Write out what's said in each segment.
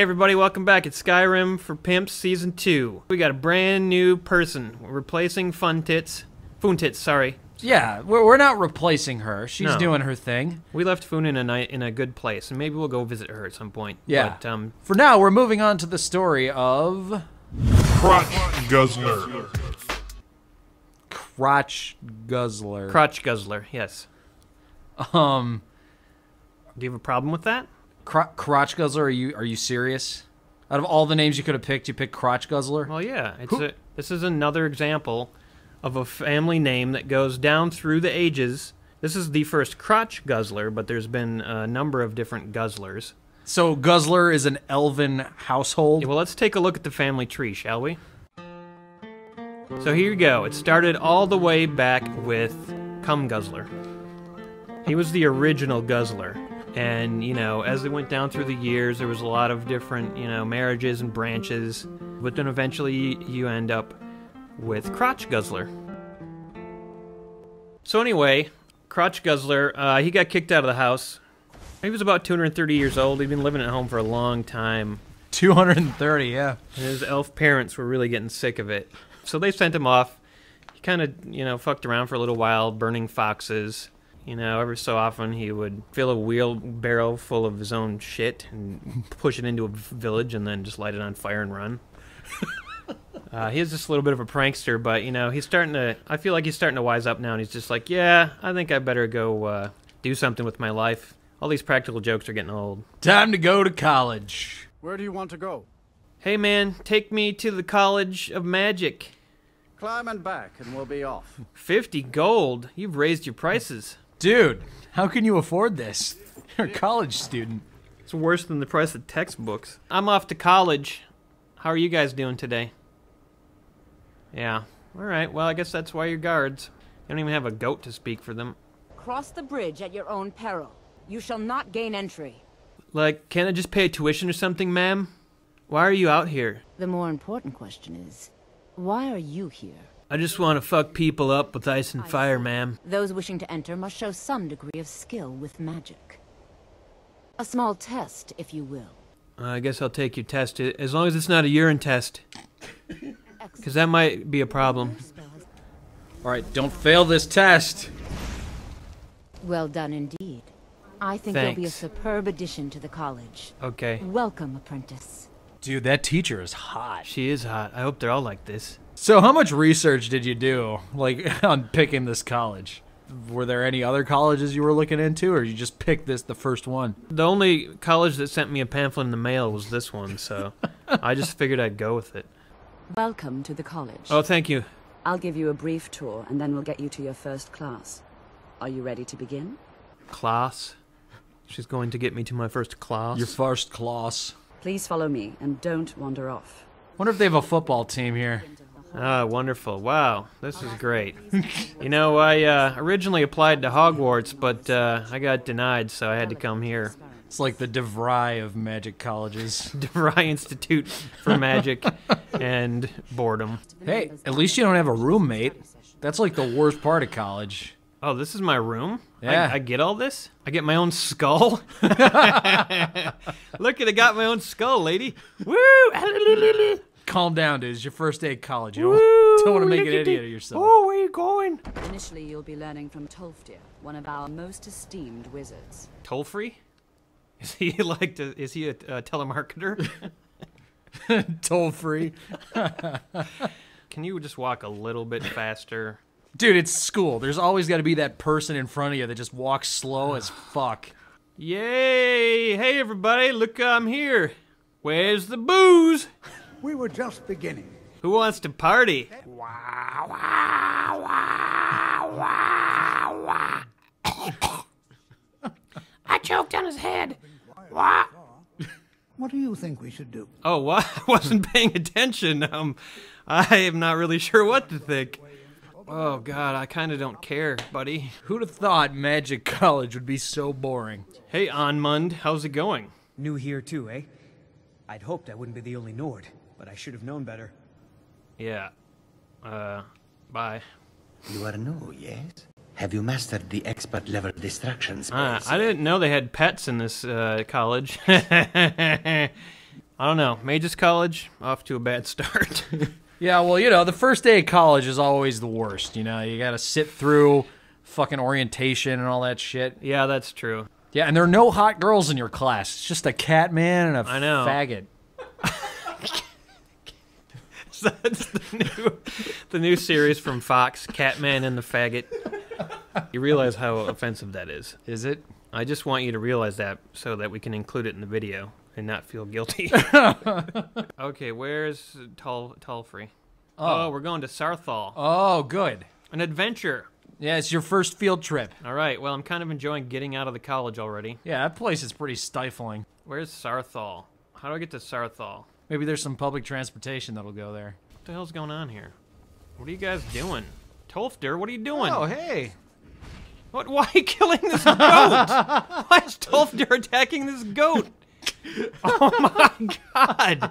Hey everybody, welcome back. It's Skyrim for Pimps Season 2. We got a brand new person. We're replacing Fun Tits. Foon Tits, sorry. Yeah, we're, we're not replacing her. She's No. doing her thing. We left Foon in a night in a good place, and maybe we'll go visit her at some point. Yeah. But, um, For now, we're moving on to the story of Crotch Guzzler. Crotch Guzzler. Crotch Guzzler, yes. um, Do you have a problem with that? Cro- Crotch Guzzler. Are you are you serious? Out of all the names you could have picked, you picked Crotch Guzzler. Well, yeah. It's Who- a, this is another example of a family name that goes down through the ages. This is the first Crotch Guzzler, but there's been a number of different Guzzlers. So Guzzler is an elven household. Yeah, well, let's take a look at the family tree, shall we? So here you go. It started all the way back with Cum Guzzler. He was the original Guzzler. And, you know, as they went down through the years, there was a lot of different, you know, marriages and branches. But then eventually you end up with Crotch Guzzler. So, anyway, Crotch Guzzler, uh, he got kicked out of the house. He was about 230 years old. He'd been living at home for a long time. 230. Yeah. And his elf parents were really getting sick of it. So they sent him off. He kind of, you know, fucked around for a little while, burning foxes. You know, every so often he would fill a wheelbarrow full of his own shit and push it into a village and then just light it on fire and run. Uh, he is just a little bit of a prankster, but you know he's starting to. I feel like he's starting to wise up now, and he's just like, yeah, I think I better go uh, do something with my life. All these practical jokes are getting old. Time to go to college. Where do you want to go? Hey man, take me to the College of Magic. Climb and back, and we'll be off. 50 gold. You've raised your prices. Dude, how can you afford this? You're a college student. It's worse than the price of textbooks. I'm off to college. How are you guys doing today? Yeah. All right. Well, I guess that's why you're guards. You don't even have a goat to speak for them. Cross the bridge at your own peril. You shall not gain entry. Like, can't I just pay tuition or something, ma'am? Why are you out here? The more important question is, why are you here? I just want to fuck people up with ice and fire, ma'am. Those wishing to enter must show some degree of skill with magic. A small test, if you will. Uh, I guess I'll take your test, as long as it's not a urine test. Because that might be a problem. All right, don't fail this test. Well done indeed. I think you'll be a superb addition to the college. Okay. Welcome, apprentice. Dude, that teacher is hot. She is hot. I hope they're all like this. So, how much research did you do, like, on picking this college? Were there any other colleges you were looking into, or you just picked this the first one? The only college that sent me a pamphlet in the mail was this one, so I just figured I'd go with it. Welcome to the college. Oh, thank you. I'll give you a brief tour and then we'll get you to your first class. Are you ready to begin? Class. She's going to get me to my first class. Your first class. Please follow me and don't wander off. Wonder if they have a football team here. Ah, wonderful. Wow, this is great. you know, I uh, originally applied to Hogwarts, but uh, I got denied, so I had to come here. It's like the DeVry of magic colleges. DeVry Institute for Magic and Boredom. Hey, at least you don't have a roommate. That's like the worst part of college. Oh, this is my room? Yeah. I, I get all this? I get my own skull? Look at I got my own skull, lady. Woo! Calm down, dude. It's your first day of college. You don't, don't want to make an idiot of yourself. Oh, where you going? Initially, you'll be learning from Tolfdir, one of our most esteemed wizards. Toll free? Is he like? To, is he a, a telemarketer? Toll free. Can you just walk a little bit faster? Dude, it's school. There's always got to be that person in front of you that just walks slow as fuck. Yay! Hey everybody, look I'm here. Where's the booze? We were just beginning. Who wants to party? I choked on his head. What do you think we should do? Oh, what? I wasn't paying attention. Um, I am not really sure what to think. Oh God, I kind of don't care, buddy. Who'd have thought magic college would be so boring? Hey, Onmund, how's it going? New here too, eh? I'd hoped I wouldn't be the only Nord, but I should have known better. Yeah. Uh, bye. You are new, yes? Have you mastered the expert level distractions? Uh, I didn't know they had pets in this uh, college. I don't know. Mages College off to a bad start. Yeah, well, you know, the first day of college is always the worst. You know, you got to sit through fucking orientation and all that shit. yeah, that's true. Yeah, and there are no hot girls in your class. It's just a cat man and a I know. faggot. That's the new, the new series from Fox, Catman and the Faggot. You realize how offensive that is. Is it? I just want you to realize that so that we can include it in the video and not feel guilty. okay, where's Tall Tallfree? Oh. oh. we're going to Saarthal. Oh, good. An adventure. Yeah, it's your first field trip. All right. Well, I'm kind of enjoying getting out of the college already. Yeah, that place is pretty stifling. Where's Saarthal? How do I get to Saarthal? Maybe there's some public transportation that'll go there. What the hell's going on here? What are you guys doing? Tolfdir, what are you doing? Oh, hey. What? Why are you killing this goat? Why is Tolfdir attacking this goat? Oh my god!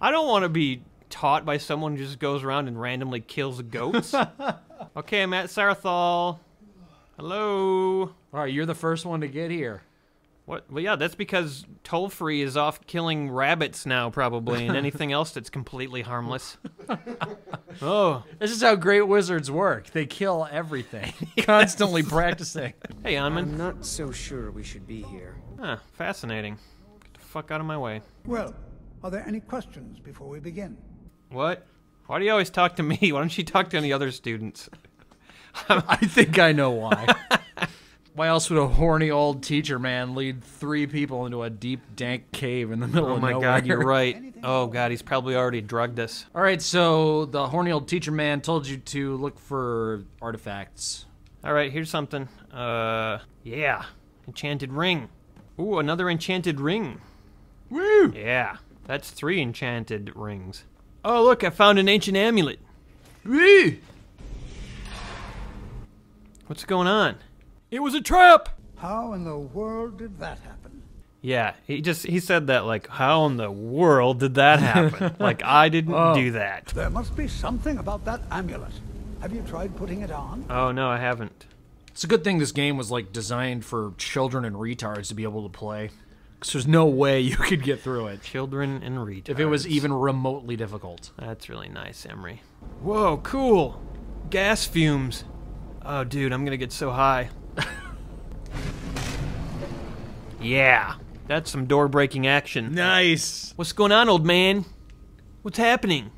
I don't want to be taught by someone who just goes around and randomly kills goats. okay, I'm at Saarthal. Hello. All right, you're the first one to get here. What? Well, yeah, that's because Tollfree is off killing rabbits now, probably, and anything else that's completely harmless. oh, This is how great wizards work. They kill everything, constantly practicing. hey, Onmund. I'm not so sure we should be here. Huh, fascinating. Get the fuck out of my way. Well, are there any questions before we begin? What? Why do you always talk to me? Why don't you talk to any other students? I think I know why. Why else would a horny old teacher man lead three people into a deep, dank cave in the middle Oh of nowhere? Oh my god, you're right. Oh god, he's probably already drugged us. All right, so the horny old teacher man told you to look for artifacts. All right, here's something. Uh, yeah, enchanted ring. Ooh, another enchanted ring. Woo! Yeah, that's three enchanted rings. Oh, look, I found an ancient amulet. Woo! What's going on? It was a trap. How in the world did that happen? Yeah, he just he said that like, how in the world did that happen? like I didn't oh, do that. There must be something about that amulet. Have you tried putting it on? Oh no, I haven't. It's a good thing this game was like designed for children and retards to be able to play. Because there's no way you could get through it Children and retards. if it was even remotely difficult. That's really nice, Emery. Whoa, cool. Gas fumes. Oh, dude, I'm gonna get so high. Yeah, that's some door breaking action. Nice. What's going on, old man? What's happening?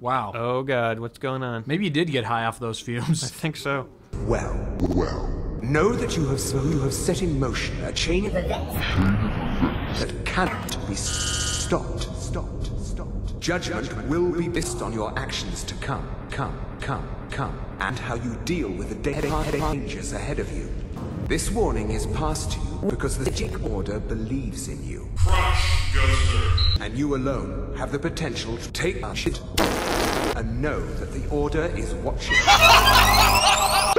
Wow. Oh, God, what's going on? Maybe you did get high off those fumes. I think so. Well, well. Know that you have so you have set in motion a chain of events that cannot be stopped. Stopped. Stopped. Judgment will be based on your actions to come, come, come, come, and how you deal with the da- dangers ahead of you. This warning is passed to you because the Magic Order believes in you, Crush Guzzler. and you alone have the potential to take our shit and know that the Order is watching.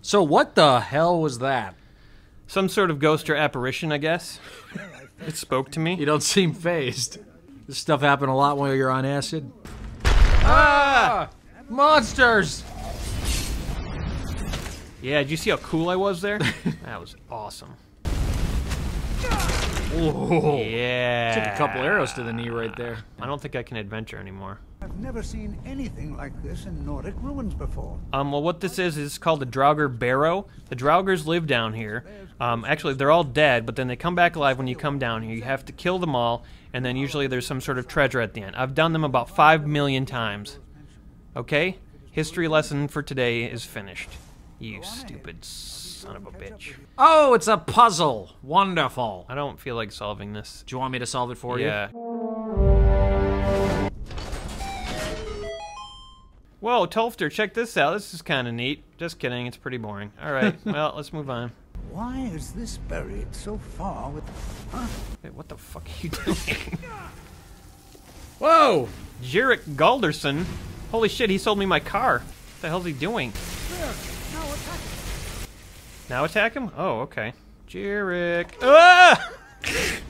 so what the hell was that? Some sort of ghost or apparition, I guess. It spoke to me. You don't seem phased. This stuff happened a lot while you're on acid. Ah! Monsters! Yeah, did you see how cool I was there? that was awesome. Whoa. Yeah. Took a couple arrows to the knee right there. I don't think I can adventure anymore. I've never seen anything like this in Nordic ruins before. Um, well, what this is is called the Draugr Barrow. The Draugrs live down here. Um, actually, they're all dead, but then they come back alive when you come down here. You have to kill them all, and then usually there's some sort of treasure at the end. I've done them about five million times. Okay? History lesson for today is finished. You stupid son of a bitch. Oh, it's a puzzle. Wonderful. I don't feel like solving this. Do you want me to solve it for you? Yeah. Whoa, Tolfter, check this out. This is kind of neat. Just kidding, it's pretty boring. All right, well, let's move on. Why is this buried so far with... Huh? Wait, what the fuck are you doing? Whoa! Jarek Galderson? Holy shit, he sold me my car. What the hell's he doing? Now attack him? Now attack him? Oh, okay. Jarek. Ah!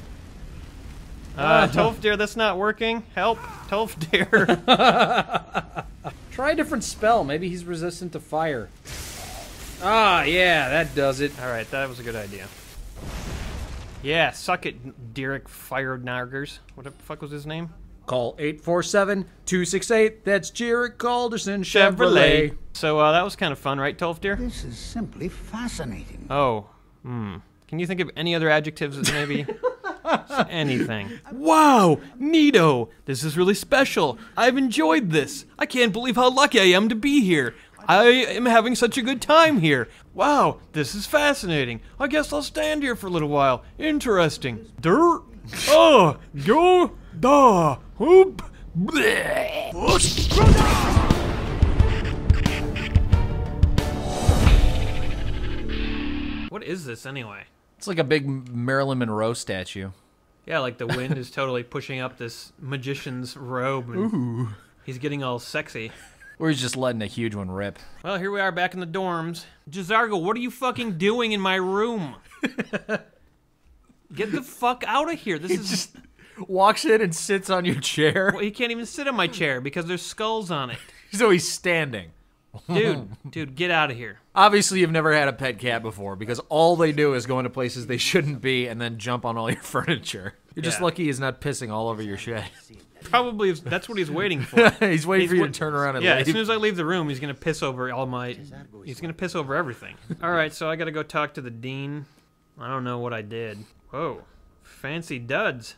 Uh, Tolfdir, that's not working. Help, Tolfdir. Try a different spell. Maybe he's resistant to fire. Ah, yeah, that does it. All right, that was a good idea. Yeah, suck it, Derek Firenagers. What the fuck was his name? Call 847-268. That's Jared Calderson Chevrolet. So uh, that was kind of fun, right, Tolf, dear? This is simply fascinating. Oh, hmm. Can you think of any other adjectives that maybe? Anything. Wow, Nito, this is really special. I've enjoyed this. I can't believe how lucky I am to be here. I am having such a good time here. Wow, this is fascinating. I guess I'll stand here for a little while. Interesting. Dirt. Oh, go, da, whoop. bleh. What is this anyway? It's like a big Marilyn Monroe statue. Yeah, like the wind is totally pushing up this magician's robe. And Ooh. He's getting all sexy. Or he's just letting a huge one rip. Well, here we are back in the dorms. J'zargo, what are you fucking doing in my room? Get the fuck out of here. This is just walks in and sits on your chair. Well, he can't even sit on my chair because there's skulls on it. So he's standing. Dude, dude, get out of here. Obviously, you've never had a pet cat before because all they do is go into places they shouldn't be and then jump on all your furniture. You're just Yeah. lucky he's not pissing all over your shit. Probably is- that's what he's waiting for. He's waiting for you wa- to turn around and yeah, leave. as soon as I leave the room, he's gonna piss over all my. He's gonna piss over everything. All right, so I gotta go talk to the dean. I don't know what I did. Whoa, fancy duds.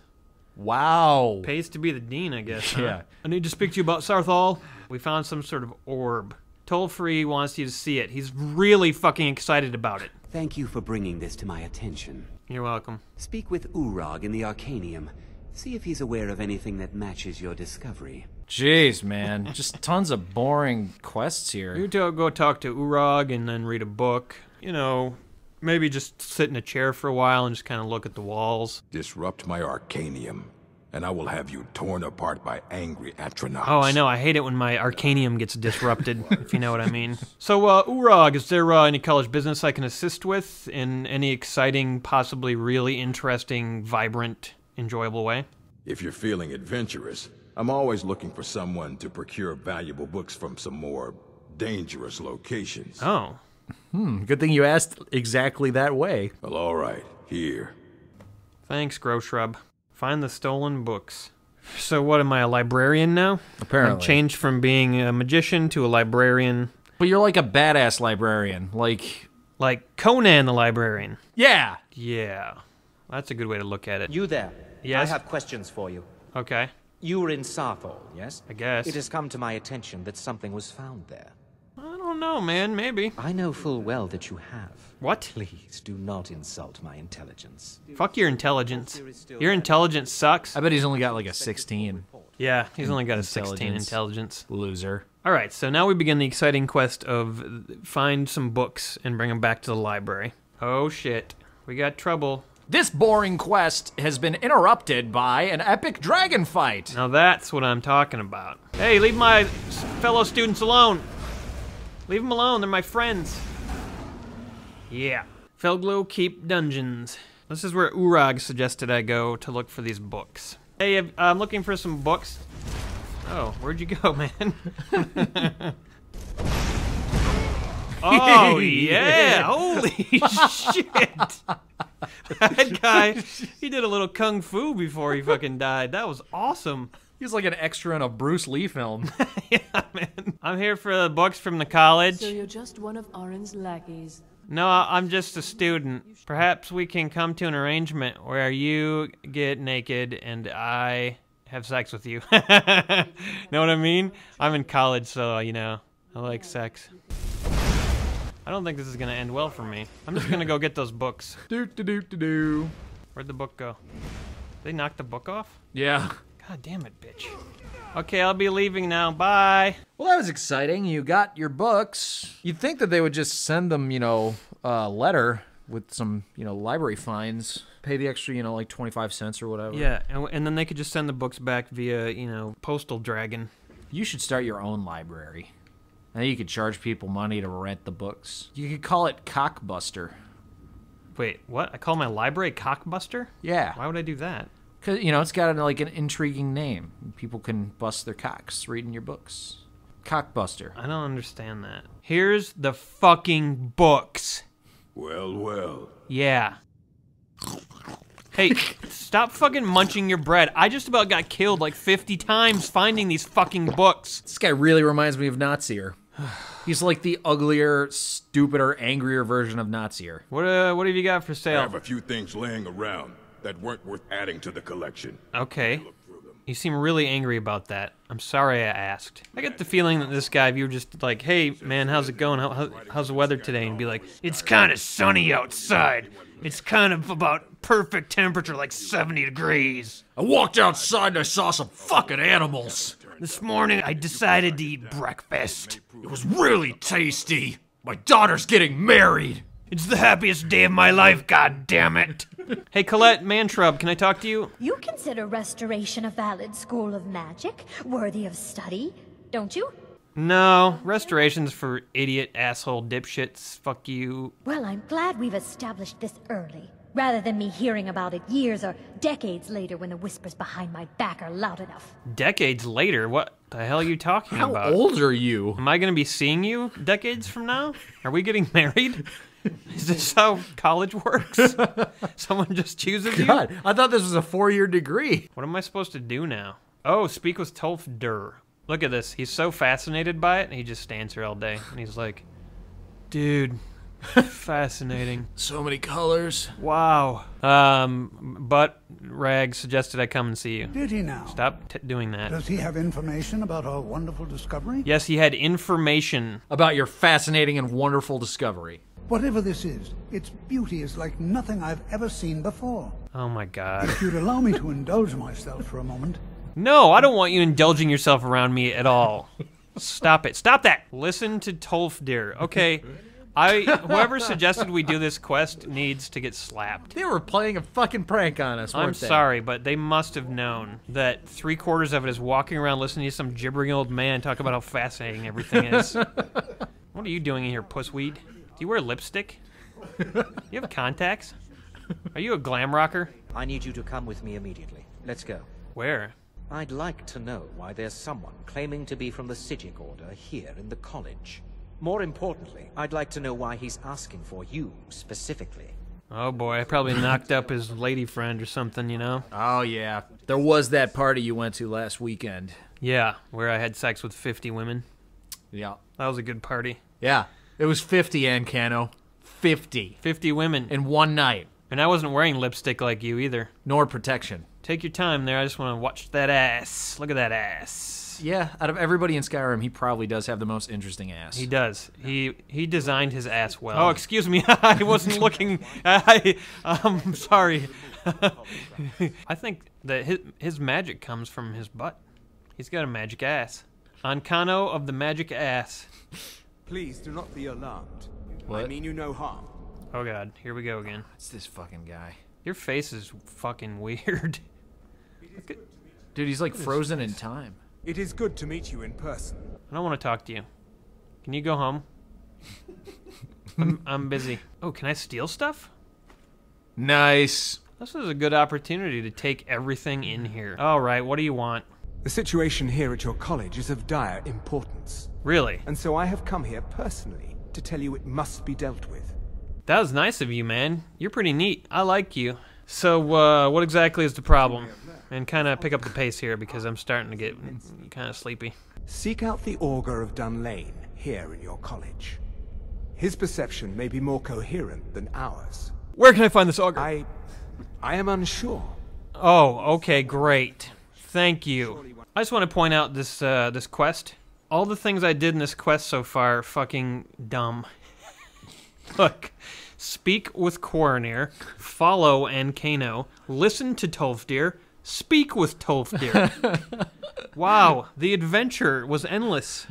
Wow. Pays to be the dean, I guess. huh? Yeah. I need to speak to you about Saarthal. We found some sort of orb. Toll free wants you to see it. He's really fucking excited about it. Thank you for bringing this to my attention. You're welcome. Speak with Urag in the Arcanaeum. See if he's aware of anything that matches your discovery. Jeez, man. Just tons of boring quests here. You to go talk to Urag and then read a book. You know, maybe just sit in a chair for a while and just kind of look at the walls. Disrupt my Arcanaeum, and I will have you torn apart by angry astronauts. Oh, I know. I hate it when my Arcanaeum gets disrupted, if you know what I mean. So, uh, Urag, is there uh, any college business I can assist with in any exciting, possibly really interesting, vibrant, enjoyable way? If you're feeling adventurous, I'm always looking for someone to procure valuable books from some more dangerous locations. Oh. Hmm, good thing you asked exactly that way. Well, all right. Here. Thanks, gro-Shub. Find the stolen books. So, what am I, a librarian now? Apparently. I've changed from being a magician to a librarian. But you're like a badass librarian. Like. Like Conan the librarian. Yeah. Yeah. That's a good way to look at it. You there. Yes? I have questions for you. Okay. You were in Saarthal, yes? I guess. It has come to my attention that something was found there. I don't know, man. Maybe. I know full well that you have. What? Please do not insult my intelligence. Fuck your intelligence. Your intelligence sucks. I bet he's only got like a 16. Yeah, he's only got a 16 Intelligence. intelligence. Loser. All right, so now we begin the exciting quest of find some books and bring them back to the library. Oh shit. We got trouble. This boring quest has been interrupted by an epic dragon fight. Now that's what I'm talking about. Hey, leave my fellow students alone. Leave them alone. They're my friends. Yeah. Fellglow Keep Dungeons. This is where Urag suggested I go to look for these books. Hey, I'm looking for some books. Oh, where'd you go, man? oh, yeah. Holy shit. That guy, he did a little kung fu before he fucking died. That was awesome. He's like an extra in a Bruce Lee film. Yeah, man. I'm here for the books from the college. So you're just one of Aren's lackeys. No, I'm just a student. Perhaps we can come to an arrangement where you get naked and I have sex with you. know what I mean? I'm in college, so, you know, I like sex. I don't think this is going to end well for me. I'm just going to go get those books. do do do do do. Where'd the book go? They knocked the book off? Yeah. God damn it, bitch. Okay, I'll be leaving now. Bye. Well, that was exciting. You got your books. You'd think that they would just send them, you know, a letter with some, you know, library fines. Pay the extra, you know, like 25 cents or whatever. Yeah, and, and then they could just send the books back via, you know, postal dragon. You should start your own library. And you could charge people money to rent the books. You could call it Cockbuster. Wait, what? I call my library Cockbuster? Yeah. Why would I do that? Cause you know it's got like an intriguing name. People can bust their cocks reading your books. Cockbuster. I don't understand that. Here's the fucking books. Well, well. Yeah. Hey, stop fucking munching your bread. I just about got killed like 50 times finding these fucking books. This guy really reminds me of Nazier. He's like the uglier, stupider, angrier version of Nazier. What uh, what have you got for sale? I have a few things laying around that weren't worth adding to the collection. Okay. You seem really angry about that. I'm sorry I asked. I get the feeling that this guy, if you were just like, hey, man, how's it going? How, how, how's the weather today? And be like, it's kind of sunny outside. It's kind of about perfect temperature, like 70 degrees. I walked outside and I saw some fucking animals. This morning, I decided to eat breakfast. It was really tasty. My daughter's getting married. It's the happiest day of my life, god damn it. hey, Colette Mantrub, can I talk to you? You consider restoration a valid school of magic, worthy of study, don't you? No, restoration's for idiot, asshole, dipshits. Fuck you. Well, I'm glad we've established this early, rather than me hearing about it years or decades later when the whispers behind my back are loud enough. Decades later? What the hell are you talking How about? How old are you? Am I gonna be seeing you decades from now? Are we getting married? Is this how college works? Someone just chooses you? God, I thought this was a four-year degree. What am I supposed to do now? Oh, speak with Tolf Dur. Look at this. He's so fascinated by it, and he just stands here all day. And he's like, dude, fascinating. So many colors. Wow. Um, but Rag suggested I come and see you. Did he now? Stop t- doing that. Does he have information about our wonderful discovery? Yes, he had information. About your fascinating and wonderful discovery. Whatever this is, its beauty is like nothing I've ever seen before. Oh my god. If you'd allow me to indulge myself for a moment. No, I don't want you indulging yourself around me at all. Stop it. Stop that. Listen to Tolfdir. Okay. I whoever suggested we do this quest needs to get slapped. They were playing a fucking prank on us, I'm weren't they? sorry, but they must have known that three quarters of it is walking around listening to some gibbering old man talk about how fascinating everything is. what are you doing in here, pussweed? Do you wear lipstick? You have contacts? Are you a glam rocker? I need you to come with me immediately. Let's go. Where? I'd like to know why there's someone claiming to be from the Psijic Order here in the college. More importantly, I'd like to know why he's asking for you specifically. Oh boy, I probably knocked up his lady friend or something, you know? Oh yeah. There was that party you went to last weekend. Yeah, where I had sex with 50 women. Yeah. That was a good party. Yeah. It was 50, Ancano. 50. 50 women. In one night. And I wasn't wearing lipstick like you either. Nor protection. Take your time there. I just want to watch that ass. Look at that ass. Yeah, out of everybody in Skyrim, he probably does have the most interesting ass. He does. He he designed his ass well. Oh, excuse me. I wasn't looking. I I'm sorry. I think that his his magic comes from his butt. He's got a magic ass. Ancano of the magic ass. Please do not be alarmed. I mean you no harm. Oh god, here we go again. Ah, it's this fucking guy. Your face is fucking weird. Dude, he's like frozen in time. It is good to meet you in person. I don't want to talk to you. Can you go home? I'm, I'm busy. Oh, can I steal stuff? Nice. This is a good opportunity to take everything in here. All right, what do you want? The situation here at your college is of dire importance. Really? And so I have come here personally to tell you it must be dealt with. That was nice of you, man. You're pretty neat. I like you. So, uh, what exactly is the problem? And kind of pick up the pace here because I'm starting to get kind of sleepy. Seek out the Augur of Dunlain here in your college. His perception may be more coherent than ours. Where can I find this augur? I... I am unsure. Oh, okay, great. Thank you. I just want to point out this uh, this quest. All the things I did in this quest so far are fucking dumb. Look, speak with Quaranir, follow Ancano, listen to Tolfdir, speak with Tolfdir. wow, the adventure was endless.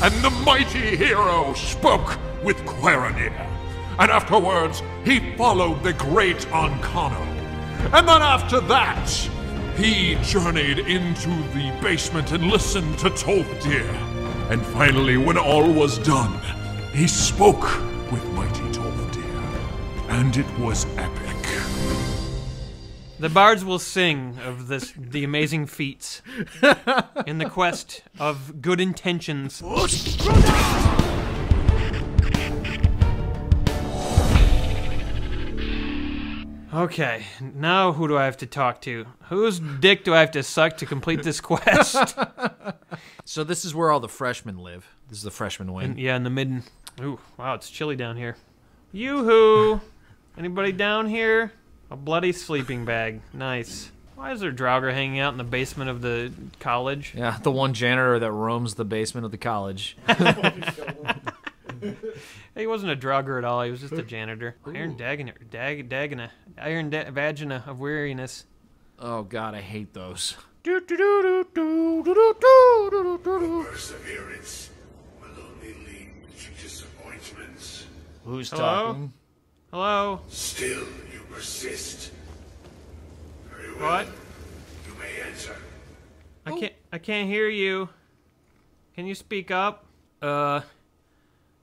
And the mighty hero spoke with Quaranir. And afterwards, he followed the great Ancano. And then after that, he journeyed into the basement and listened to Tolfdir. And finally, when all was done, he spoke with mighty Tolfdir. And it was epic. The bards will sing of this the amazing feats in the quest of good intentions. Okay, now who do I have to talk to? Whose dick do I have to suck to complete this quest? So this is where all the freshmen live. This is the freshman wing. And, yeah, in the mid. Ooh, wow, it's chilly down here. Yoo-hoo! Anybody down here? A bloody sleeping bag. Nice. Why is there Draugr hanging out in the basement of the college? Yeah, the one janitor that roams the basement of the college. He wasn't a drugger at all. He was just a janitor. Iron Dagana, dag, Dagana, Iron da- Vagina of weariness. oh god, I hate those. Perseverance will only lead to disappointments. Who's Hello? talking? Hello? Still, you persist. Very well. What? You may enter. I can't. I can't hear you. Can you speak up? Uh,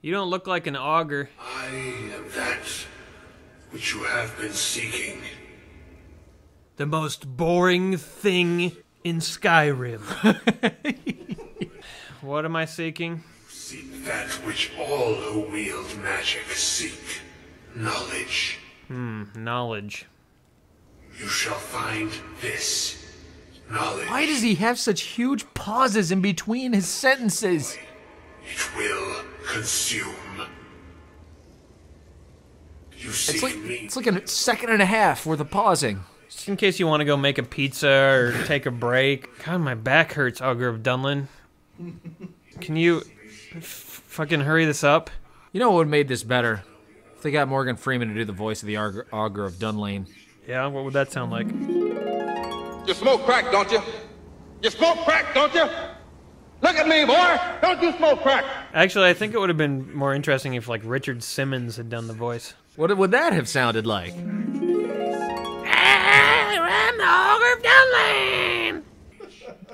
you don't look like an augur. I am that which you have been seeking. The most boring thing in Skyrim. what am I seeking? Seek that which all who wield magic seek. Knowledge. Hmm, knowledge. You shall find this. Knowledge. Why does he have such huge pauses in between his sentences? It will consume. You seek It's like me. it's like a second and a half worth of pausing. Just in case you want to go make a pizza or take a break. God, my back hurts, Augur of Dunlain. Can you f- fucking hurry this up? You know what would made this better? If they got Morgan Freeman to do the voice of the Augur, Augur of Dunlain. Yeah, what would that sound like? You smoke crack, don't you? You smoke crack, don't you? Look at me, boy! Don't you smoke crack! Actually, I think it would have been more interesting if like Richard Simmons had done the voice. What would that have sounded like? I'm the Augur of Dunlain.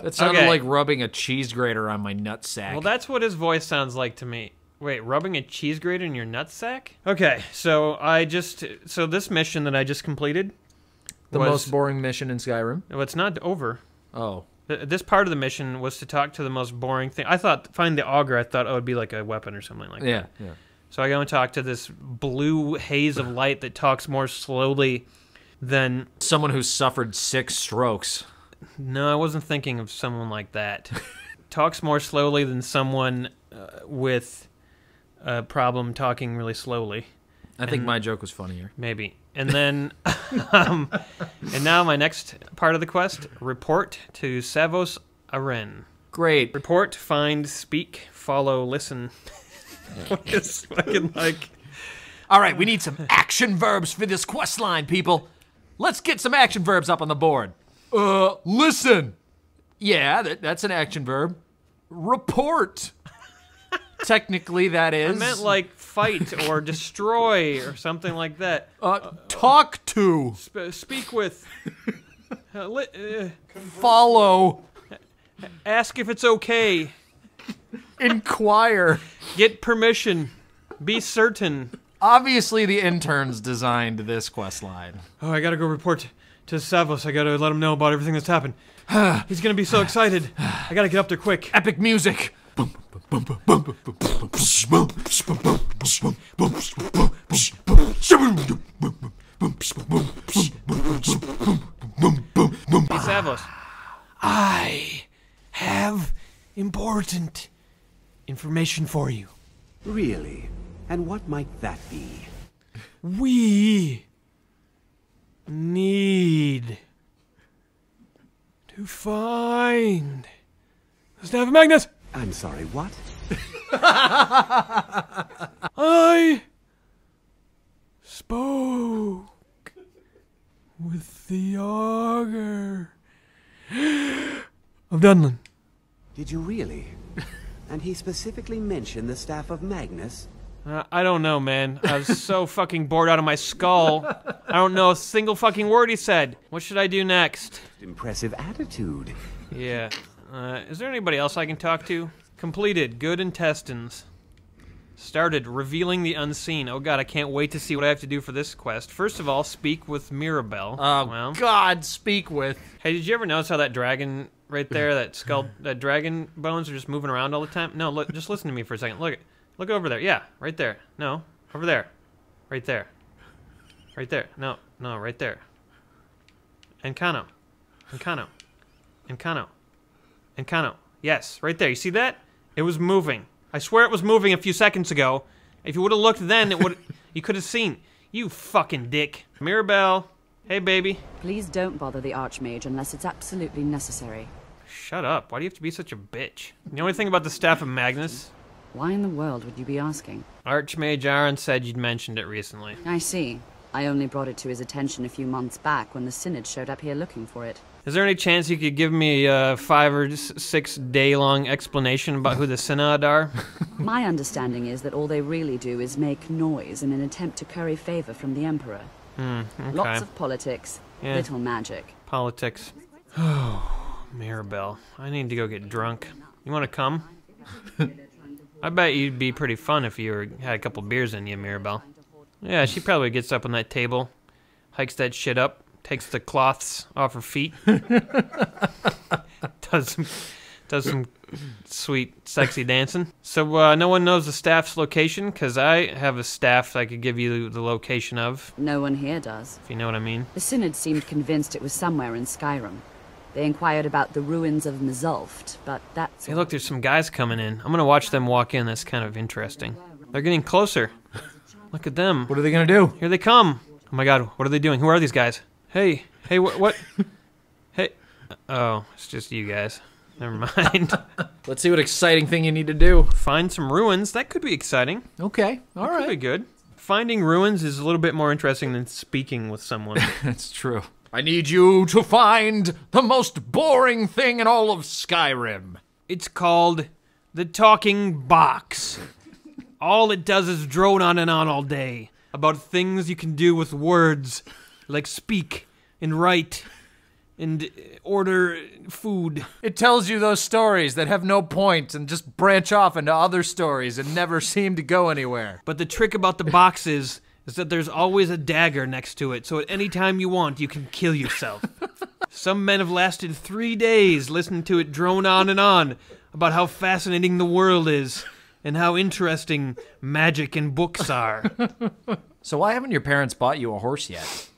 That sounded Okay. like rubbing a cheese grater on my nutsack. Well, that's what his voice sounds like to me. Wait, rubbing a cheese grater in your nutsack? Okay, so I just so this mission that I just completed. the was- most boring mission in Skyrim. Well, it's not over. Oh. Th- This part of the mission was to talk to the most boring thing. I thought find the auger. I thought oh, it would be like a weapon or something like Yeah, that. yeah. So I go and talk to this blue haze of light that talks more slowly than someone who suffered six strokes. No, I wasn't thinking of someone like that. talks more slowly than someone uh, with a problem talking really slowly. I think my joke was funnier. Maybe. And then, um, and now my next part of the quest: report to Savos Aren. Great. Report, find, speak, follow, listen. what is fucking like? All right, we need some action verbs for this quest line, people. Let's get some action verbs up on the board. Uh, listen. Yeah, that, that's an action verb. Report. Technically, that is I meant like fight or destroy or something like that. Uh, talk to. Sp- speak with. Uh, uh, Follow. ask if it's okay. Inquire. Get permission. Be certain. Obviously, the interns designed this quest line. Oh, I gotta go report to Savos. I gotta let him know about everything that's happened. He's gonna be so excited. I gotta get up there quick. Epic music. Hey, Savos. I have important information for you. Really? And what might that be? We need to find the Staff of Magnus. I'm sorry, what? I spoke with the augur of Dunlain. Did you really? and he specifically mentioned the staff of Magnus? Uh, I don't know, man. I was so fucking bored out of my skull. I don't know a single fucking word he said. What should I do next? Impressive attitude. Yeah. Uh, is there anybody else I can talk to? Completed. Good intestines. Started. Revealing the unseen. Oh god, I can't wait to see what I have to do for this quest. First of all, speak with Mirabelle. Oh, well. God, speak with. Hey, did you ever notice how that dragon right there, that skull, that dragon bones are just moving around all the time? No, look, just listen to me for a second. Look, look over there. Yeah, right there. No, over there, right there. Right there. No, no, right there. Ancano. Ancano. Ancano. Ancano. Yes, right there. You see that? It was moving. I swear it was moving a few seconds ago. If you would have looked then, it would you could have seen. You fucking dick. Mirabelle. Hey, baby. Please don't bother the Archmage unless it's absolutely necessary. Shut up. Why do you have to be such a bitch? You know anything about the staff of Magnus? Why in the world would you be asking? Archmage Aren said you'd mentioned it recently. I see. I only brought it to his attention a few months back when the Synod showed up here looking for it. Is there any chance you could give me a five or six day long explanation about who the Synod are? My understanding is that all they really do is make noise in an attempt to curry favor from the Emperor. Hmm, okay. Lots of politics, Yeah. little magic. Politics. Oh, Mirabelle. I need to go get drunk. You want to come? I bet you'd be pretty fun if you were, had a couple beers in you, Mirabelle. Yeah, she probably gets up on that table, hikes that shit up, takes the cloths off her feet, does some, does some sweet, sexy dancing. So uh, no one knows the staff's location, because I have a staff I could give you the location of, No one here does. if you know what I mean. The Synod seemed convinced it was somewhere in Skyrim. They inquired about the ruins of Mzulft, but that's Hey, look, there's some guys coming in. I'm gonna watch them walk in. That's kind of interesting. They're getting closer. Look at them. What are they gonna do? Here they come. Oh my god, what are they doing? Who are these guys? Hey, hey, what? what? hey. Uh, oh, it's just you guys. Never mind. Let's see what exciting thing you need to do. Find some ruins. That could be exciting. Okay, all That right. Could be good. Finding ruins is a little bit more interesting than speaking with someone. That's true. I need you to find the most boring thing in all of Skyrim. It's called the Talking Box. All it does is drone on and on all day about things you can do with words, like speak and write and order food. It tells you those stories that have no point and just branch off into other stories and never seem to go anywhere. But the trick about the box is, is that there's always a dagger next to it, so at any time you want, you can kill yourself. Some men have lasted three days listening to it drone on and on about how fascinating the world is and how interesting magic and books are. So why haven't your parents bought you a horse yet?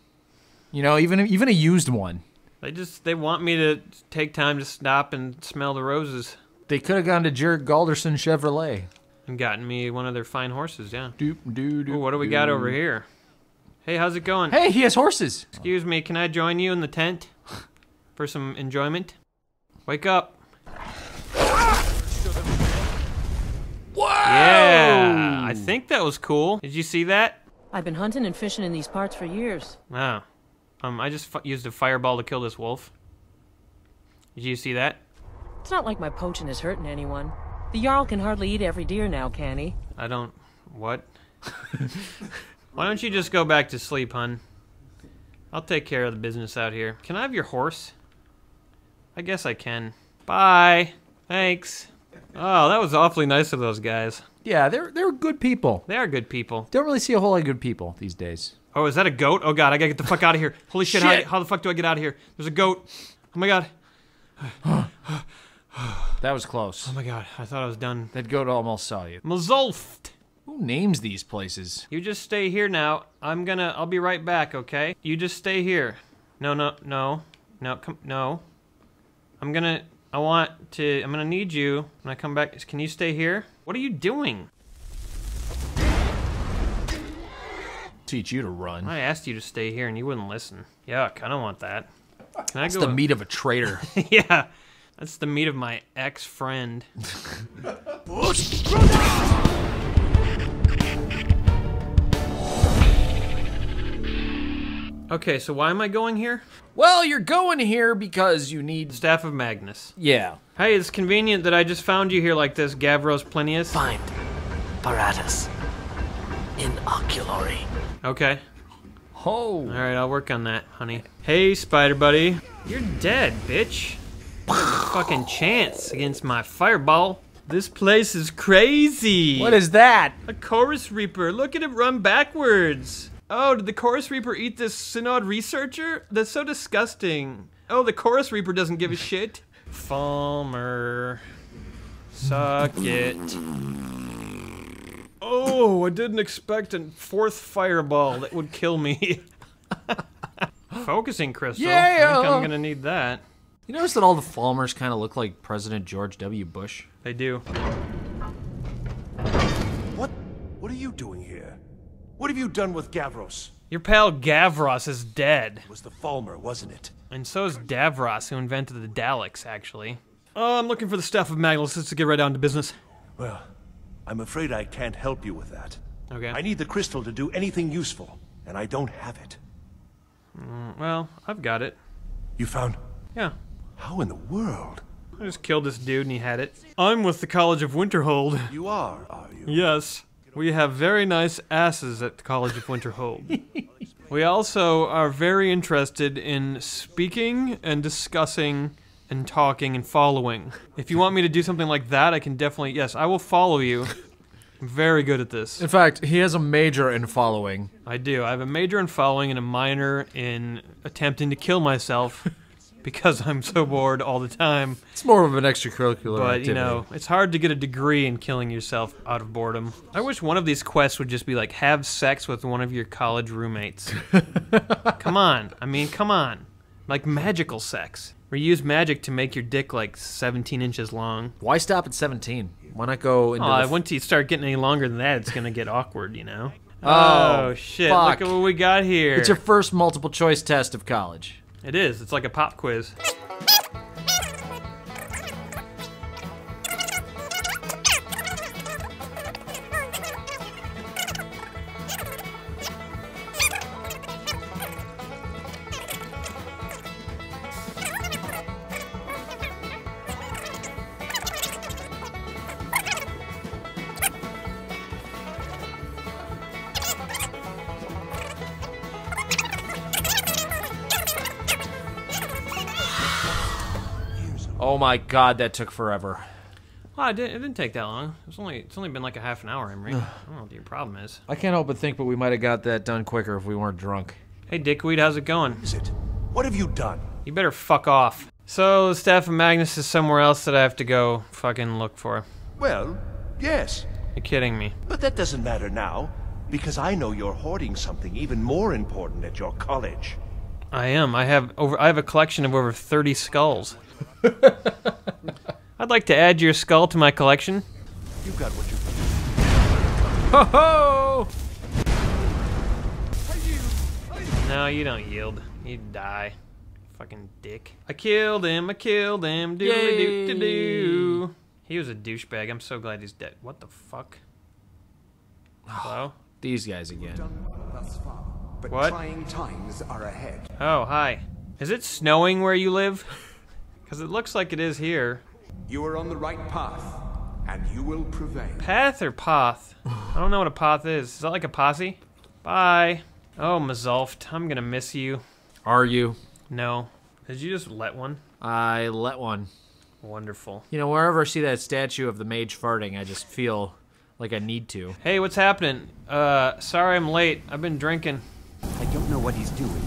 You know, even even a used one. They just they want me to take time to stop and smell the roses. They could have gone to Jared Galderson Chevrolet. And gotten me one of their fine horses, yeah. Doop doo Ooh, what do we got over here? Hey, how's it going? Hey, he has horses. Excuse me, can I join you in the tent for some enjoyment? Wake up. Whoa! Yeah, I think that was cool. Did you see that? I've been hunting and fishing in these parts for years. Wow. Um, I just f- used a fireball to kill this wolf. Did you see that? It's not like my poaching is hurting anyone. The Jarl can hardly eat every deer now, can he? I don't. What? Why don't you just go back to sleep, hun? I'll take care of the business out here. Can I have your horse? I guess I can. Bye. Thanks. Oh, that was awfully nice of those guys. Yeah, they're they're good people. They are good people. Don't really see a whole lot of good people these days. Oh, is that a goat? Oh god, I gotta get the fuck out of here. Holy shit, Shit. How, how the fuck do I get out of here? There's a goat. Oh my god. That was close. Oh my god, I thought I was done. That goat almost saw you. Mazulft. Who names these places? You just stay here now. I'm gonna. I'll be right back. Okay. You just stay here. No, no, no, no. Come, no. I'm gonna. I want to. I'm gonna need you when I come back. Can you stay here? What are you doing? Teach you to run. I asked you to stay here and you wouldn't listen. Yuck. I don't want that. Can That's I go? the meat of a traitor. yeah. That's the meat of my ex friend. Okay, so why am I going here? well, you're going here because you need. Staff of Magnus. Yeah. Hey, it's convenient that I just found you here like this, Gavros Plinius. Find Paratus in Oculory. Okay. Oh. All right, I'll work on that, honey. Hey, Spider Buddy. You're dead, bitch. Fucking chance against my fireball. This place is crazy. What is that? A Chaurus Reaper. Look at it run backwards. Oh, did the Chaurus Reaper eat this Synod researcher? That's so disgusting. Oh, the Chaurus Reaper doesn't give a shit. Falmer. Suck it. Oh, I didn't expect a fourth fireball that would kill me. Focusing crystal. Yeah, I think I'm gonna need that. You notice that all the Falmers kind of look like President George W. Bush? They do. What? What are you doing here? What have you done with Gavros? Your pal Gavros is dead. It was the Falmer, wasn't it? And so is Davros, who invented the Daleks, actually. Oh, I'm looking for the staff of Magnus. Let's get right down to business. Well, I'm afraid I can't help you with that. Okay. I need the crystal to do anything useful, and I don't have it. Mm, well, I've got it. You found? Yeah. How in the world? I just killed this dude and he had it. I'm with the College of Winterhold. You are, are you? Yes. We have very nice asses at the College of Winterhold. we also are very interested in speaking and discussing and talking and following. If you want me to do something like that, I can definitely, yes, I will follow you. I'm very good at this. In fact, he has a major in following. I do. I have a major in following and a minor in attempting to kill myself because I'm so bored all the time. It's more of an extracurricular But, activity. you know, it's hard to get a degree in killing yourself out of boredom. I wish one of these quests would just be like, have sex with one of your college roommates. come on. I mean, come on. Like magical sex. Or use magic to make your dick like 17 inches long. Why stop at 17? Why not go into Oh, the f- once you start getting any longer than that, it's gonna get awkward, you know. Oh, oh, shit! fuck. Look at what we got here. It's your first multiple choice test of college. It is. It's like a pop quiz. My god, that took forever. Well, it didn't, it didn't take that long. It's only it's only been like a half an hour, Emery. I don't know what your problem is. I can't help but think, but we might have got that done quicker if we weren't drunk. Hey, Dickweed, how's it going? Is it? What have you done? You better fuck off. So the staff of Magnus is somewhere else that I have to go fucking look for. Well, yes. You're kidding me. But that doesn't matter now, because I know you're hoarding something even more important at your college. I am. I have over. I have a collection of over thirty skulls. I'd like to add your skull to my collection. You got what you Ho ho! No, you don't yield. You die. Fucking dick. I killed him. I killed him. Doodly doo doo doo. He was a douchebag. I'm so glad he's dead. What the fuck? Hello? These guys again. But What? trying times are ahead. Oh, hi. Is it snowing where you live? Because it looks like it is here. You are on the right path, and you will prevail. Path or poth? I don't know what a poth is. Is that like a posse? Bye. Oh, Mzulft, I'm gonna miss you. Are you? No. Did you just let one? I let one. Wonderful. You know, wherever I see that statue of the mage farting, I just feel like I need to. Hey, what's happening? Uh, sorry I'm late. I've been drinking. I don't know what he's doing,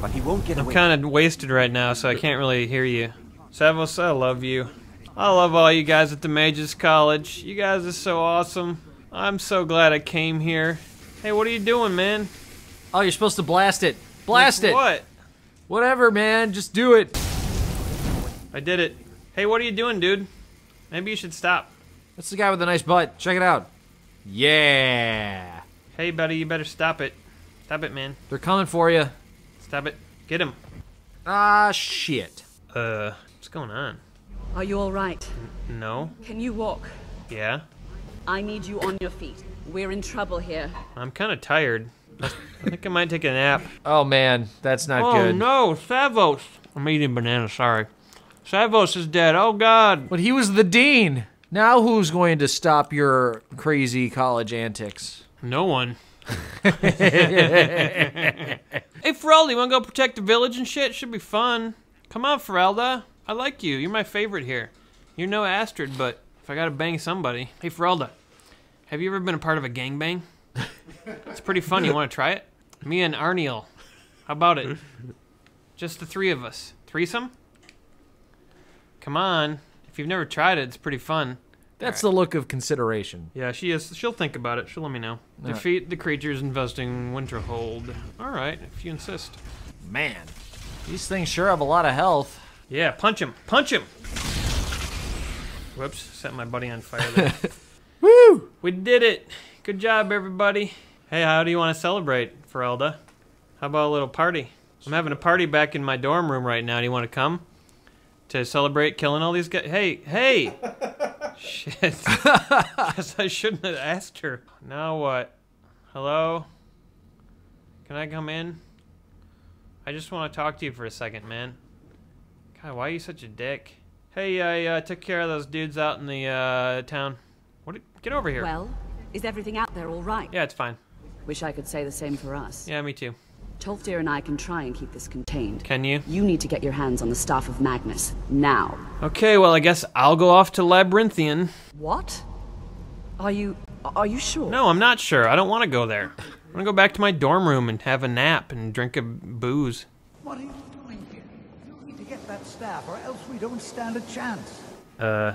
but he won't get I'm away. kind of wasted right now, so I can't really hear you. Savos, I love you. I love all you guys at the Mages College. You guys are so awesome. I'm so glad I came here. Hey, what are you doing, man? Oh, you're supposed to blast it. Blast Like it. What? Whatever, man. Just do it. I did it. Hey, what are you doing, dude? Maybe you should stop. That's the guy with the nice butt. Check it out. Yeah. Hey, buddy, you better stop it. Stop it, man. They're coming for you. Stop it. Get him. Ah, shit. Uh, going on? Are you all right? No? Can you walk? Yeah? I need you on your feet. We're in trouble here. I'm kind of tired. I think I might take a nap. Oh, man. That's not oh, good. Oh no, Savos. I'm eating banana, sorry. Savos is dead. Oh, God. But he was the dean. Now who's going to stop your crazy college antics? No one. hey, Faralda, you want to go protect the village and shit? Should be fun. Come on, Faralda. I like you. You're my favorite here. You're no Astrid, but if I gotta bang somebody. Hey, Faralda, have you ever been a part of a gangbang? it's pretty fun. You want to try it? Me and Arniel. How about it? Just the three of us. Threesome? Come on. If you've never tried it, it's pretty fun. That's the look of consideration. Yeah, she is. She'll think about it. She'll let me know. All right. Defeat the creatures investing Winterhold. All right, if you insist. Man, these things sure have a lot of health. Yeah, punch him. Punch him. Whoops, set my buddy on fire there. Woo! We did it. Good job, everybody. Hey, how do you want to celebrate, Faralda? How about a little party? I'm having a party back in my dorm room right now. Do you want to come? To celebrate killing all these guys? Hey, hey! Shit. Guess I shouldn't have asked her. Now what? Hello? Can I come in? I just want to talk to you for a second, man. God, why are you such a dick? Hey, I uh, took care of those dudes out in the uh, town. What? Get over here. Well, is everything out there all right? Yeah, it's fine. Wish I could say the same for us. Yeah, me too. Tolfdir and I can try and keep this contained. Can you? You need to get your hands on the staff of Magnus. Now. Okay, well, I guess I'll go off to Labyrinthian. What? Are you... are you sure? No, I'm not sure. I don't want to go there. I want to go back to my dorm room and have a nap and drink a booze. What are you doing here? You need to get that staff, or else we don't stand a chance. Uh,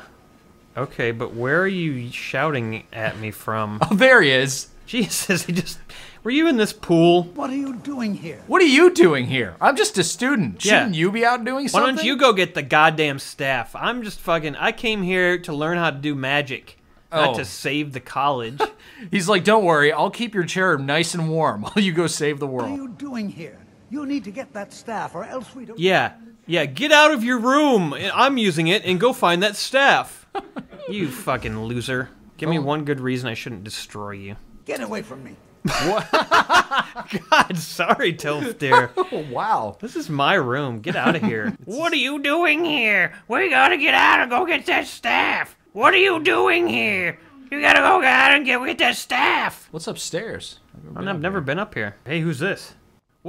okay, but where are you shouting at me from? Oh, there he is. Jesus, he just... Were you in this pool? What are you doing here? What are you doing here? I'm just a student. Shouldn't you be out doing something? Why something? don't you go get the goddamn staff? I'm just fucking... I came here to learn how to do magic, Oh. not to save the college. He's like, don't worry, I'll keep your chair nice and warm while you go save the world. What are you doing here? You need to get that staff, or else we don't. Yeah, yeah, get out of your room. I'm using it, and go find that staff. you fucking loser. Give me Oh. one good reason I shouldn't destroy you. Get away from me. God, sorry, Toph dear. Oh, wow. This is my room. Get out of here. what are you doing here? We gotta get out and go get that staff. What are you doing here? You gotta go out and get, get that staff. What's upstairs? I've never been up here. Hey, who's this?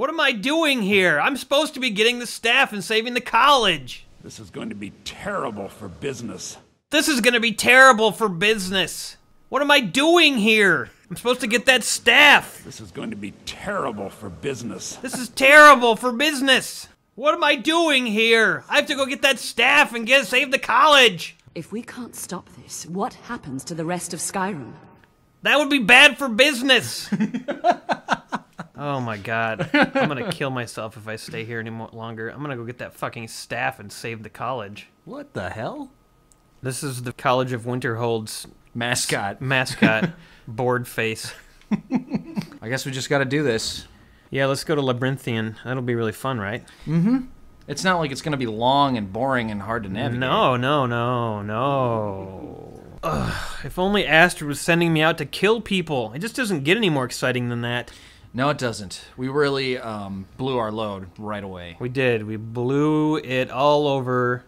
What am I doing here? I'm supposed to be getting the staff and saving the college. This is going to be terrible for business. This is gonna be terrible for business. What am I doing here? I'm supposed to get that staff. This is going to be terrible for business. This is terrible for business. What am I doing here? I have to go get that staff and get save the college. If we can't stop this, what happens to the rest of Skyrim? That would be bad for business. oh my god. I'm gonna kill myself if I stay here any more longer. I'm gonna go get that fucking staff and save the college. What the hell? This is the College of Winterhold's Mascot. mascot, board face. I guess we just got to do this. Yeah, let's go to Labyrinthian. That'll be really fun, right? Mm-hmm. It's not like it's going to be long and boring and hard to navigate. No, no, no, no. Ugh, if only Astrid was sending me out to kill people. It just doesn't get any more exciting than that. No, it doesn't. We really um, blew our load right away. We did. We blew it all over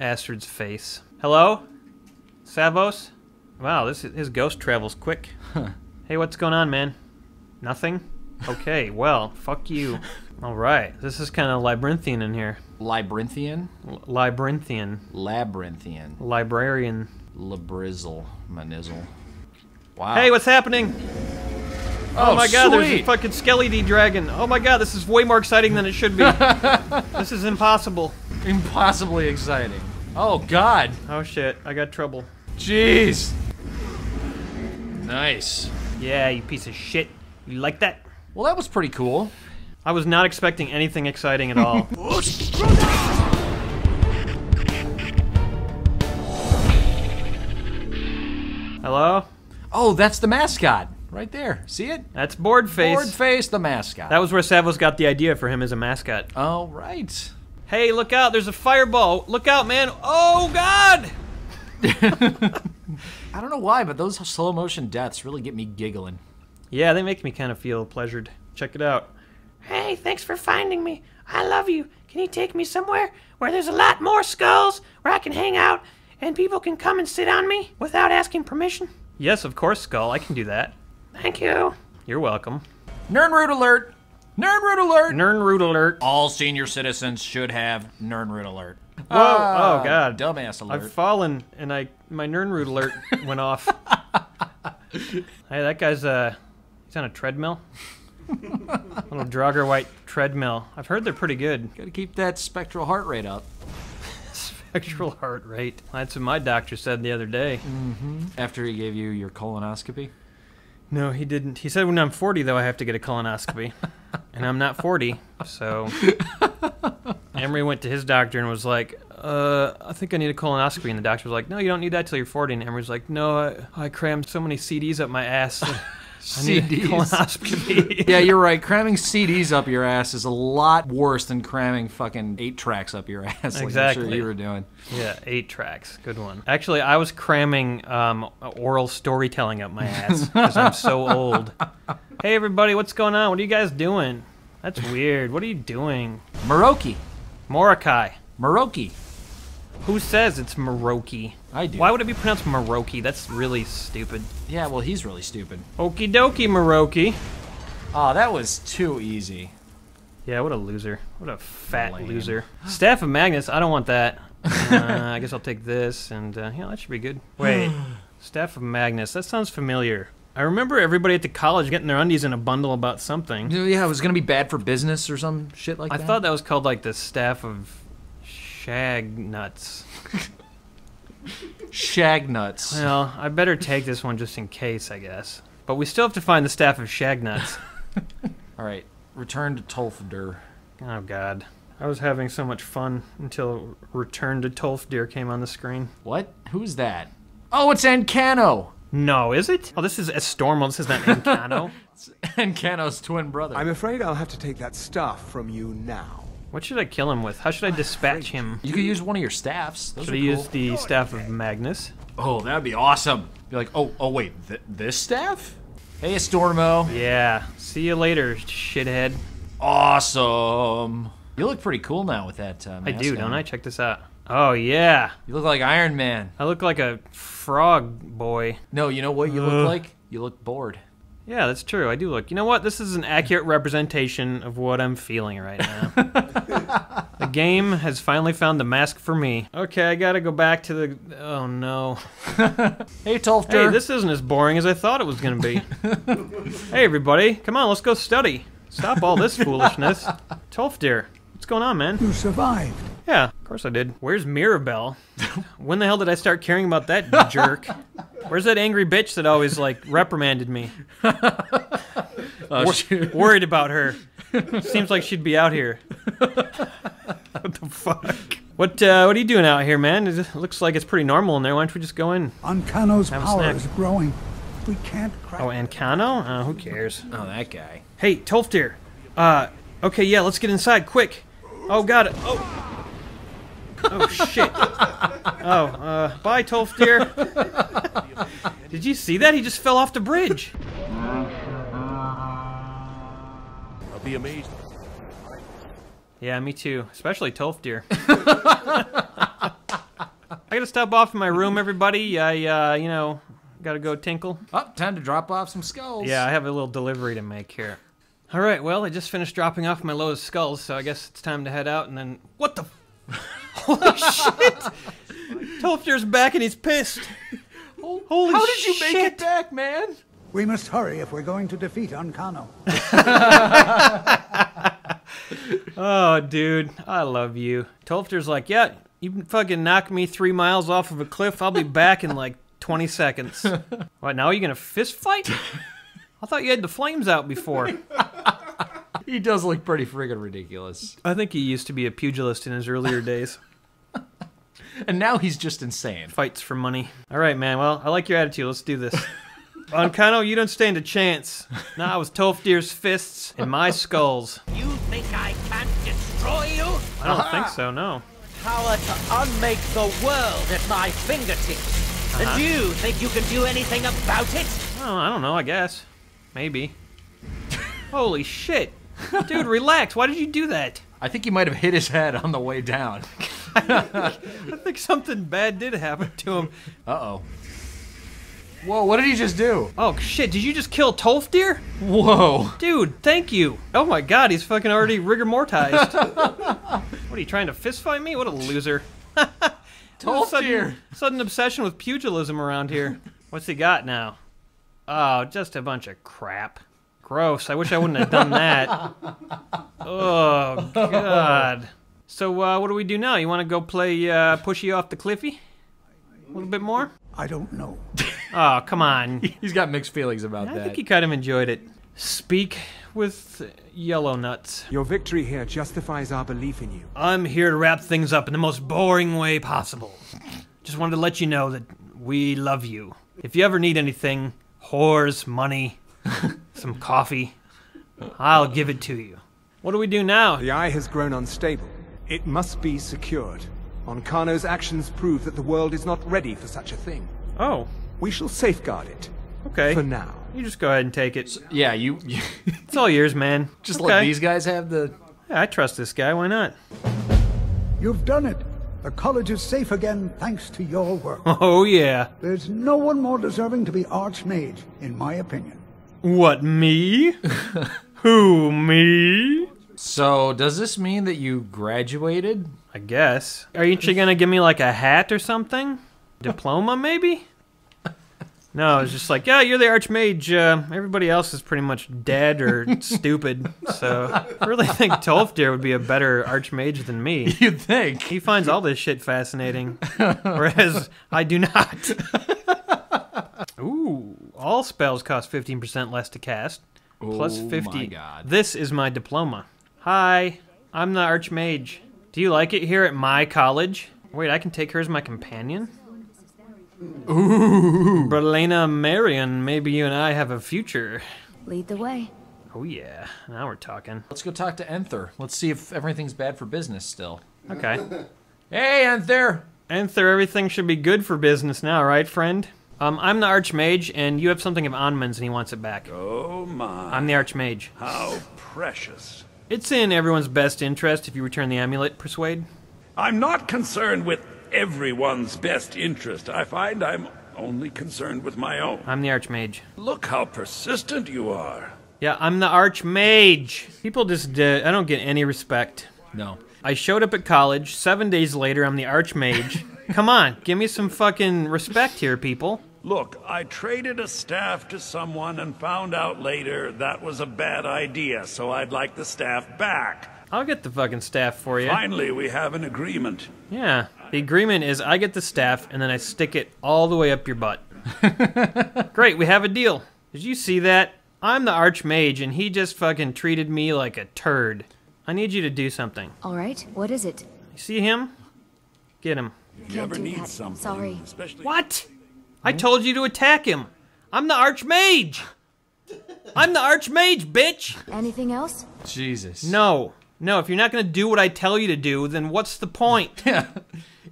Astrid's face. Hello? Savos? Wow, this his ghost travels quick. hey, what's going on, man? Nothing? Okay, well, fuck you. All right. This is kind of labyrinthian in here. Labyrinthian? L- labyrinthian. Labyrinthian. Librarian. Labrizzle. Manizzle. Wow. Hey, what's happening? Oh, Oh, my god, there's a fucking Skelly D dragon. Oh my god, this is way more exciting than it should be. this is impossible. Impossibly exciting. Oh, God. Oh shit, I got trouble. Jeez. Nice. Yeah, you piece of shit. You like that? Well, that was pretty cool. I was not expecting anything exciting at all. Hello? Oh, that's the mascot. Right there. See it? That's Board Face. Board Face, the mascot. That was where Savos got the idea for him as a mascot. Oh, right. Hey, look out, there's a fireball. Look out, man. Oh, God! I don't know why, but those slow motion deaths really get me giggling. Yeah, they make me kind of feel pleasured. Check it out. Hey, thanks for finding me. I love you. Can you take me somewhere where there's a lot more skulls, where I can hang out and people can come and sit on me without asking permission? Yes, of course, Skull. I can do that. Thank you. You're welcome. Nirnroot alert! Nirnroot alert! Nirnroot alert. All senior citizens should have Nirnroot alert. Whoa! Ah, oh God! Dumbass alert. I've fallen, and I my Nirnroot alert went off. hey, that guy's uh, he's on a treadmill. Little Draugr Wight treadmill. I've heard they're pretty good. Gotta keep that spectral heart rate up. Actual heart rate. That's what my doctor said the other day. Mm-hmm. After he gave you your colonoscopy? No, he didn't. He said when I'm 40, though, I have to get a colonoscopy. and I'm not 40, so. Emery went to his doctor and was like, uh, I think I need a colonoscopy. And the doctor was like, No, you don't need that till you're 40. And Emery's like, No, I, I crammed so many CDs up my ass. I need a CDs. yeah, you're right. Cramming CDs up your ass is a lot worse than cramming fucking eight tracks up your ass. Like I'm exactly. sure you were doing. Yeah, eight tracks. Good one. Actually, I was cramming um, oral storytelling up my ass because I'm so old. Hey, everybody, what's going on? What are you guys doing? That's weird. What are you doing? Maroki. Morokei. Maroki. Who says it's Maroki? I do. Why would it be pronounced Maroki? That's really stupid. Yeah, well, he's really stupid. Okie dokie, Maroki. Oh, that was too easy. Yeah, what a loser. What a fat loser. Staff of Magnus, I don't want that. Uh, I guess I'll take this, and uh, yeah, that should be good. Wait, Staff of Magnus, that sounds familiar. I remember everybody at the college getting their undies in a bundle about something. Yeah, it was gonna be bad for business or some shit like I that. I thought that was called like the Staff of Shag Nuts. Shag nuts. Well, I better take this one just in case, I guess. But we still have to find the Staff of Shag Nuts. All right, return to Tolfdir. Oh God. I was having so much fun until Return to Tolfdir came on the screen. What? Who's that? Oh, it's Ancano. No, is it? Oh, this is Estormo. This is not Ancano. Ancano's twin brother. I'm afraid I'll have to take that staff from you now. What should I kill him with? How should I dispatch him? You could use one of your staffs. Those Should I cool. use the Staff of Magnus? Oh, that'd be awesome. Be like, oh, oh, wait, th- this staff? Hey, Stormo. Yeah. See you later, shithead. Awesome. You look pretty cool now with that. Uh, I do, on. don't I? Check this out. Oh yeah. You look like Iron Man. I look like a frog boy. No, you know what you Ugh. look like? You look bored. Yeah, that's true. I do look. You know what? This is an accurate representation of what I'm feeling right now. the game has finally found the mask for me. Okay, I gotta go back to the. Oh no. Hey, Tolfdir. Hey, this isn't as boring as I thought it was gonna be. hey, everybody, come on, let's go study. Stop all this foolishness. Tolfdir, what's going on, man? You survived. Yeah, of course I did. Where's Mirabelle? when the hell did I start caring about that jerk? Where's that angry bitch that always like reprimanded me? Oh, Wor- worried about her. Seems like she'd be out here. what the fuck? What uh, what are you doing out here, man? It looks like it's pretty normal in there. Why don't we just go in? Ancano's power snack. is growing. We can't crack. Oh, Ancano? Uh, who cares? Oh, that guy. Hey, Tolfdir. Uh, okay, yeah, let's get inside, quick. Oh, God. it. Oh. Oh, shit. Oh, uh, bye, dear. Did you see that? He just fell off the bridge. I'll be amazed. Yeah, me too. Especially Tolf dear. I gotta stop off in my room, everybody. I, uh, you know, gotta go tinkle. Oh, time to drop off some skulls. Yeah, I have a little delivery to make here. All right, well, I just finished dropping off my lowest skulls, so I guess it's time to head out and then. What the? f- Holy shit! Tolfdir's back and he's pissed. Holy How did you make it back, man? We must hurry if we're going to defeat Ancano. Oh, dude, I love you. Tolfdir's like, yeah, you fucking knock me three miles off of a cliff. I'll be back in like 20 seconds. What, now are you gonna fist fight? I thought you had the flames out before. He does look pretty friggin' ridiculous. I think he used to be a pugilist in his earlier days. And now he's just insane. Fights for money. All right, man. Well, I like your attitude. Let's do this. Ancano, you don't stand a chance. Nah, Now was Tolfdir's fists and my skulls. You think I can't destroy you? I don't think so, no. Power to unmake the world at my fingertips. Uh-huh. And you think you can do anything about it? Oh, I don't know, I guess. Maybe. Holy shit. Dude, relax. Why did you do that? I think he might have hit his head on the way down. I think something bad did happen to him. Uh oh. Whoa, what did he just do? Oh shit, did you just kill Tolfdir? Whoa. Dude, thank you. Oh my god, he's fucking already rigor mortized. what are you trying to fist fight me? What a loser. Tolfdir. Sudden, sudden obsession with pugilism around here. What's he got now? Oh, just a bunch of crap. Gross. I wish I wouldn't have done that. Oh god. So, uh, what do we do now? You want to go play uh, Pushy Off the Cliffy? A little bit more? I don't know. Oh, come on. He's got mixed feelings about I that. I think he kind of enjoyed it. Speak with Yellow Nuts. Your victory here justifies our belief in you. I'm here to wrap things up in the most boring way possible. Just wanted to let you know that we love you. If you ever need anything, whores, money, some coffee, I'll give it to you. What do we do now? The eye has grown unstable. It must be secured. Ancano's actions prove that the world is not ready for such a thing. Oh. We shall safeguard it. Okay. For now. You just go ahead and take it. Yeah, you. you it's all yours, man. just okay. let these guys have the. Yeah, I trust this guy. Why not? You've done it. The college is safe again thanks to your work. Oh, yeah. There's no one more deserving to be Archmage, in my opinion. What, me? Who, me? So, does this mean that you graduated? I guess. Are you actually gonna give me like a hat or something? Diploma, maybe? No, it's just like, yeah, you're the Archmage. Uh, everybody else is pretty much dead or stupid. So I really think Tolfdir would be a better Archmage than me. You'd think. He finds all this shit fascinating, whereas I do not. Ooh, all spells cost 15% less to cast. Plus Oh 50. my God. This is my diploma. Hi, I'm the Archmage. Do you like it here at my college? Wait, I can take her as my companion? Ooh. Brelyna Maryon, maybe you and I have a future. Lead the way. Oh yeah, now we're talking. Let's go talk to Enthir. Let's see if everything's bad for business still. Okay. Hey, Enthir! Enthir, everything should be good for business now, right, friend? Um, I'm the Archmage, and you have something of Onmund's, and he wants it back. Oh my. I'm the Archmage. How precious. It's in everyone's best interest if you return the amulet, Persuade. I'm not concerned with everyone's best interest. I find I'm only concerned with my own. I'm the Archmage. Look how persistent you are. Yeah, I'm the Archmage. People just, uh, I don't get any respect. No. I showed up at college. Seven days later, I'm the Archmage. Come on, give me some fucking respect here, people. Look, I traded a staff to someone and found out later that was a bad idea, so I'd like the staff back. I'll get the fucking staff for you. Finally, we have an agreement. Yeah. The agreement is I get the staff and then I stick it all the way up your butt. Great, we have a deal. Did you see that? I'm the Archmage and he just fucking treated me like a turd. I need you to do something. All right, what is it? You see him? Get him. You ever do need that. something, Sorry. especially What? I hmm? told you to attack him. I'm the Archmage. I'm the Archmage, bitch. Anything else? Jesus. No. No, if you're not going to do what I tell you to do, then what's the point? Yeah.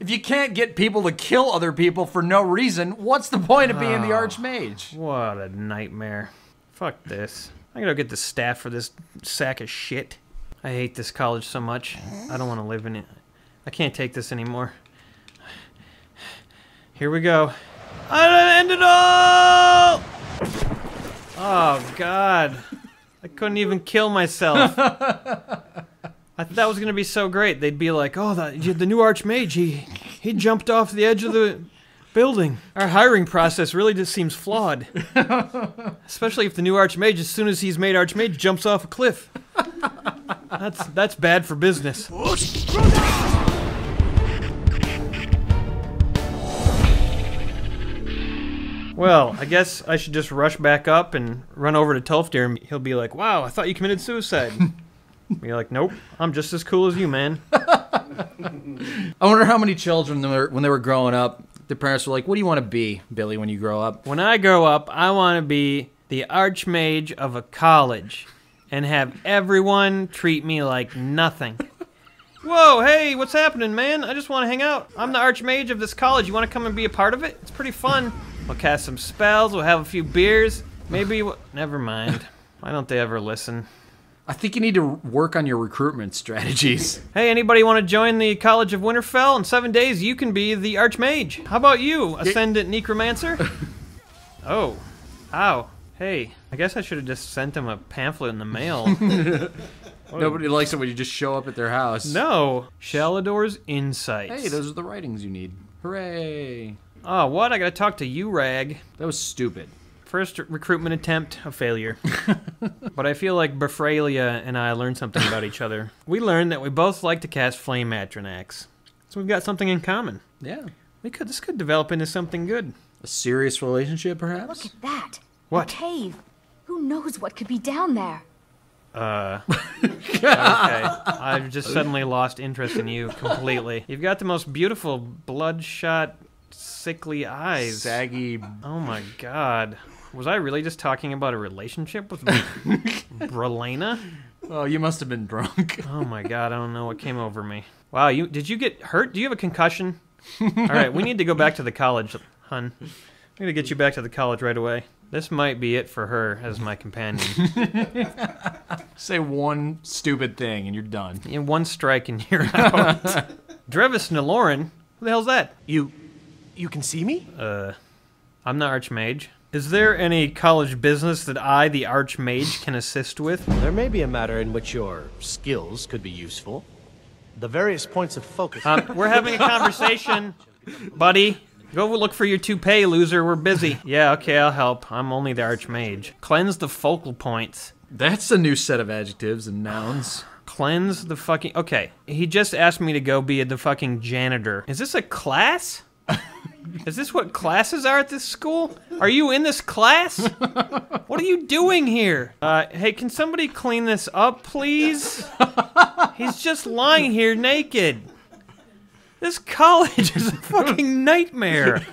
If you can't get people to kill other people for no reason, what's the point of being the Oh. Archmage? What a nightmare. Fuck this. I gotta get the staff for this sack of shit. I hate this college so much. I don't want to live in it. I can't take this anymore. Here we go. I end it all! Oh, God. I couldn't even kill myself. I thought that was gonna be so great. They'd be like, "Oh, the, the new Archmage, he he jumped off the edge of the building." Our hiring process really just seems flawed, especially if the new Archmage, as soon as he's made Archmage, jumps off a cliff. That's that's bad for business. Well, I guess I should just rush back up and run over to Tolfdir, and he'll be like, "Wow, I thought you committed suicide." be like, "Nope, I'm just as cool as you, man." I wonder how many children, they were- when they were growing up, their parents were like, What do you want to be, Billy, when you grow up? When I grow up, I want to be the archmage of a college and have everyone treat me like nothing. Whoa, hey, what's happening, man? I just want to hang out. I'm the archmage of this college. You want to come and be a part of it? It's pretty fun. We'll cast some spells, we'll have a few beers. Maybe. w- Never mind. Why don't they ever listen? I think you need to work on your recruitment strategies. Hey, anybody want to join the College of Winterfell? In seven days, you can be the Archmage. How about you, Ascendant Necromancer? oh. Ow. Hey, I guess I should have just sent him a pamphlet in the mail. Nobody likes it when you just show up at their house. No. Shalidor's Insights. Hey, those are the writings you need. Hooray. Oh, what? I gotta talk to you, Rag. That was stupid. First recruitment attempt, a failure. but I feel like Befralia and I learned something about each other. We learned that we both like to cast flame Atronach. So we've got something in common. Yeah. We could this could develop into something good. A serious relationship, perhaps? Look at that. What? A cave. Who knows what could be down there? Uh, okay. I've just suddenly lost interest in you completely. You've got the most beautiful bloodshot, sickly eyes. Saggy. Oh my god. Was I really just talking about a relationship with Brelyna? Oh, you must have been drunk. Oh my god, I don't know what came over me. Wow, you did you get hurt? Do you have a concussion? All right, we need to go back to the college, hun. I'm gonna get you back to the college right away. This might be it for her as my companion. Say one stupid thing and you're done. In one strike and you're out. Drevis Neloren? Who the hell's that? You, you can see me? Uh, I'm the Archmage. Is there any college business that I, the Archmage, can assist with? There may be a matter in which your skills could be useful. The various points of focus. Um, we're having a conversation, buddy. Go look for your toupee, loser. We're busy. Yeah, okay, I'll help. I'm only the Archmage. Cleanse the focal points. That's a new set of adjectives and nouns. Cleanse the fucking. Okay, he just asked me to go be the fucking janitor. Is this a class? Is this what classes are at this school? Are you in this class? What are you doing here? Uh, hey, can somebody clean this up, please? He's just lying here naked. This college is a fucking nightmare.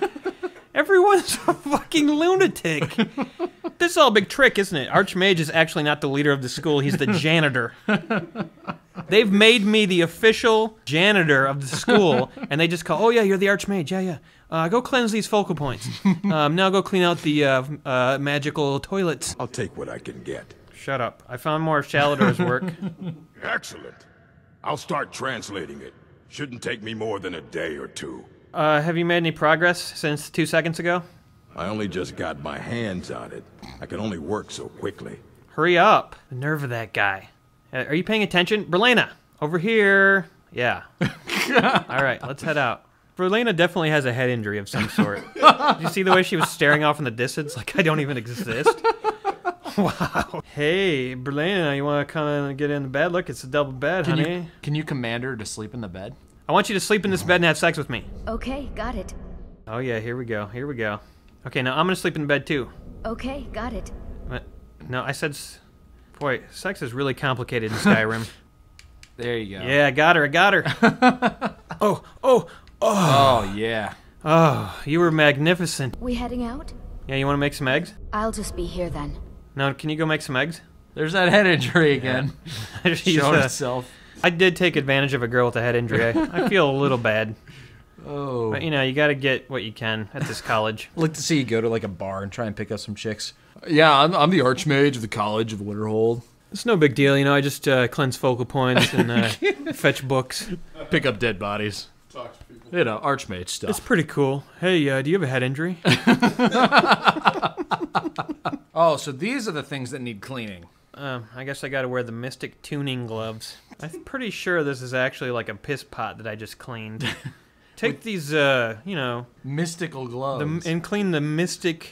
Everyone's a fucking lunatic. This is all a big trick, isn't it? Archmage is actually not the leader of the school, he's the janitor. They've made me the official janitor of the school, and they just call, oh yeah, you're the Archmage, yeah, yeah. Uh, go cleanse these focal points. Um, now go clean out the uh, uh, magical toilets. I'll take what I can get. Shut up. I found more of Shalidor's work. Excellent. I'll start translating it. Shouldn't take me more than a day or two. Uh, have you made any progress since two seconds ago? I only just got my hands on it. I can only work so quickly. Hurry up. The nerve of that guy. Uh, are you paying attention? Berlena, over here. Yeah. All right, let's head out. Berlena definitely has a head injury of some sort. Did you see the way she was staring off in the distance like I don't even exist? wow. Hey, Berlena, you want to come and get in the bed? Look, it's a double bed, Can honey. you, can you command her to sleep in the bed? I want you to sleep in this bed and have sex with me. Okay, got it. Oh yeah, here we go. Here we go. Okay, now I'm gonna sleep in the bed too. Okay, got it. No, I said. S- Boy, sex is really complicated in Skyrim. There you go. yeah, I got her. I got her. oh, oh, oh. Oh, yeah. Oh, you were magnificent. We heading out? Yeah, you want to make some eggs? I'll just be here then. No, can you go make some eggs? There's that head injury again. She's, Showing uh, itself. I did take advantage of a girl with a head injury. I, I feel a little bad. Oh. But you know, you got to get what you can at this college. I'd like to see you go to like a bar and try and pick up some chicks. Yeah, I'm, I'm the Archmage of the College of Winterhold. It's no big deal, you know. I just uh, cleanse focal points and uh, fetch books. Pick up dead bodies. Talk to people. You know, Archmage stuff. It's pretty cool. Hey, uh, do you have a head injury? oh, so these are the things that need cleaning. Um, I guess I got to wear the Mystic tuning gloves. I'm pretty sure this is actually like a piss pot that I just cleaned. Take these, uh, you know, Mystical gloves. the, and clean the Mystic t-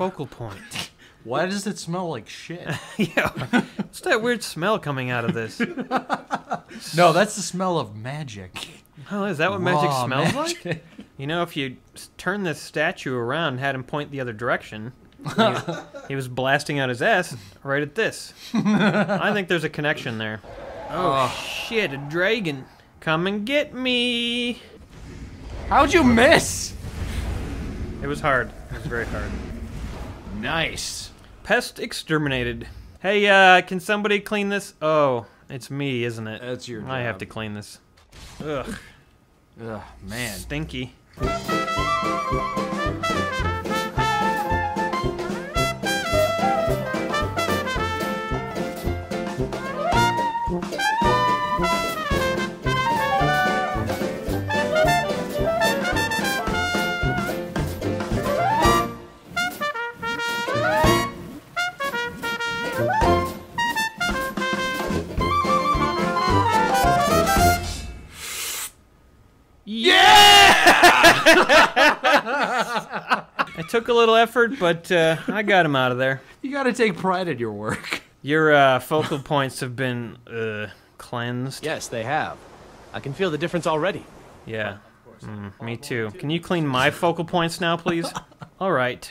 focal point. Why does it smell like shit? yeah, what's that weird smell coming out of this? no, that's the smell of magic. Oh, is that what magic Raw smells magic. like? You know, if you turn this statue around and had him point the other direction, he, he was blasting out his ass right at this. I think there's a connection there. Oh, ah. shit, a dragon. Come and get me. How'd you miss? It was hard. It was very hard. Nice. Pest exterminated. Hey, uh, can somebody clean this? Oh, it's me, isn't it? That's your I have to clean this. Ugh, Ugh, man. stinky. I took a little effort, but uh, I got him out of there. You gotta take pride in your work. Your uh, focal points have been uh, cleansed. Yes, they have. I can feel the difference already. Yeah. Mm, me too. Can you clean my focal points now, please? All right.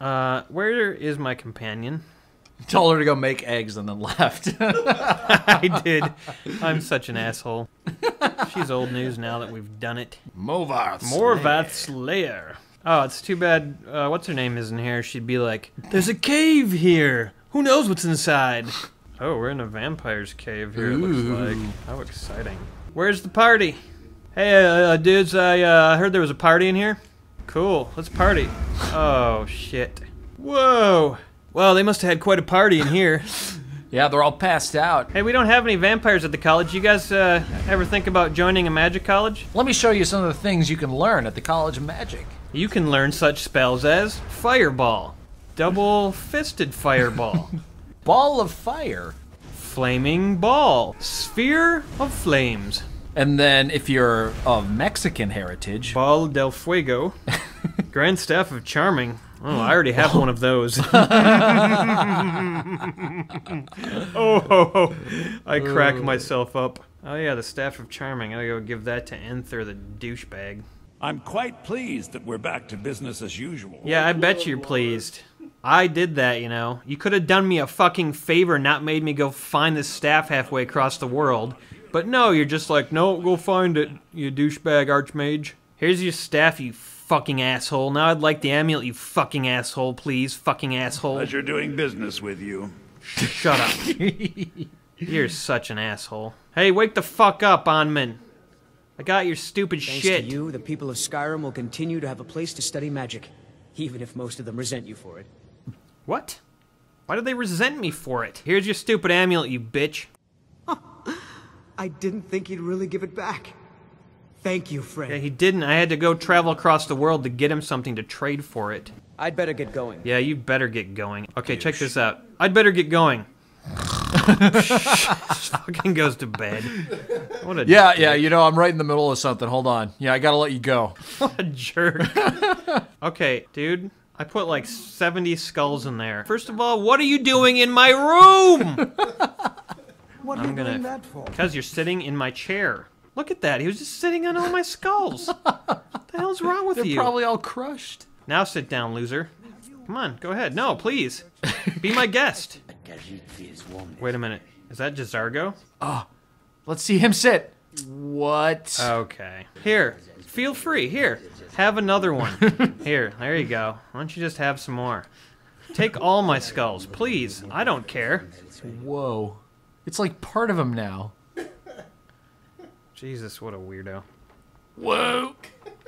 Uh, where is my companion? Told her to go make eggs and then left. I did. I'm such an asshole. She's old news now that we've done it. Movarth Morvath Slayer. Oh, it's too bad. Uh, what's her name isn't here. She'd be like, "There's a cave here. Who knows what's inside?" Oh, we're in a vampire's cave here. It looks like. How exciting! Where's the party? Hey, uh, dudes, I uh, heard there was a party in here. Cool. Let's party. Oh shit. Whoa. Well, they must have had quite a party in here. yeah, they're all passed out. Hey, we don't have any vampires at the college. You guys uh, ever think about joining a magic college? Let me show you some of the things you can learn at the College of Magic. You can learn such spells as Fireball, Double Fisted Fireball, Ball of Fire, Flaming Ball, Sphere of Flames, and then if you're of Mexican heritage, Ball del Fuego, Grand Staff of Charming. Oh, I already have one of those. oh, ho, ho. I crack myself up. Oh yeah, the Staff of Charming. I gotta go give that to Enther the douchebag. I'm quite pleased that we're back to business as usual. Yeah, I bet you're pleased. I did that, you know. You could have done me a fucking favor not made me go find this staff halfway across the world. But no, you're just like, no, go find it, you douchebag archmage. Here's your staff, you fucking asshole. Now I'd like the amulet, you fucking asshole, please, fucking asshole. Pleasure doing business with you. Shut up. you're such an asshole. Hey, wake the fuck up, Onmund. I got your stupid Thanks shit. to you, the people of Skyrim will continue to have a place to study magic, even if most of them resent you for it. What? Why do they resent me for it? Here's your stupid amulet, you bitch. I didn't think he'd really give it back. Thank you, friend. Yeah, he didn't. I had to go travel across the world to get him something to trade for it. I'd better get going. Yeah, you better get going. Okay, check this out. I'd better get going. Fucking goes to bed. What a Yeah, dick. yeah, you know, I'm right in the middle of something. Hold on. Yeah, I gotta let you go. What a jerk. okay, dude. I put like 70 skulls in there. First of all, what are you doing in my room? What are I'm you gonna- doing that for? Because you're sitting in my chair. Look at that. He was just sitting on all my skulls. what the hell's wrong with you. They're you? probably all crushed. Now sit down, loser. Come on, go ahead. No, please. Be my guest. Wait a minute. Is that J'zargo? Oh, ah, let's see him sit. What? Okay. Here, feel free. Here, have another one. Here, there you go. Why don't you just have some more? Take all my skulls, please. I don't care. Whoa. It's like part of him now. Jesus, what a weirdo. Whoa.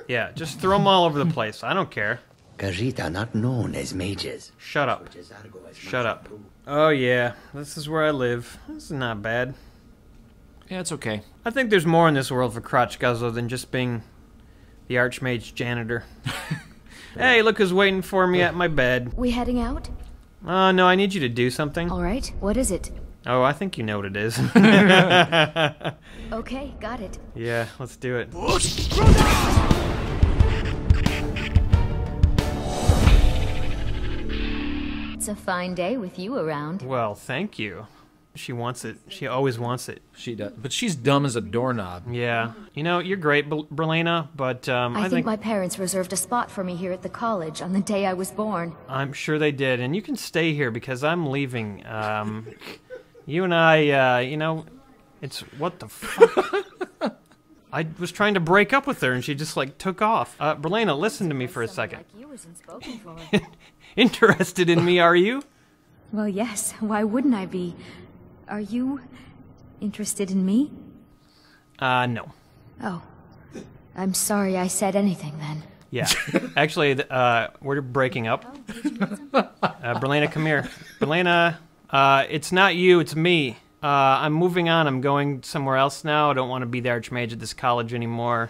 Yeah, just throw them all over the place. I don't care. Khajiit are not known as mages. Shut up. Shut up. Oh, yeah. This is where I live. This is not bad. Yeah, it's okay. I think there's more in this world for Crotch Guzzler than just being the Archmage's janitor. hey, look who's waiting for me at my bed. We heading out? Uh, no, I need you to do something. All right. What is it? Oh, I think you know what it is. Okay, got it. yeah, let's do it. It's a fine day with you around. Well, thank you. She wants it. She always wants it. She does. But she's dumb as a doorknob. Yeah. You know, you're great, Bel- Berlena, but um, I, I, think, my parents reserved a spot for me here at the college on the day I was born. I'm sure they did, and you can stay here because I'm leaving. Um, you and I, uh, you know, it's what the fuck. I was trying to break up with her, and she just like took off. Uh, Berlena, listen to me for a second. You was in spoken for. Interested in me, are you? well, yes. Why wouldn't I be? Are you interested in me? Uh, no. Oh. I'm sorry I said anything then. Yeah. Actually, uh, we're breaking up. Uh, Berlena, come here. Berlena, uh, it's not you, it's me. Uh, I'm moving on. I'm going somewhere else now. I don't want to be the archmage at this college anymore.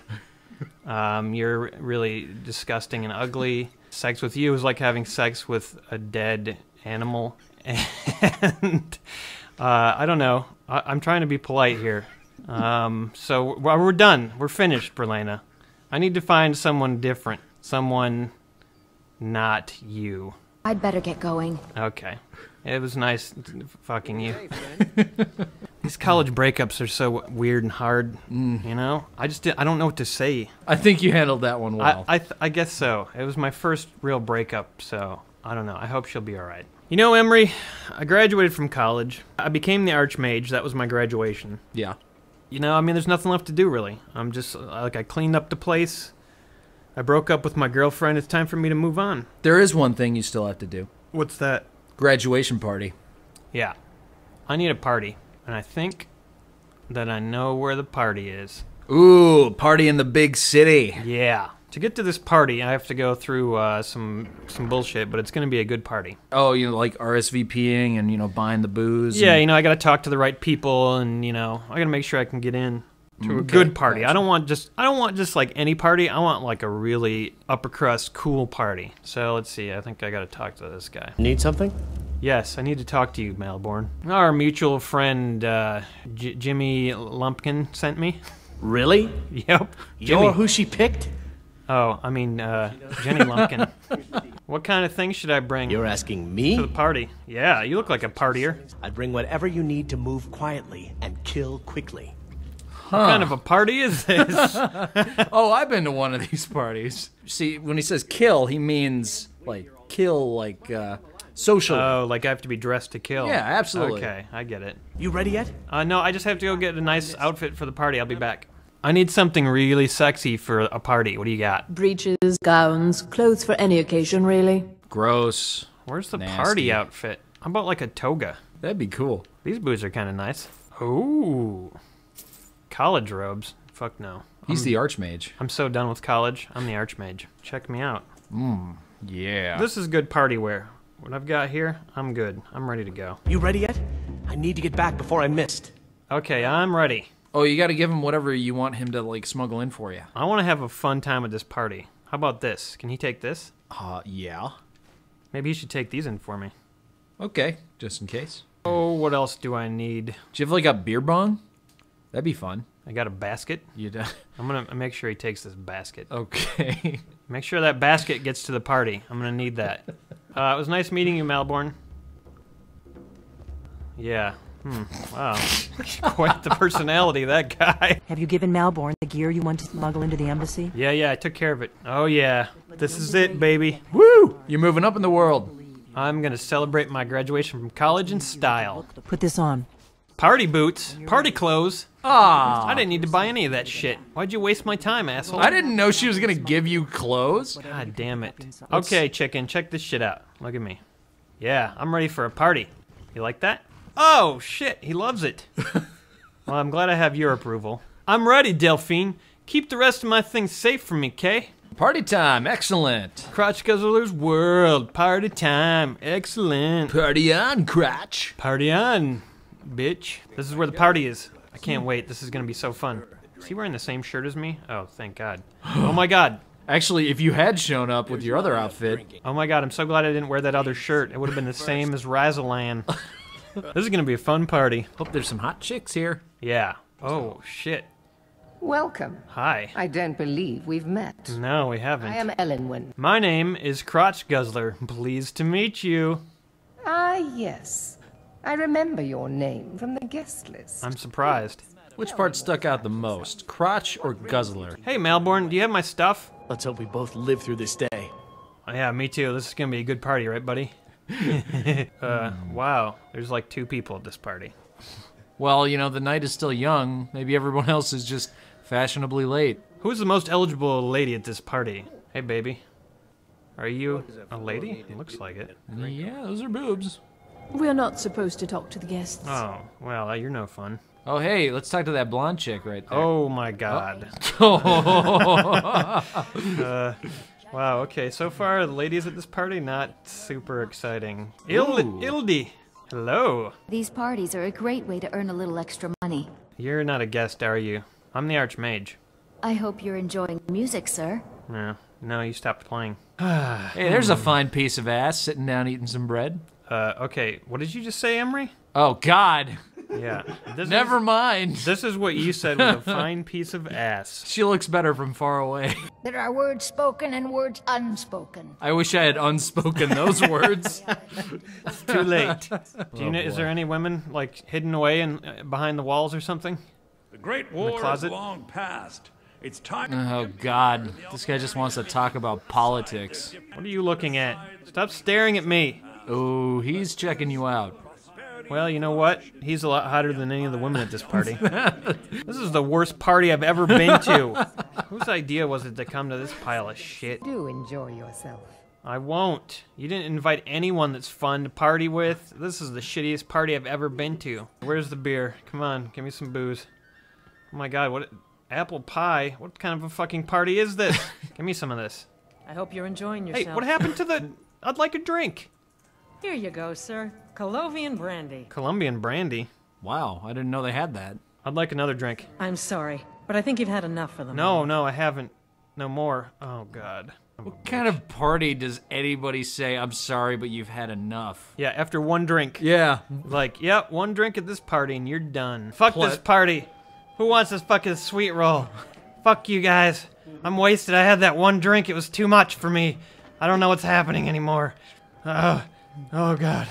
Um, you're really disgusting and ugly. Sex with you is like having sex with a dead animal. And uh, I don't know. I- I'm trying to be polite here. Um, so we're, we're done. We're finished, Berlena. I need to find someone different. Someone not you. I'd better get going. Okay. It was nice fucking you. These college breakups are so weird and hard. You know, I just I don't know what to say. I think you handled that one well. I I, th- I guess so. It was my first real breakup, so I don't know. I hope she'll be all right. You know, Emery, I graduated from college. I became the Archmage. That was my graduation. Yeah. You know, I mean, there's nothing left to do really. I'm just like I cleaned up the place. I broke up with my girlfriend. It's time for me to move on. There is one thing you still have to do. What's that? Graduation party. Yeah. I need a party, and I think that I know where the party is. Ooh, party in the big city. Yeah. To get to this party, I have to go through uh, some some bullshit, but it's going to be a good party. Oh, you know, like RSVPing and you know buying the booze. Yeah, and- you know, I got to talk to the right people, and you know, I got to make sure I can get in to a good party. I don't want just I don't want just like any party. I want like a really upper crust, cool party. So let's see. I think I got to talk to this guy. Need something? Yes, I need to talk to you, Malborn. Our mutual friend uh, J- Jimmy Lumpkin sent me. Really? Yep. You're who she picked? Oh, I mean uh, Jenny Lumpkin. what kind of things should I bring? You're asking me? to the party. Yeah, you look like a partier. I'd bring whatever you need to move quietly and kill quickly. What kind of a party is this? oh, I've been to one of these parties. See, when he says kill, he means like kill, like uh, socially. Oh, like I have to be dressed to kill. Yeah, absolutely. Okay, I get it. You ready yet? Uh, no, I just have to go get a nice outfit for the party. I'll be back. I need something really sexy for a party. What do you got? Breeches, gowns, clothes for any occasion, really. Gross. Where's the Nasty. party outfit? How about like a toga? That'd be cool. These boots are kind of nice. Ooh. College robes. Fuck no. He's I'm- the archmage. I'm so done with college. I'm the archmage. Check me out. Mmm. Yeah. This is good party wear. What I've got here, I'm good. I'm ready to go. You ready yet? I need to get back before I missed. Okay, I'm ready. Oh, you got to give him whatever you want him to like smuggle in for you. I want to have a fun time at this party. How about this? Can he take this? Uh, yeah. Maybe he should take these in for me. Okay, just in case. Oh, what else do I need? Do you have like a beer bong? That'd be fun. I got a basket. You do. I'm gonna make sure he takes this basket. Okay. Make sure that basket gets to the party. I'm gonna need that. Uh, it was nice meeting you, Malborn. Yeah. Hmm. Wow. Quite the personality, of that guy. Have you given Malborn the gear you want to smuggle into the embassy? Yeah, yeah, I took care of it. Oh, yeah. This is it, baby. Woo! You're moving up in the world. I'm gonna celebrate my graduation from college in style. Put this on. Party boots, party clothes. Ah. I didn't need to buy any of that shit. Why'd you waste my time, asshole? I didn't know she was gonna give you clothes. God damn it. Okay, chicken, check this shit out. Look at me. Yeah, I'm ready for a party. You like that? Oh, shit, he loves it. well, I'm glad I have your approval. I'm ready, Delphine. Keep the rest of my things safe from me, Kay? Party time, excellent. Crotch Guzzler's World, party time, excellent. Party on, Crotch. Party on, bitch. This is where the party is. I can't wait. This is gonna be so fun. Is he wearing the same shirt as me? Oh, thank God. Oh my God. Actually, if you had shown up with your other outfit, Oh my God. I'm so glad I didn't wear that other shirt. It would have been the same as Razelan. this is gonna be a fun party. hope there's some hot chicks here. Yeah. Oh shit. Welcome. Hi. I don't believe we've met. No, we haven't. I am Elenwen. My name is Crotch Guzzler. Pleased to meet you. Ah, yes. I remember your name from the guest list. I'm surprised. Which part stuck out the most, crotch or guzzler? Hey, Malborn, do you have my stuff? Let's hope we both live through this day. Oh, yeah, me too. This is gonna be a good party, right, buddy? uh, wow. There's like two people at this party. Well, you know, the night is still young. Maybe everyone else is just fashionably late. Who's the most eligible lady at this party? Hey, baby. Are you a lady? Looks like it. Yeah, those are boobs. We're not supposed to talk to the guests. Oh, well, uh, you're no fun. Oh, hey, let's talk to that blonde chick right there. Oh my god. Oh. uh, wow, okay, so far the ladies at this party, not super exciting. Il- Ooh. Ildi! Hello! These parties are a great way to earn a little extra money. You're not a guest, are you? I'm the Archmage. I hope you're enjoying the music, sir. No, no, you stopped playing. hey, there's a fine piece of ass sitting down eating some bread. Uh, okay, what did you just say, Emery? Oh, God. Yeah. This Never is, mind. This is what you said was a fine piece of ass. She looks better from far away. There are words spoken and words unspoken. I wish I had unspoken those words. It's too late. Do you Oh, know, is there any women like hidden away in uh, behind the walls or something? The Great War the War is closet? long past. It's time. Oh God, this guy just wants to talk about politics. What are you looking at? Stop staring at me. Oh, he's checking you out. Well, you know what? He's a lot hotter than any of the women at this party. this is the worst party I've ever been to. Whose idea was it to come to this pile of shit? Do enjoy yourself. I won't. You didn't invite anyone that's fun to party with. This is the shittiest party I've ever been to. Where's the beer? Come on, give me some booze. Oh my god, what apple pie? What kind of a fucking party is this? give me some of this. I hope you're enjoying yourself. Hey, what happened to the I'd like a drink. Here you go, sir. Colovian brandy. Colombian brandy. Wow, I didn't know they had that. I'd like another drink. I'm sorry, but I think you've had enough for the No, moment. no, I haven't. No more. Oh god. What kind of party does anybody say, I'm sorry, but you've had enough? Yeah, after one drink. Yeah. Like, yep, one drink at this party and you're done. Fuck Pla- this party. Who wants this fucking sweet roll? Fuck you guys. I'm wasted. I had that one drink. It was too much for me. I don't know what's happening anymore. Oh, oh god.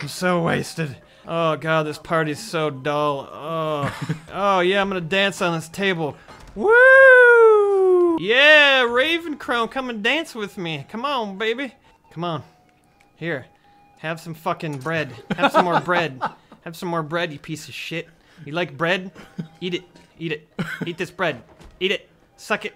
I'm so wasted. Oh god, this party's so dull. Oh. oh yeah, I'm gonna dance on this table. Woo! Yeah, Ravencrow, come and dance with me. Come on, baby. Come on. Here. Have some fucking bread. Have some more bread. Have some more bread, you piece of shit. You like bread? Eat it. Eat it. Eat this bread. Eat it. Suck it.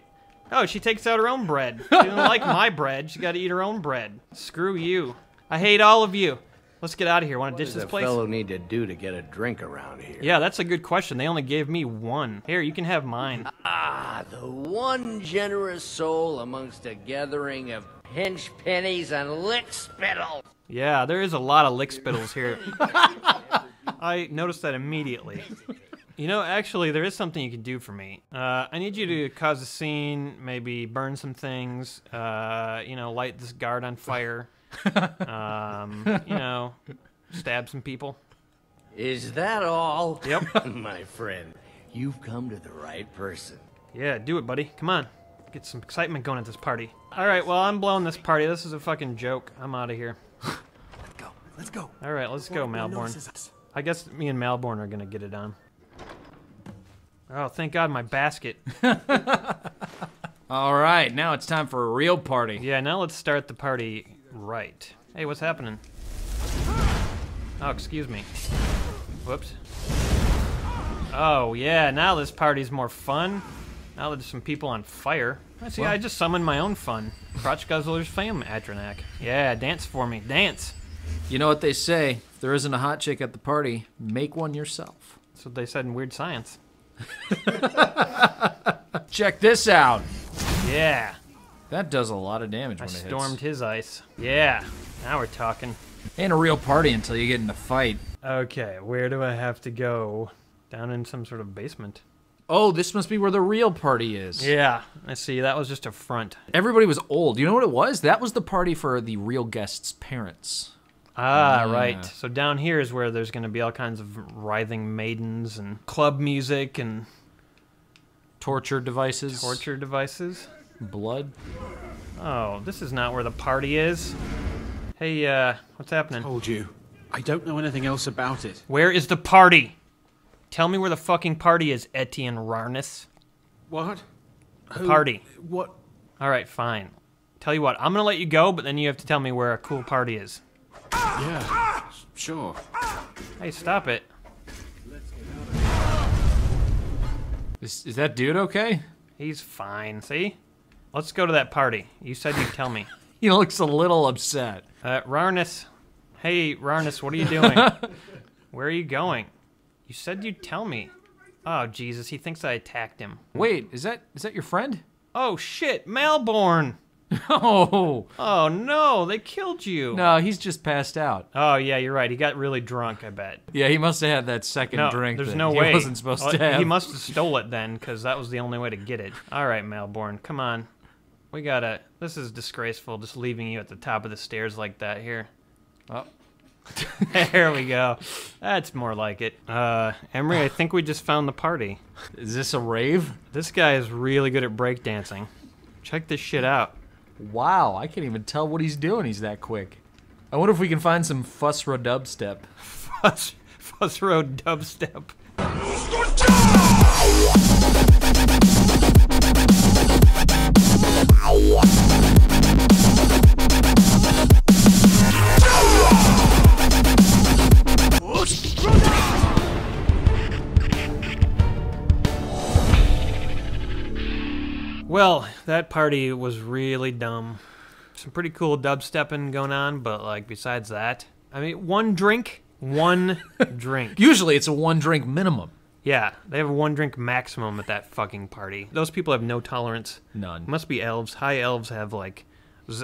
Oh, she takes out her own bread. She doesn't like my bread. She got to eat her own bread. Screw you. I hate all of you. Let's get out of here. Want to ditch What this does a place? fellow need to do to get a drink around here? Yeah, that's a good question. They only gave me one. Here, you can have mine. Ah, the one generous soul amongst a gathering of pinch pennies and lick spittle. Yeah, there is a lot of lick spittles here. I noticed that immediately. You know, actually, there is something you can do for me. Uh, I need you to cause a scene, maybe burn some things, uh, you know, light this guard on fire, um, you know, stab some people. Is that all? Yep. My friend, you've come to the right person. Yeah, do it, buddy. Come on. Get some excitement going at this party. All right, well, I'm blowing this party. This is a fucking joke. I'm out of here. Let's go. All right, let's go, Before anyone Malborn. notices us. I guess me and Malborn are gonna get it on. Oh, thank God, my basket. All right, now it's time for a real party. Yeah, now let's start the party right. Hey, what's happening? Oh, excuse me. Whoops. Oh, yeah, now this party's more fun. Now there's some people on fire. I see, Well- I just summoned my own fun. Crotch Guzzler's fame, Atronach. Yeah, dance for me. Dance. You know what they say? If there isn't a hot chick at the party, make one yourself. That's what they said in Weird Science. Check this out. Yeah. That does a lot of damage I when it stormed his ice. Yeah, now we're talking. Ain't a real party until you get in a fight. Okay, where do I have to go? Down in some sort of basement. Oh, this must be where the real party is. Yeah, I see. That was just a front. Everybody was old. You know what it was? That was the party for the real guest's parents. Ah, Yeah. right. So down here is where there's going to be all kinds of writhing maidens and club music and Torture devices. torture devices. Blood. Oh, this is not where the party is. Hey, uh, what's happening? Told you. I don't know anything else about it. Where is the party? Tell me where the fucking party is, Etienne Rarnus. What? The Who- party. What? All right, fine. Tell you what, I'm gonna let you go, but then you have to tell me where a cool party is. Yeah, sure. Hey, stop it. Is, is that dude okay? He's fine. See? Let's go to that party. You said you'd tell me. He looks a little upset. Uh, Rarnus. Hey, Rarnus, what are you doing? Where are you going? You said you'd tell me. Oh, Jesus, he thinks I attacked him. Wait, is that is that your friend? Oh, shit, Malborn. Oh. Oh, no, they killed you. No, he's just passed out. Oh, yeah, you're right. He got really drunk, I bet. Yeah, he must have had that second no, drink. There's that no he way. wasn't supposed Oh, to have. He must have stole it then, because that was the only way to get it. All right, Malborn, come on. We gotta. This is disgraceful, just leaving you at the top of the stairs like that here. Oh. there we go. That's more like it. Uh, Emery, I think we just found the party. Is this a rave? This guy is really good at breakdancing. Check this shit out. Wow, I can't even tell what he's doing. He's that quick. I wonder if we can find some Fussro dubstep. Fuss, Fuss Road dubstep. Well, that party was really dumb. Some pretty cool dubstepping going on, but like besides that, I mean, one drink, one drink. Usually it's a one drink minimum. Yeah, they have a one drink maximum at that fucking party. Those people have no tolerance. None. Must be elves. High elves have like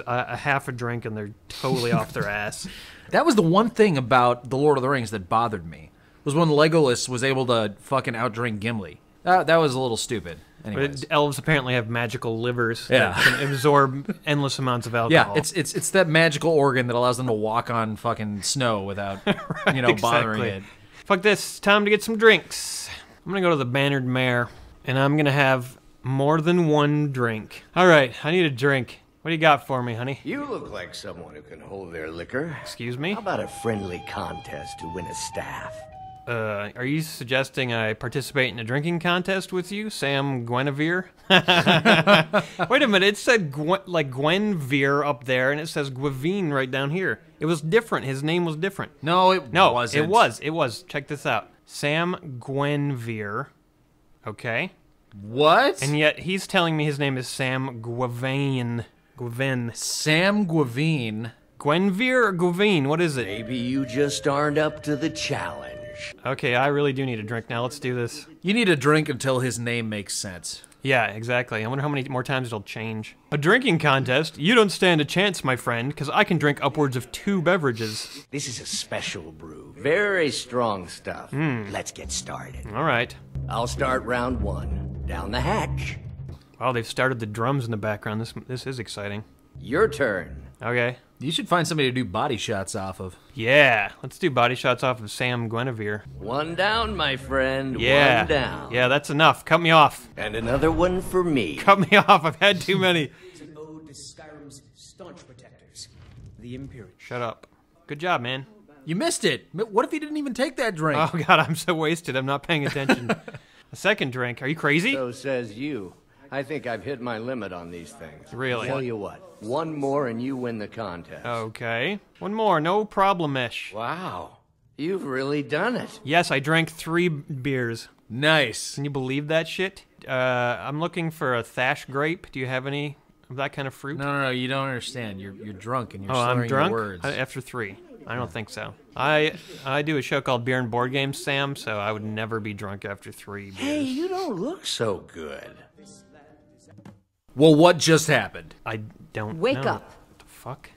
a, half a drink and they're totally off their ass. That was the one thing about The Lord of the Rings that bothered me. Was when Legolas was able to fucking outdrink Gimli. That, that was a little stupid. Anyways. But elves apparently have magical livers Yeah. that can absorb endless amounts of alcohol. Yeah, alcohol. it's it's it's that magical organ that allows them to walk on fucking snow without you know bothering Exactly. it. Fuck this. Time to get some drinks. I'm gonna go to the Bannered Mare, and I'm gonna have more than one drink. All right, I need a drink. What do you got for me, honey? You look like someone who can hold their liquor. Excuse me? How about a friendly contest to win a staff? Uh, are you suggesting I participate in a drinking contest with you, Sam Guinevere? Wait a minute, it said Gwen, like Gwenvere up there, and it says Guivine right down here. It was different. His name was different. No, it no, wasn't. it was. It was. Check this out, Sam Gwenvere. Okay. What? And yet he's telling me his name is Sam Guivane. Guivin. Sam Guivine. Gwenvere or Guivine? What is it? Maybe you just aren't up to the challenge. Okay, I really do need a drink now. Let's do this. You need a drink until his name makes sense. Yeah, exactly. I wonder how many more times it'll change. A drinking contest? You don't stand a chance, my friend, because I can drink upwards of two beverages. This is a special brew. Very strong stuff. Hmm. Let's get started. All right. I'll start round one. Down the hatch. Wow, they've started the drums in the background. This this is exciting. Your turn. Okay. You should find somebody to do body shots off of. Yeah, let's do body shots off of Sam Guinevere. One down, my friend. Yeah. One down. Yeah, that's enough. Cut me off. And another one for me. Cut me off. I've had too many. It's an ode to Skyrim's staunch protectors, the Imperial. Shut up. Good job, man. You missed it. What if he didn't even take that drink? Oh god, I'm so wasted. I'm not paying attention. a second drink. Are you crazy? So says you. I think I've hit my limit on these things. Really? Tell you what, one more and you win the contest. Okay. One more. No problem-ish. Wow. You've really done it. Yes, I drank three beers. Nice. Can you believe that shit? Uh, I'm looking for a Thash grape. Do you have any of that kind of fruit? No, no, no. You don't understand. You're you're drunk and you're oh, slurring I'm drunk. your words. Uh, After three, I don't think so. I I do a show called Beer and Board Games, Sam. So I would never be drunk after three. Beers. Hey, you don't look so good. Well, what just happened? I don't Wake know. up. What the fuck?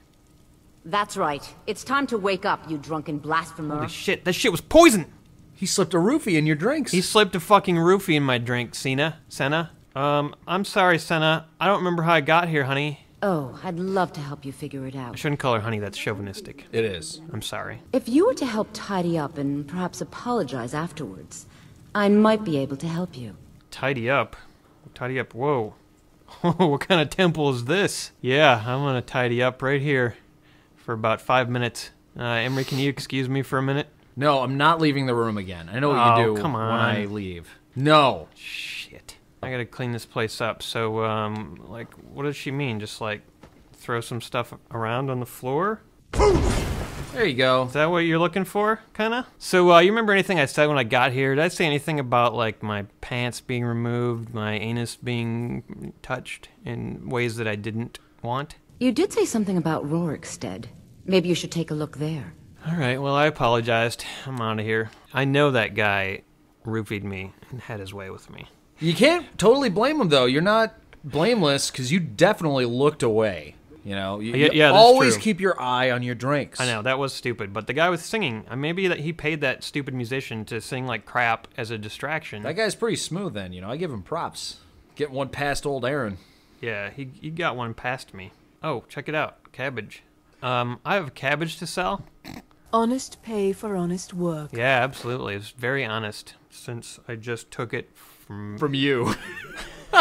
That's right. It's time to wake up, you drunken blasphemer. Holy shit! That shit was poison. He slipped a roofie in your drinks. He slipped a fucking roofie in my drink, Cena. Senna. Um, I'm sorry, Senna. I don't remember how I got here, honey. Oh, I'd love to help you figure it out. I out. shouldn't call her honey. That's chauvinistic. It is. I'm sorry. If you were to help tidy up and perhaps apologize afterwards, I might be able to help you. Tidy up. Tidy up. Whoa. what kind of temple is this? Yeah, I'm gonna tidy up right here for about five minutes. Uh, Emery, can you excuse me for a minute? No, I'm not leaving the room again. I know what Oh, you do come when on. I leave. No. Shit. I gotta clean this place up. So, um, like, what does she mean? Just like throw some stuff around on the floor? There you go. Is that what you're looking for, kinda? So, uh, you remember anything I said when I got here? Did I say anything about, like, my pants being removed, my anus being touched in ways that I didn't want? You did say something about Rorikstead. Maybe you should take a look there. Alright, well, I apologized. I'm out of here. I know that guy roofied me and had his way with me. You can't totally blame him though. You're not blameless because you definitely looked away. You know, you, Yeah, yeah, that's always true. keep your eye on your drinks. I know that was stupid, but the guy was singing. Uh, maybe that he paid that stupid musician to sing like crap as a distraction. That guy's pretty smooth. Then you know, I give him props. Get one past old Aaron. Yeah, he he got one past me. Oh, check it out, cabbage. Um, I have cabbage to sell. Honest pay for honest work. Yeah, absolutely. It's very honest since I just took it from From you.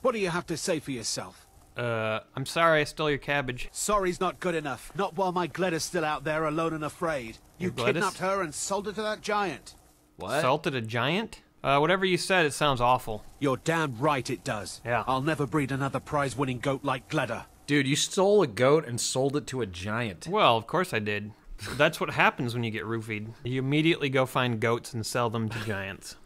What do you have to say for yourself? Uh, I'm sorry I stole your cabbage. Sorry's not good enough. Not while my Gleda's still out there alone and afraid. You Your kidnapped her and sold her to that giant. What? Salted a giant? Uh, whatever you said, it sounds awful. You're damn right it does. Yeah. I'll never breed another prize-winning goat like Gleda. Dude, you stole a goat and sold it to a giant. Well, of course I did. That's what happens when you get roofied. You immediately go find goats and sell them to giants.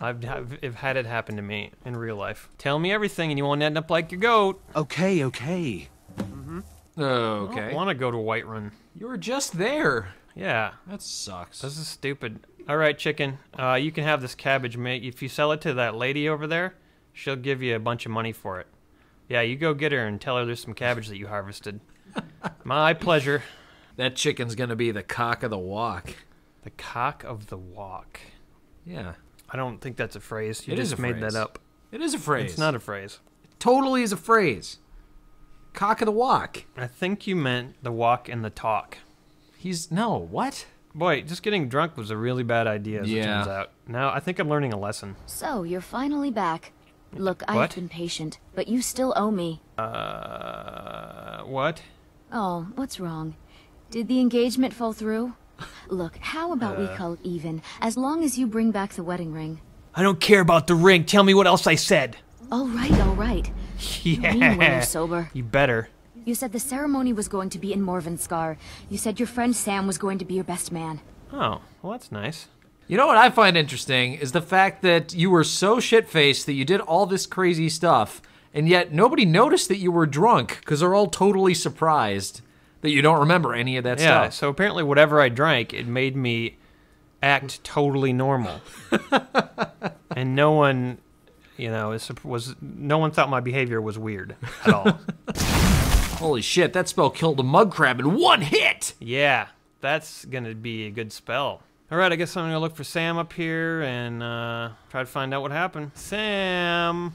I've, I've, I've had it happen to me in real life. Tell me everything and you won't end up like your goat. Okay, okay. Mm-hmm. Oh, I okay. don't want to go to Whiterun. You were just there. Yeah. That sucks. This is stupid. All right, chicken. Uh, you can have this cabbage, mate. If you sell it to that lady over there, she'll give you a bunch of money for it. Yeah, you go get her and tell her there's some cabbage that you harvested. My pleasure. That chicken's gonna be the cock of the walk. The cock of the walk. Yeah. I don't think that's a phrase. You It is just a made phrase. that up. It is a phrase. It's not a phrase. It Totally is a phrase. Cock of the walk. I think you meant the walk and the talk. He's no what? Boy, just getting drunk was a really bad idea, as it Yeah. turns out. Now I think I'm learning a lesson. So, you're finally back. Look, I've been patient, but you still owe me. Uh, what? Oh, what's wrong? Did the engagement fall through? Look, how about we Uh. call it even, as long as you bring back the wedding ring? I don't care about the ring. Tell me what else I said. All right, all right. Yeah. You mean when you're sober. You better. You said the ceremony was going to be in Morvunskar. You said your friend Sam was going to be your best man. Oh, well, that's nice. You know what I find interesting is the fact that you were so shit faced that you did all this crazy stuff, and yet nobody noticed that you were drunk because they're all totally surprised that you don't remember any of that yeah, stuff. so apparently whatever I drank, it made me act totally normal. and no one, you know, was no one thought my behavior was weird at all. Holy shit, that spell killed a mud crab in one hit! yeah, that's gonna be a good spell. All right, I guess I'm gonna look for Sam up here and uh, try to find out what happened. Sam,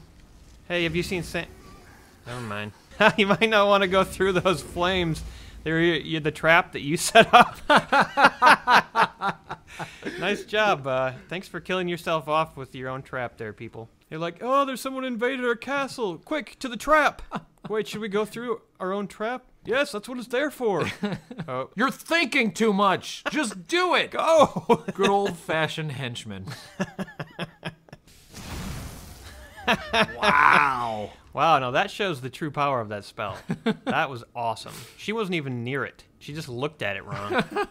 hey, have you seen Sam? Never mind. you might not want to go through those flames. They're you the trap that you set up. nice job. Uh, thanks for killing yourself off with your own trap there, people. You're like, oh, there's someone invaded our castle. Quick, to the trap. Wait, should we go through our own trap? Yes, that's what it's there for. oh. You're thinking too much. Just do it. Go. Good old fashioned henchman. wow. Wow, no, that shows the true power of that spell. that was awesome. She wasn't even near it. She just looked at it wrong.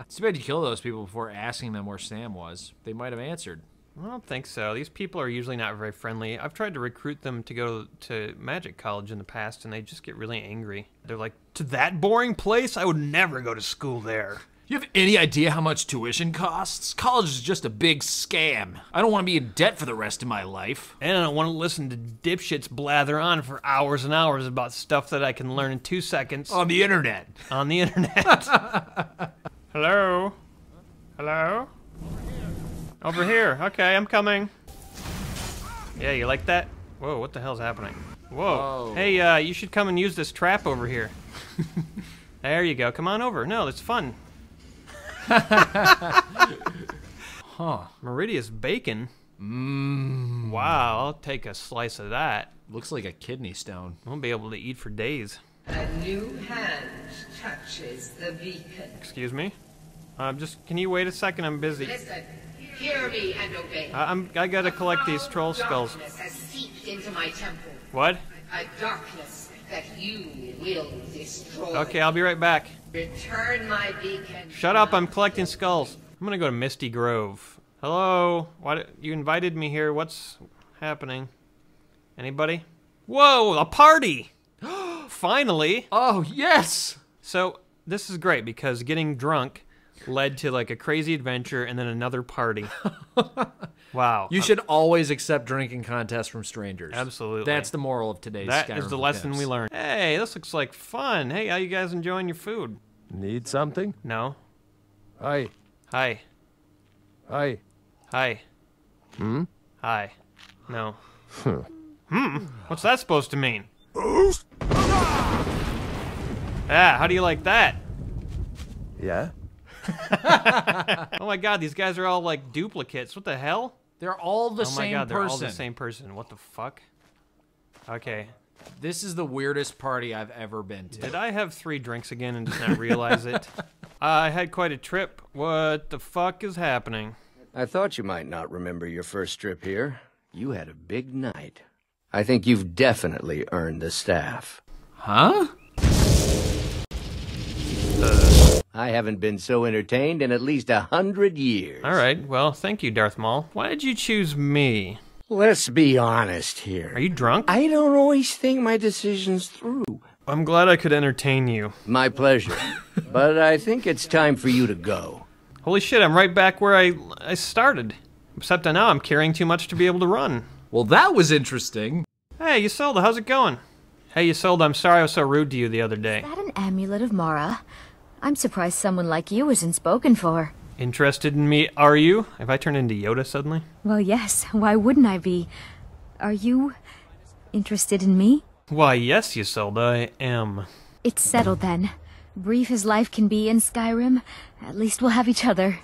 It's too bad you killed those people before asking them where Sam was. They might have answered. I don't think so. These people are usually not very friendly. I've tried to recruit them to go to magic college in the past, and they just get really angry. They're like, To that boring place? I would never go to school there. You have any idea how much tuition costs? College is just a big scam. I don't want to be in debt for the rest of my life. And I don't want to listen to dipshits blather on for hours and hours about stuff that I can learn in two seconds. On the internet. on the internet. Hello? Hello? Over here. Okay, I'm coming. Yeah, you like that? Whoa, what the hell's happening? Whoa. Whoa. Hey, uh, you should come and use this trap over here. there you go. Come on over. No, it's fun. huh. Meridia's bacon? Mmm. Wow, I'll take a slice of that. Looks like a kidney stone. Won't be able to eat for days. A new hand touches the beacon. Excuse me? Um, just, can you wait a second? I'm busy. Listen, hear me and obey. I, I'm, I gotta collect these troll skulls. Darkness has seeped into my temple. What? A darkness that you will destroy. Okay, I'll be right back. Return my beacon. Shut up, I'm collecting skulls. I'm gonna go to Misty Grove. Hello? What? You invited me here. What's happening? Anybody? Whoa, a party! Finally! Oh, yes! So, this is great because getting drunk led to like a crazy adventure and then another party. wow. You should always accept drinking contests from strangers. Absolutely. That's the moral of today's That is Skyrim the lesson tips. we learned. Hey, this looks like fun. Hey, how you guys enjoying your food? Need something? No. Hi. Hi. Hi. Hi. Hmm? Hi. No. Huh. Hmm. What's that supposed to mean? Ah, how do you like that? Yeah? oh my god, these guys are all like duplicates. What the hell? They're all the oh my same god, they're all the same person. What the fuck? Okay. This is the weirdest party I've ever been to. Did I have three drinks again and just not realize it? I had quite a trip. What the fuck is happening? I thought you might not remember your first trip here. You had a big night. I think you've definitely earned the staff. Huh? I haven't been so entertained in at least a hundred years. All right. Well, thank you, Darth Maul. Why did you choose me? Let's be honest here. Are you drunk? I don't always think my decisions through. I'm glad I could entertain you. My pleasure. but I think it's time for you to go. Holy shit, I'm right back where I I started. Except now I'm carrying too much to be able to run. Well, that was interesting. Hey, Ysolda, how's it going? Hey, Ysolda, I'm sorry I was so rude to you the other day. Is that an amulet of Mara? I'm surprised someone like you isn't spoken for. Interested in me, are you? Have I turned into Yoda suddenly? Well, yes. Why wouldn't I be? Are you interested in me? Why, yes, Ysolda, I am. It's settled then. Brief as life can be in Skyrim, at least we'll have each other.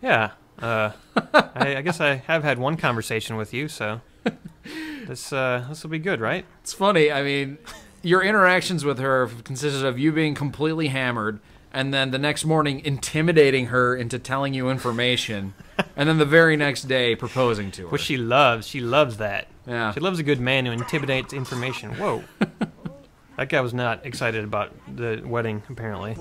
Yeah, uh, I, I guess I have had one conversation with you, so this uh, this will be good, right? It's funny. I mean, your interactions with her consisted of you being completely hammered, and then the next morning intimidating her into telling you information, and then the very next day proposing to her. Which she loves. She loves that. Yeah. She loves a good man who intimidates information. Whoa. that guy was not excited about the wedding, apparently.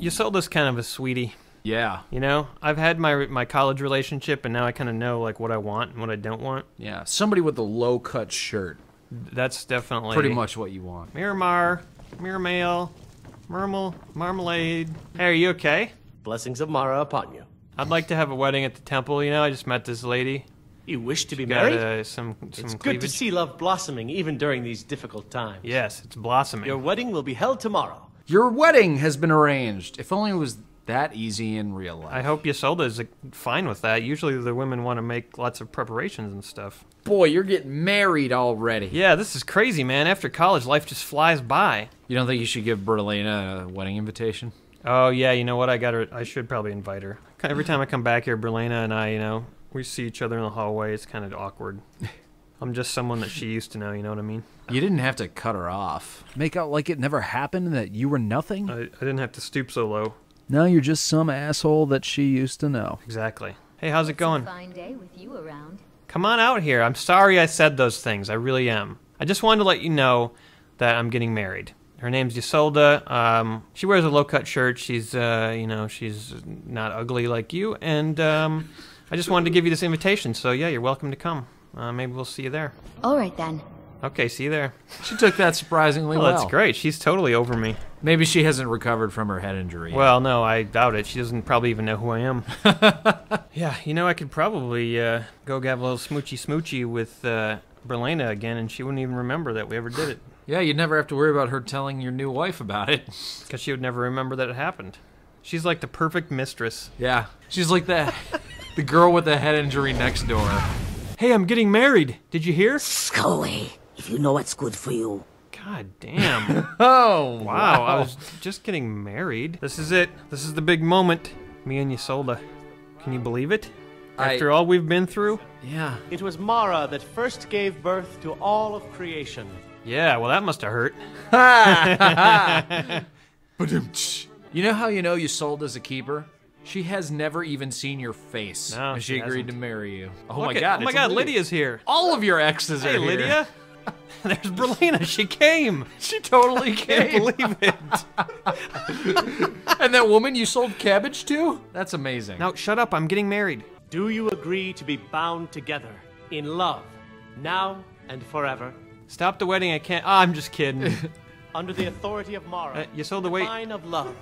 Ysolda's kind of a sweetie. Yeah. You know, I've had my my college relationship, and now I kind of know like what I want and what I don't want. Yeah, somebody with a low cut shirt. That's definitely Pretty much what you want. Miramar, Miramail, Mermal, Marmalade. Hey, are you okay? Blessings of Mara upon you. I'd like to have a wedding at the temple. You know, I just met this lady. You wish to be She's got, married? uh, some some it's good to see love blossoming even during these difficult times. Yes, it's blossoming. Your wedding will be held tomorrow. Your wedding has been arranged. If only it was that easy in real life. I hope Ysolda is fine with that. Usually the women want to make lots of preparations and stuff. Boy, you're getting married already. Yeah, this is crazy, man. After college, life just flies by. You don't think you should give Brelyna a wedding invitation? Oh yeah, you know what? I got her. I should probably invite her. Every time I come back here, Brelyna and I, you know, we see each other in the hallway. It's kind of awkward. I'm just someone that she used to know. You know what I mean? You didn't have to cut her off. Make out like it never happened and that you were nothing? I, I didn't have to stoop so low. Now you're just some asshole that she used to know. Exactly. Hey, how's it going? Fine day with you around. Come on out here. I'm sorry I said those things. I really am. I just wanted to let you know that I'm getting married. Her name's Ysolda. Um, she wears a low-cut shirt. She's, uh, you know, she's not ugly like you. And um, I just wanted to give you this invitation. So yeah, you're welcome to come. Uh, maybe we'll see you there. All right then. Okay, see you there. She took that surprisingly Oh, well. that's great. She's totally over me. Maybe she hasn't recovered from her head injury. yet. Well, no, I doubt it. She doesn't probably even know who I am. yeah, you know, I could probably uh, go have a little smoochy smoochy with uh, Brelyna again, and she wouldn't even remember that we ever did it. yeah, you'd never have to worry about her telling your new wife about it. Because she would never remember that it happened. She's like the perfect mistress. Yeah, she's like that. the girl with the head injury next door. Hey, I'm getting married. Did you hear? Go away, if you know what's good for you. God damn. Oh, oh, wow. I was just getting married. This is it. This is the big moment. Me and Ysolda. Can you believe it? I- After all we've been through? Yeah. It was Mara that first gave birth to all of creation. Yeah, well, that must have hurt. You know how you know Ysolda's a keeper? She has never even seen your face. No, and she, she agreed hasn't. to marry you. Oh Look my at- god. oh my god, Lydia. Lydia's here. All of your exes Hey, are here. Hey Lydia. There's Brelyna. She came. She totally came. Can't came. believe it. and that woman you sold cabbage to? That's amazing. Now, shut up. I'm getting married. Do you agree to be bound together in love, now and forever, Stop the wedding. I can't. Ah, I'm just kidding. under the authority of Mara, Uh, the wait. sign of love?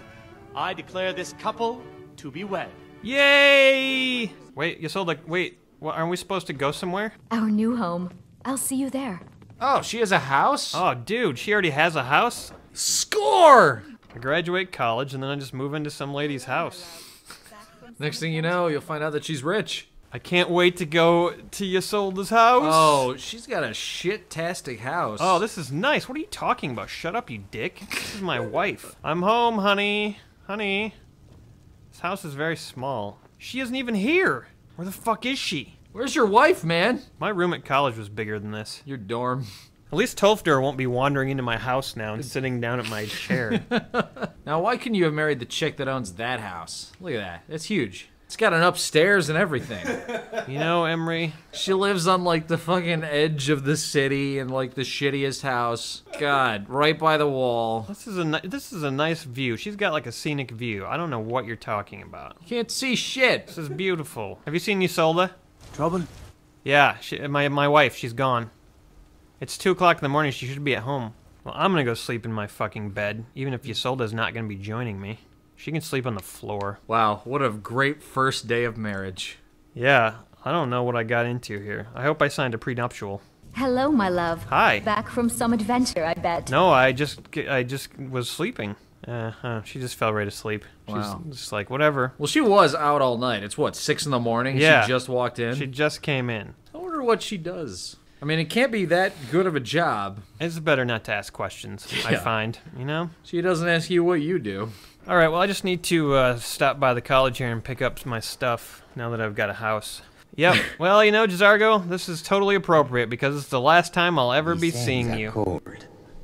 I declare this couple to be wed. Yay! Wait, Ysolda, wait. What, aren't we supposed to go somewhere? Our new home. I'll see you there. Oh, she has a house? Oh, dude, she already has a house? Score! I graduate college and then I just move into some lady's house. Next thing you know, you'll find out that she's rich. I can't wait to go to Ysolda's house. Oh, she's got a shit-tastic house. Oh, this is nice. What are you talking about? Shut up, you dick. This is my wife. I'm home, honey. Honey. This house is very small. She isn't even here. Where the fuck is she? Where's your wife, man? My room at college was bigger than this. Your dorm. At least Tolfdir won't be wandering into my house now and sitting down at my chair. Now, why couldn't you have married the chick that owns that house? Look at that. It's huge. It's got an upstairs and everything. you know, Emery, She lives on like the fucking edge of the city in like the shittiest house. God, right by the wall. this is a this is a nice view. She's got like a scenic view. I don't know what you're talking about. You can't see shit. This is beautiful. Have you seen Ysolda? Trouble? Yeah, she, my my wife. She's gone. It's two o'clock in the morning. She should be at home. Well, I'm gonna go sleep in my fucking bed, even if Ysolda's not gonna be joining me. She can sleep on the floor. Wow, what a great first day of marriage. Yeah, I don't know what I got into here. I hope I signed a prenuptial. Hello, my love. Hi. Back from some adventure, I bet. No, I just I just was sleeping. Uh, huh, she just fell right asleep. She's Wow. just like whatever. Well, she was out all night. It's what, six in the morning? Yeah. She just walked in? She just came in. I wonder what she does. I mean, it can't be that good of a job. It's better not to ask questions. I Yeah. find, you know. She doesn't ask you what you do. All right. Well, I just need to uh, stop by the college here and pick up my stuff now that I've got a house. Yep. well, you know, J'zargo, this is totally appropriate because it's the last time I'll ever be seeing you. cold,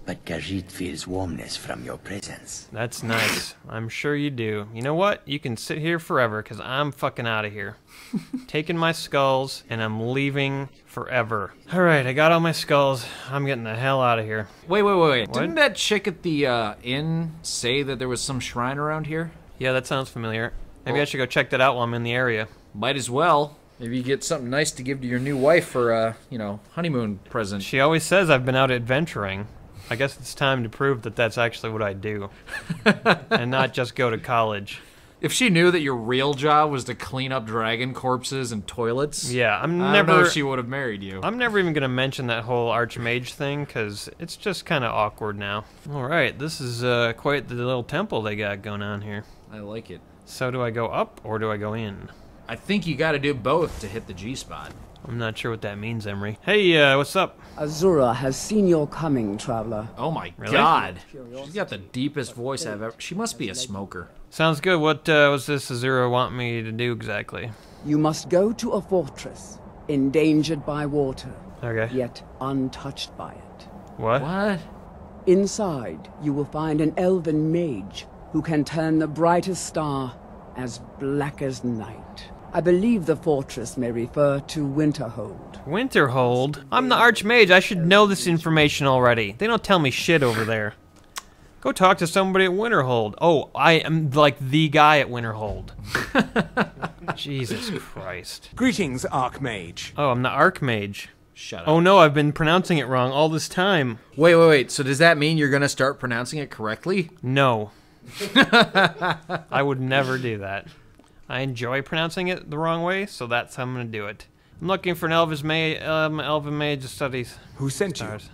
but Khajiit feels warmness from your presence. That's nice. I'm sure you do. You know what? You can sit here forever because I'm fucking out of here. Taking my skulls and I'm leaving forever. All right, I got all my skulls. I'm getting the hell out of here. Wait, wait, wait, wait. What? Didn't that chick at the uh, inn say that there was some shrine around here? Yeah, that sounds familiar. Maybe I should go check that out while I'm in the area. Might as well. Maybe you get something nice to give to your new wife for a, you know, honeymoon present. She always says I've been out adventuring. I guess it's time to prove that that's actually what I do. and not just go to college. If she knew that your real job was to clean up dragon corpses and toilets, Yeah, I'm I never. don't know if she would have married you. I'm never even gonna mention that whole archmage thing because it's just kind of awkward now. All right, this is uh, quite the little temple they got going on here. I like it. So do I go up or do I go in? I think you got to do both to hit the G spot. I'm not sure what that means, Emery. Hey, uh, what's up? Azura has seen your coming, traveler. Oh my Really? god. She's got the deepest voice I've ever. She must be a smoker. Sounds good. What uh, was this Azura want me to do exactly? You must go to a fortress, endangered by water, Okay. yet untouched by it. What? What? Inside, you will find an elven mage who can turn the brightest star as black as night. I believe the fortress may refer to Winterhold. Winterhold? I'm the archmage. I should know this information already. They don't tell me shit over there. Go talk to somebody at Winterhold. Oh, I am like the guy at Winterhold. Jesus Christ. Greetings, Archmage. Oh, I'm the archmage. Shut oh, up. Oh no, I've been pronouncing it wrong all this time. Wait, wait, wait. So does that mean you're gonna start pronouncing it correctly? No. I would never do that. I enjoy pronouncing it the wrong way, so that's how I'm gonna do it. I'm looking for an Elvis May, um, Elven Mage Studies. Who sent Stars. you?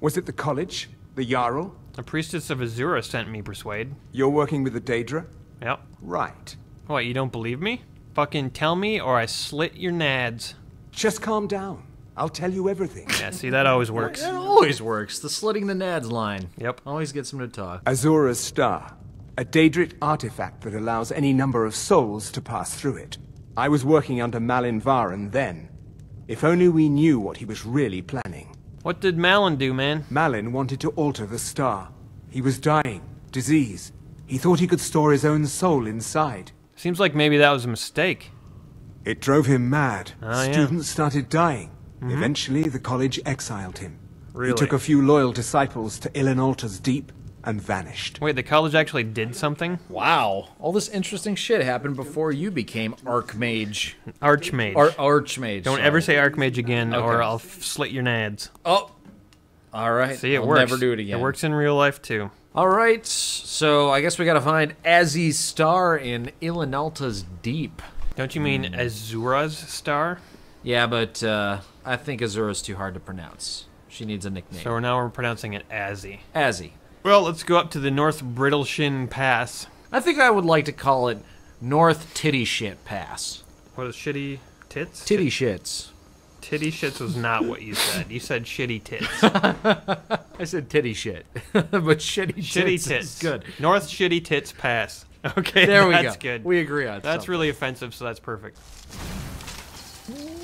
Was it the college? The Jarl? The Priestess of Azura sent me, Persuade. You're working with the Daedra? Yep. Right. What, you don't believe me? Fucking tell me or I slit your nads. Just calm down. I'll tell you everything. Yeah, see, that always works. It always works. The slitting the nads line. Yep. Always gets them to talk. Azura's Star. A Daedric artifact that allows any number of souls to pass through it. I was working under Malyn Varen then. If only we knew what he was really planning. What did Malyn do, man? Malyn wanted to alter the star. He was dying. Disease. He thought he could store his own soul inside. Seems like maybe that was a mistake. It drove him mad. Oh, yeah. Students started dying. Mhm. Eventually, the college exiled him. Really? He took a few loyal disciples to Ilinalta's Deep and vanished. Wait, the college actually did something? Wow. All this interesting shit happened before you became Archmage. Archmage. Ar- Archmage. Don't sorry. ever say Archmage again, or I'll f- slit your nads. Oh. All right. See, it I'll works. never do it again. It works in real life too. All right. So I guess we gotta find Azzy's star in Ilinalta's Deep. Don't you mean Azura's star? Yeah, but uh, I think Azura's too hard to pronounce. She needs a nickname. So now we're pronouncing it Azzy. Azzy. Well, let's go up to the North Brittleshin Pass. I think I would like to call it North Titty Shit Pass. What is shitty? Tits? Titty shits. Titty shits was not what you said. You said shitty tits. I said titty shit, but shitty tits shitty is tits. good. North shitty tits pass. Okay, There we that's go. good. We agree on that. That's something. really offensive, so that's perfect.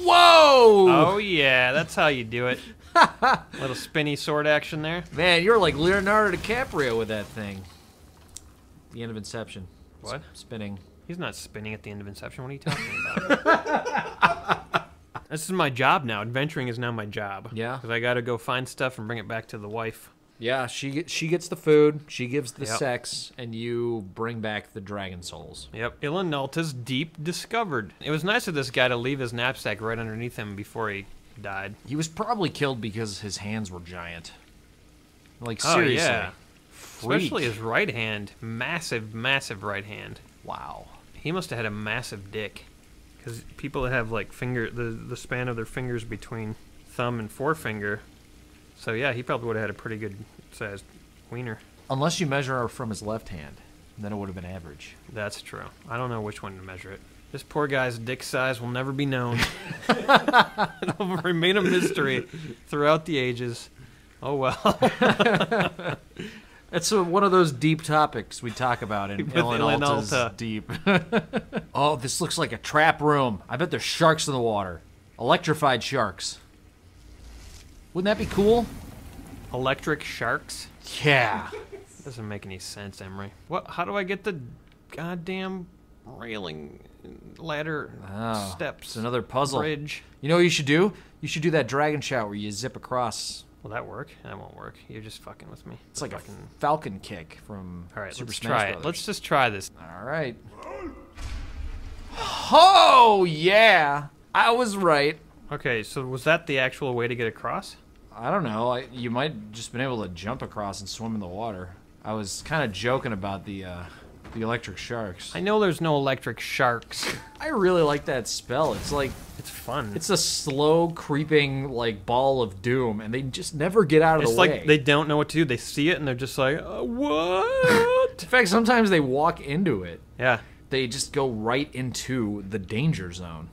Whoa! Oh yeah, that's how you do it. Little spinny sword action there. Man, you're like Leonardo DiCaprio with that thing. The end of Inception. What? S- spinning. He's not spinning at the end of Inception. What are you talking about? this is my job now. Adventuring is now my job. Yeah. Because I got to go find stuff and bring it back to the wife. Yeah, she she gets the food, she gives the Yep. sex, and you bring back the dragon souls. Yep. Ilinalta's deep discovered. It was nice of this guy to leave his knapsack right underneath him before he died. He was probably killed because his hands were giant. Like Oh, seriously. yeah. Freak. Especially his right hand. Massive, massive right hand. Wow. He must have had a massive dick. Because people that have like finger, the, the span of their fingers between thumb and forefinger. So yeah, he probably would have had a pretty good sized wiener. Unless you measure from his left hand, then it would have been average. That's true. I don't know which one to measure it. This poor guy's dick size will never be known. It'll remain a mystery throughout the ages. Oh well. It's uh one of those deep topics we talk about in With Ellen Ilinalta's Alta. Deep. oh, this looks like a trap room. I bet there's sharks in the water. Electrified sharks. Wouldn't that be cool? Electric sharks? Yeah. Doesn't make any sense, Emery. What? How do I get the goddamn railing, ladder, Oh, steps? It's another puzzle. Bridge. You know what you should do? You should do that dragon shot where you zip across. Will that work? That won't work. You're just fucking with me. It's like a falcon kick from All right, Super let's Smash try Brothers. it. Let's just try this. All right. Oh yeah, I was right. Okay, so was that the actual way to get across? I don't know. I, you might just been able to jump across and swim in the water. I was kind of joking about the uh, the electric sharks. I know there's no electric sharks. I really like that spell. It's like it's fun. It's a slow creeping like ball of doom, and they just never get out of It's the like way. It's like they don't know what to do. They see it and they're just like, uh, what? In fact, sometimes they walk into it. Yeah. They just go right into the danger zone.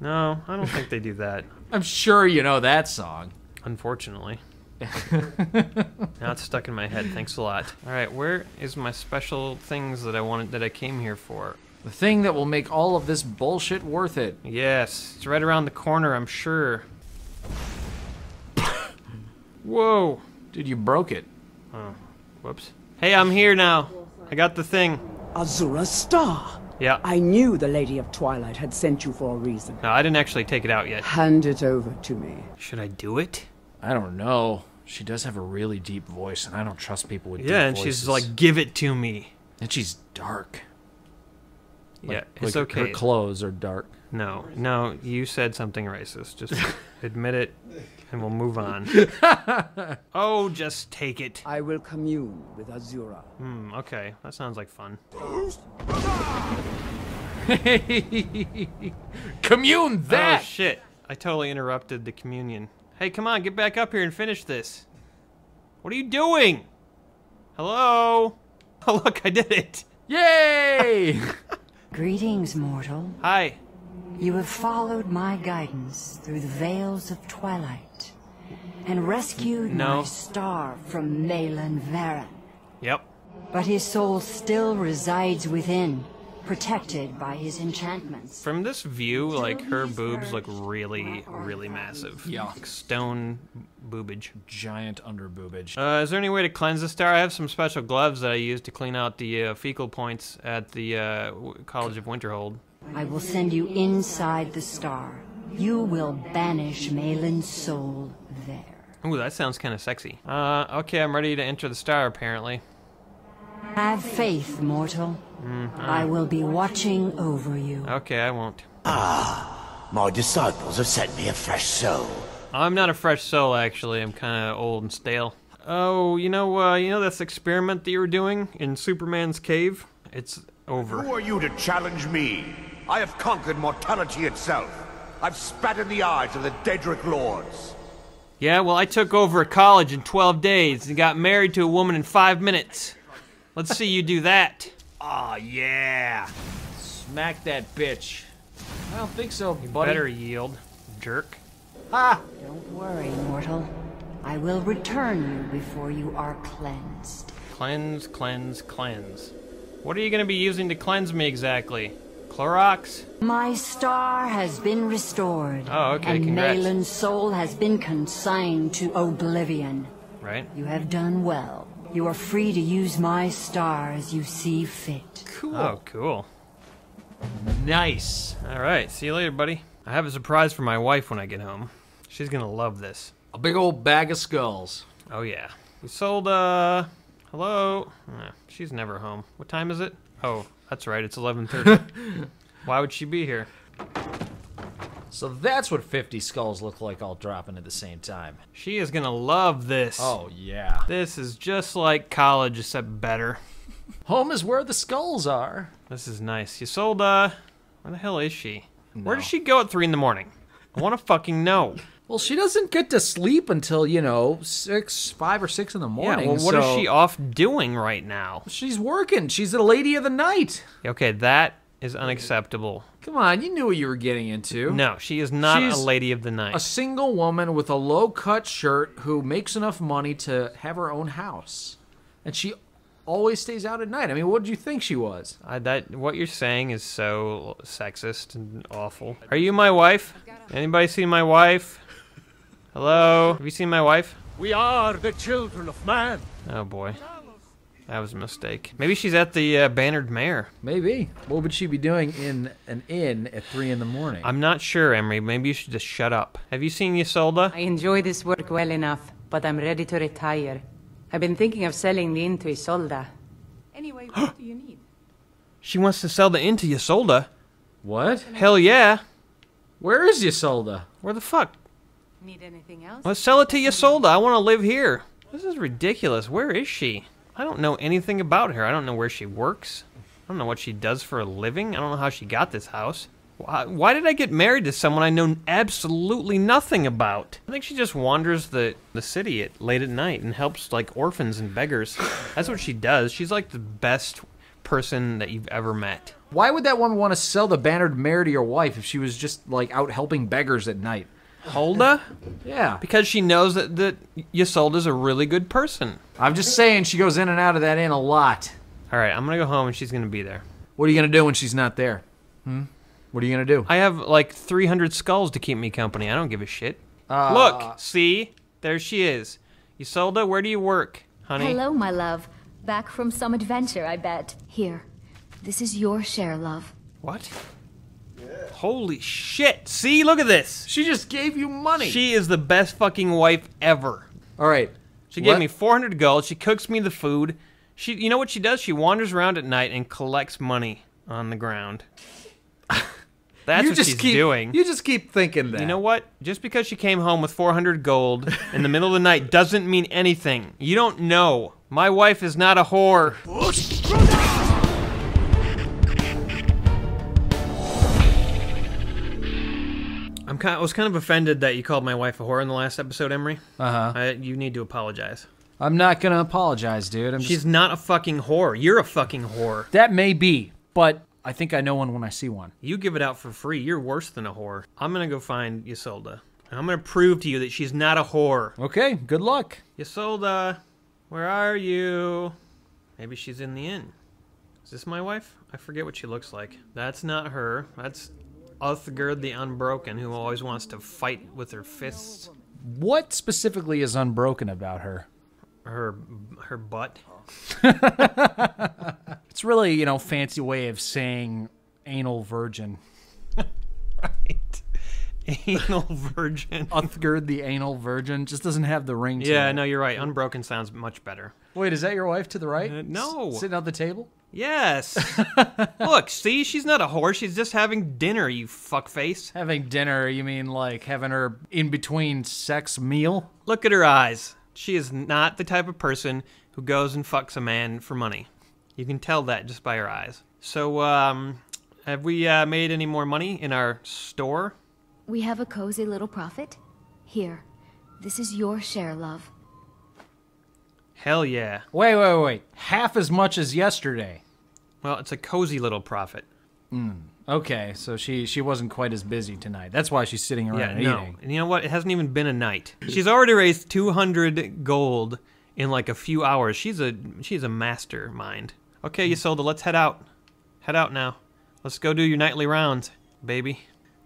No, I don't think they do that. I'm sure you know that song. Unfortunately. now it's stuck in my head. Thanks a lot. All right, where is my special things that I wanted that I came here for? The thing that will make all of this bullshit worth it. Yes, it's right around the corner, I'm sure. Whoa. Dude, you broke it. Oh, whoops. Hey, I'm here now. I got the thing. Azura's star. Yeah. I knew the Lady of Twilight had sent you for a reason. No, I didn't actually take it out yet. Hand it over to me. Should I do it? I don't know. She does have a really deep voice, and I don't trust people with deep Yeah, and voices. she's like, give it to me. and she's dark. yeah, it's like okay. Her clothes are dark. No, no, you said something racist. Just admit it, and we'll move on. oh, just take it. I will commune with Azura. Hmm, okay, that sounds like fun. Commune that. Oh, shit. I totally interrupted the communion. Hey, come on, get back up here and finish this. What are you doing? Hello? Oh, look, I did it. Yay! Greetings, mortal. Hi. You have followed my guidance through the veils of twilight and rescued No. my star from Malyn Varen. Yep. But his soul still resides within, protected by his enchantments. From this view, like, her boobs look really, really massive. Yeah. Like stone boobage. Giant under boobage. Uh, is there any way to cleanse the star? I have some special gloves that I use to clean out the uh, fecal points at the uh, College of Winterhold. I will send you inside the star. You will banish Malyn's soul there. Ooh, that sounds kind of sexy. Uh, okay, I'm ready to enter the star, apparently. Have faith, mortal. Mm, I will be watching over you. Okay, I won't. Ah, my disciples have sent me a fresh soul. I'm not a fresh soul, actually. I'm kind of old and stale. Oh, you know, uh, you know this experiment that you were doing in Superman's cave? It's over. Who are you to challenge me? I have conquered mortality itself. I've spat in the eyes of the Daedric Lords. Yeah, well, I took over a college in 12 days and got married to a woman in five minutes. Let's see you do that. Oh yeah. Smack that bitch. I don't think so, buddy. Better yield, jerk. Ha! Don't worry, mortal. I will return you before you are cleansed. Cleanse, cleanse, cleanse. What are you going to be using to cleanse me exactly? Clorox? My star has been restored. Oh, okay, And congrats. Malyn's soul has been consigned to oblivion. Right? You have done well. You are free to use my star as you see fit. Cool. Oh, cool. Nice. All right, see you later, buddy. I have a surprise for my wife when I get home. She's going to love this. A big old bag of skulls. Oh, yeah. We sold, uh... Hello? Nah, she's never home. What time is it? Oh, that's right, it's 11.30. Why would she be here? So that's what 50 skulls look like all dropping at the same time. She is gonna love this. Oh, yeah. This is just like college, except better. Home is where the skulls are. This is nice. You sold, uh... Where the hell is she? Where No. does she go at 3 in the morning? I want to fucking know. Well, she doesn't get to sleep until, you know, six, five or six in the morning. yeah, well, what is so- she off doing right now? She's working. She's a lady of the night. Okay, that is unacceptable. Come on, you knew what you were getting into. No, she is not She's a lady of the night. A single woman with a low cut shirt who makes enough money to have her own house. And she always stays out at night. I mean, what did you think she was? I, that what you're saying is so sexist and awful. Are you my wife? Anybody seen my wife? Hello? Have you seen my wife? We are the children of man. Oh boy, that was a mistake. Maybe she's at the uh, Bannered Mare. Maybe. What would she be doing in an inn at three in the morning? I'm not sure, Emery. Maybe you should just shut up. Have you seen Ysolda? I enjoy this work well enough, but I'm ready to retire. I've been thinking of selling the inn to Ysolda. Anyway, what do you need? She wants to sell the inn to Ysolda. What? Hell yeah. Where is Ysolda? Where the fuck? Need anything else? Let's sell it to Ysolda. I want to live here. This is ridiculous. Where is she? I don't know anything about her. I don't know where she works. I don't know what she does for a living. I don't know how she got this house. Why, why did I get married to someone I know absolutely nothing about? I think she just wanders the, the city at, late at night and helps like orphans and beggars. That's what she does. She's like the best person that you've ever met. Why would that woman want to sell the bannered mare to your wife if she was just like out helping beggars at night? Hulda? Yeah. Because she knows that, that Ysolda's a really good person. I'm just saying she goes in and out of that inn a lot. All right, I'm going to go home and she's going to be there. What are you going to do when she's not there? Hmm? What are you going to do? I have like 300 skulls to keep me company. I don't give a shit. Uh, Look, see? There she is. Ysolda, where do you work, honey? Hello, my love. Back from some adventure, I bet. Here. This is your share, love. What? Holy shit. See, look at this. She just gave you money. She is the best fucking wife ever. All right. She gave Let- me 400 gold. She cooks me the food. She you know what she does? She wanders around at night and collects money on the ground. That's You what just she's keep- doing. You just keep thinking that. You know what? Just because she came home with 400 gold in the middle of the night doesn't mean anything. You don't know. My wife is not a whore. I'm kind. I was kind of offended that you called my wife a whore in the last episode, Emery. Uh-huh. You need to apologize. I'm not going to apologize, dude. I'm She's just... not a fucking whore. You're a fucking whore. That may be, but I think I know one when I see one. You give it out for free. You're worse than a whore. I'm gonna go find. And I'm gonna prove to you that she's not a whore. Okay, good luck. Ysolda, where are you? Maybe she's in the inn. Is this my wife? I forget what she looks like. That's not her. That's Uthgerd the Unbroken, who always wants to fight with her fists. What specifically is unbroken about her? Her her butt. It's really, you know, fancy way of saying anal virgin. right. Anal virgin. Uthgerd the anal virgin just doesn't have the ring to Yeah, it. no, you're right. Unbroken sounds much better. Wait, is that your wife to the right? Uh, no. S- sitting at the table? Yes. Look, see, she's not a whore. She's just having dinner, you fuckface. Having dinner, you mean like having her in between sex meal? Look at her eyes. She is not the type of person who goes and fucks a man for money. You can tell that just by her eyes. So, um, have we uh, made any more money in our store? We have a cozy little profit. Here. This is your share, love. Hell yeah. Wait, wait, wait. Half as much as yesterday. Well, it's a cozy little profit. Hmm. Okay, so she she wasn't quite as busy tonight. That's why she's sitting around Yeah, no. eating. And you know what? It hasn't even been a night. She's already raised 200 gold in like a few hours. She's a she's a mastermind. Okay, hmm. Ysolda, let's head out. Head out now. Let's go do your nightly rounds, baby.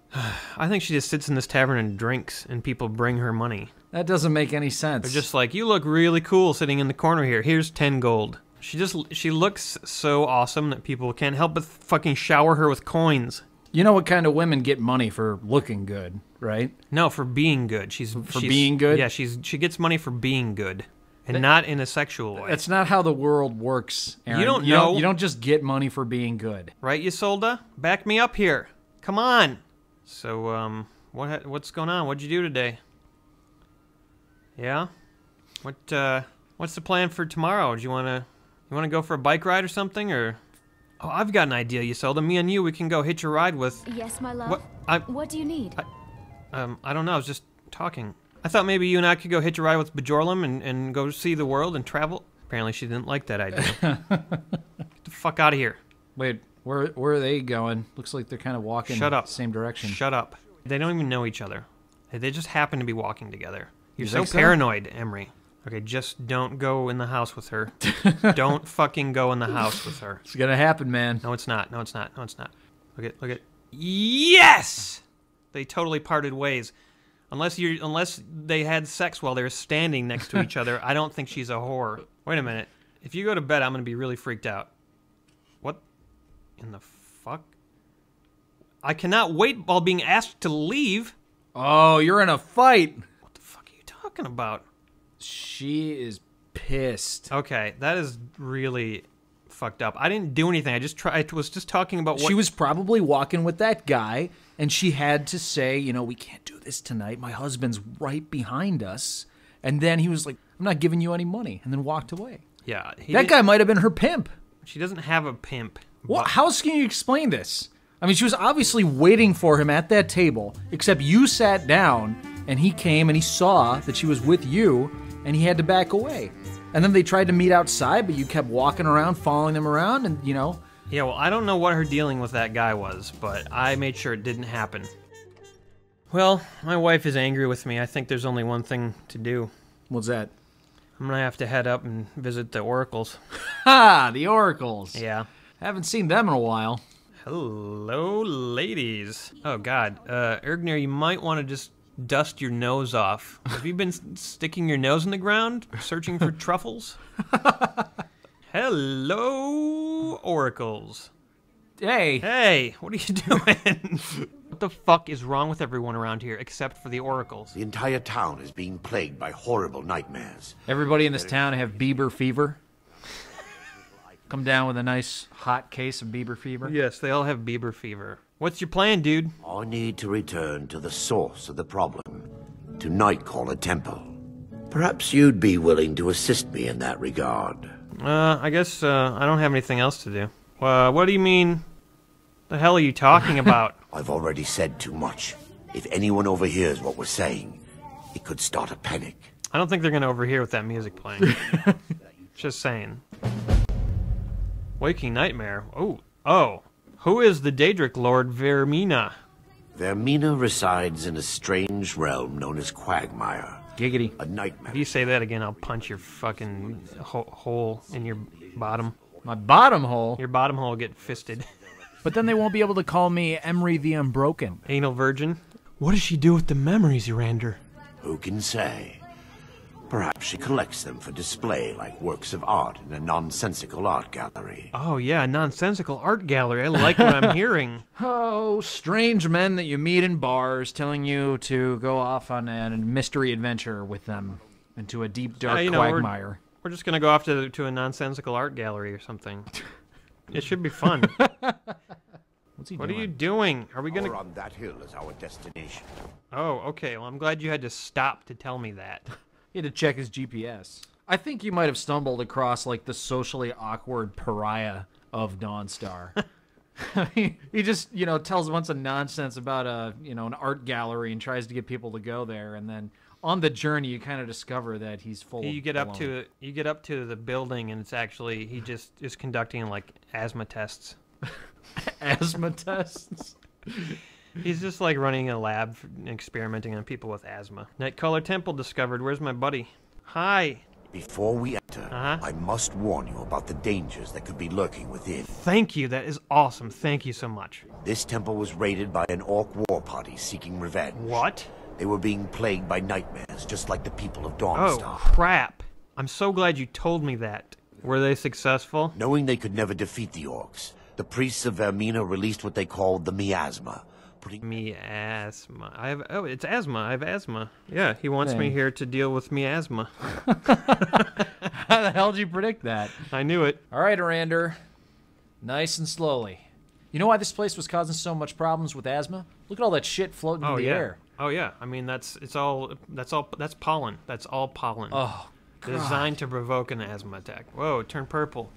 I think she just sits in this tavern and drinks, and people bring her money. That doesn't make any sense. They're just like, you look really cool sitting in the corner here. Here's 10 gold. She just she looks so awesome that people can't help but fucking shower her with coins. You know what kind of women get money for looking good, right? No, for being good. She's For she's- being good? Yeah, she's she gets money for being good, and That- not in a sexual way. That's not how the world works. Aaron. You don't you know. you don't just get money for being good. right, Ysolda? Back me up here. Come on. So, um, what ha- what's going on? What'd you do today? Yeah. What uh, what's the plan for tomorrow? Do you wanna you wanna go for a bike ride or something, or? Oh, I've got an idea, You Ysolda. Me and you, we can go hitch a ride with. Yes, my love. What? I What do you need? um I don't know. I was just talking. I thought maybe you and I could go hitch a ride with Bjorlam and, and go see the world and travel. Apparently, she didn't like that idea. Get the fuck out of here. Wait, where where are they going? Looks like they're kind of walking Shut up. the same direction. Shut up. They don't even know each other. They just happen to be walking together. You're You so paranoid, Emery. Okay, just don't go in the house with her. don't fucking go in the house with her. It's gonna happen, man. No, it's not. No, it's not. No, it's not. Look at, look at. Yes, they totally parted ways. Unless you, unless they had sex while they were standing next to each other, I don't think she's a whore. Wait a minute. If you go to bed, I'm gonna be really freaked out. What in the fuck? I cannot wait while being asked to leave. Oh, you're in a fight. Talking about. She is pissed. Okay, that is really fucked up. I didn't do anything. I just try. I was just talking about what She was probably walking with that guy, and she had to say, you know, we can't do this tonight. My husband's right behind us. And then he was like, I'm not giving you any money, and then walked away. Yeah, that guy might have been her pimp. She doesn't have a pimp. What? How else can you explain this? I mean, she was obviously waiting for him at that table, except you sat down, and he came and he saw that she was with you, and he had to back away. And then they tried to meet outside, but you kept walking around, following them around, and, you know, Yeah, well, I don't know what her dealing with that guy was, but I made sure it didn't happen. Well, my wife is angry with me. I think there's only one thing to do. What's that? I'm gonna have to head up and visit the oracles. ha! The oracles. Yeah. Haven't seen them in a while. Hello, ladies. Oh God, uh, Ergnir, you might want to just dust your nose off. Have you been sticking your nose in the ground, searching for truffles? Hello, oracles. Hey. Hey, what are you doing? what the fuck is wrong with everyone around here except for the oracles? The entire town is being plagued by horrible nightmares. Everybody in this town have Bieber fever. Come down with a nice hot case of Bieber fever. Yes, they all have Bieber fever. What's your plan, dude? I need to return to the source of the problem, to Nightcaller Temple. Perhaps you'd be willing to assist me in that regard. Uh, I guess uh, I don't have anything else to do. Uh, what do you mean? The hell are you talking about? I've already said too much. If anyone overhears what we're saying, it could start a panic. I don't think they're gonna overhear with that music playing. Just saying. Waking Nightmare. Oh, oh. Who is the Daedric Lord Vaermina? Vaermina resides in a strange realm known as Quagmire. Giggity. A nightmare. If you say that again, I'll punch your fucking ho- hole in your bottom. My bottom hole? Your bottom hole will get fisted. But then they won't be able to call me Emery the Unbroken. Anal virgin. What does she do with the memories, Erandur? Who can say? Perhaps she collects them for display like works of art in a nonsensical art gallery. Oh yeah, a nonsensical art gallery. I like what I'm hearing. Oh, strange men that you meet in bars telling you to go off on a mystery adventure with them into a deep, dark Uh, you know, we're- quagmire. We're, just gonna go off to to a nonsensical art gallery or something. it should be fun. What's he what doing? are you doing? Are we gonna? Or on that hill is our destination. Oh, okay. Well, I'm glad you had to stop to tell me that. He had to check his GPS. I think you might have stumbled across like the socially awkward pariah of Dawnstar. he, he just, you know, tells a bunch of nonsense about a, you know, an art gallery and tries to get people to go there, and then on the journey you kind of discover that he's full. You get up to you get up to the building and it's actually he just is conducting like asthma tests. asthma tests. He's just like running a lab experimenting on people with asthma. Nightcaller Temple discovered. Where's my buddy? Hi. Before we enter, Uh-huh. I must warn you about the dangers that could be lurking within. Thank you. That is awesome. Thank you so much. This temple was raided by an orc war party seeking revenge. What? They were being plagued by nightmares, just like the people of Dawnstar. Oh, crap. I'm so glad you told me that. Were they successful? Knowing they could never defeat the orcs, the priests of Vaermina released what they called the miasma, putting me asthma. I have oh, it's asthma. I have asthma. Yeah, he wants me here to deal with me asthma. How the hell did you predict that? I knew it. All right, Erandur. Nice and slowly. You know why this place was causing so much problems with asthma? Look at all that shit floating Oh in the yeah. air. Oh yeah. I mean that's it's all that's all that's pollen. That's all pollen. Oh, Designed to provoke an asthma attack. Whoa, it turned purple.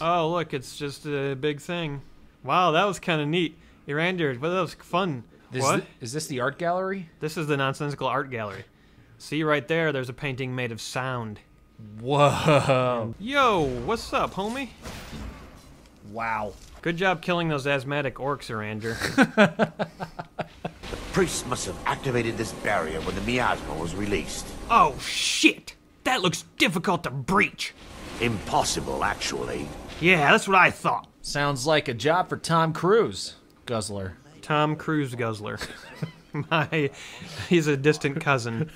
Oh look, it's just a big thing. Wow, that was kind of neat. Erandur, well, that was fun. This what? thi- is this the art gallery? This is the nonsensical art gallery. See right there, there's a painting made of sound. Whoa. Yo, what's up, homie? Wow. Good job killing those asthmatic orcs, Erandur. Priests must have activated this barrier when the miasma was released. oh shit! That looks difficult to breach. Impossible, actually. Yeah, that's what I thought. Sounds like a job for Tom Cruise, Guzzler. Tom Cruise Guzzler. My, he's a distant cousin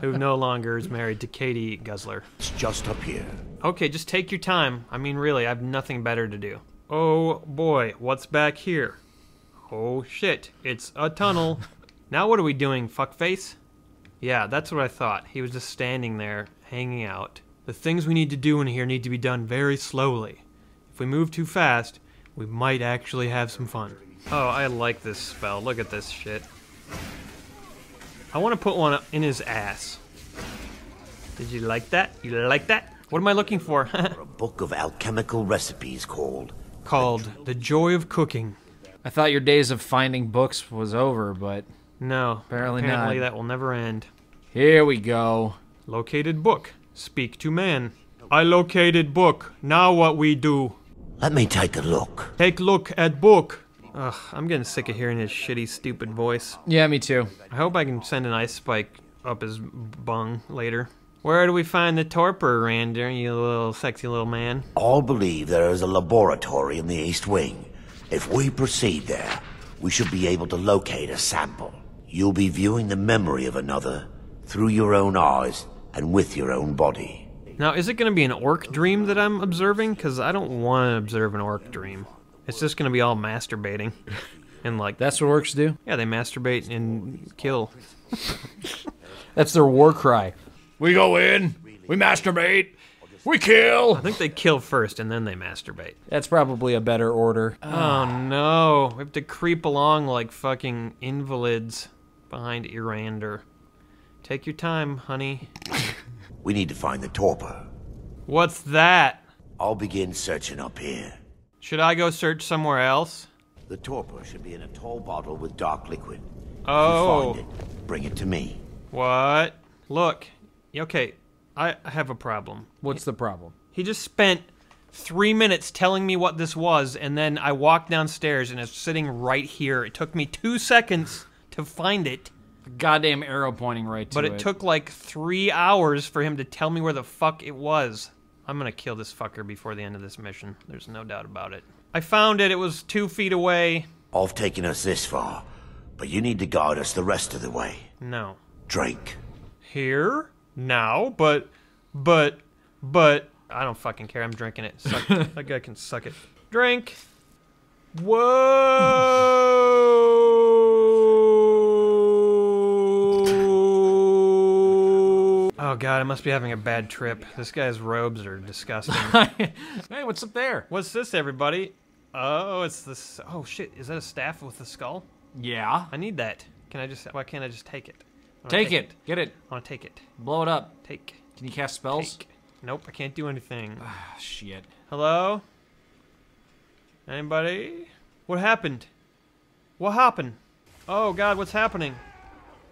who no longer is married to Katie Guzzler. It's just up here. Okay, just take your time. I mean, really, I have nothing better to do. Oh boy, what's back here? Oh shit, it's a tunnel. now what are we doing, fuckface? Yeah, that's what I thought. He was just standing there, hanging out. The things we need to do in here need to be done very slowly. If we move too fast, we might actually have some fun. Oh, I like this spell. Look at this shit. I want to put one in his ass. Did you like that? You like that? What am I looking for? A book of alchemical recipes called Called The Joy of Cooking. I thought your days of finding books was over, but No, Apparently not. apparently not. that will never end. here we go. Located book. Speak to man. I located book. Now what we do? Let me take a look. Take look at book. Ugh, I'm getting sick of hearing his shitty, stupid voice. Yeah, me too. I hope I can send an ice spike up his bung later. Where do we find the torpor, Rander, you little sexy little man? All believe there is a laboratory in the East Wing. If we proceed there, we should be able to locate a sample. You'll be viewing the memory of another through your own eyes and with your own body. Now, is it going to be an orc dream that I'm observing? Because I don't want to observe an orc dream. It's just going to be all masturbating. And like, That's what orcs do? yeah, they masturbate and kill. That's their war cry. We go in, we masturbate, we kill. I think they kill first and then they masturbate. That's probably a better order. Oh no, we have to creep along like fucking invalids behind Erandur. Take your time, honey. We need to find the torpor. What's that? I'll begin searching up here. Should I go search somewhere else? The torpor should be in a tall bottle with dark liquid. Oh. If you oh. find it, bring it to me. What? Look. Okay, I I have a problem. What's the problem? He just spent three minutes telling me what this was, and then I walked downstairs and it's sitting right here. It took me two seconds to find it, Goddamn arrow pointing right to but it. it took like three hours for him to tell me where the fuck it was. I'm gonna kill this fucker before the end of this mission. There's no doubt about it. I found it. It was two feet away. I've taken us this far, but you need to guide us the rest of the way. No. Drink. Here? Now? But, but, but. I don't fucking care. I'm drinking it. Suck, that guy can suck it. Drink. Whoa. God, I must be having a bad trip. This guy's robes are disgusting. hey, what's up there? What's this, everybody? Oh, it's this. Oh shit, is that a staff with a skull? Yeah. I need that. Can I just? Why can't I just take it? Wanna Take it. Get it. I want to take it. Blow it up. Take. Can you cast spells? Take. Nope, I can't do anything. Ah, shit. Hello? Anybody? What happened? What happened? Oh god, what's happening?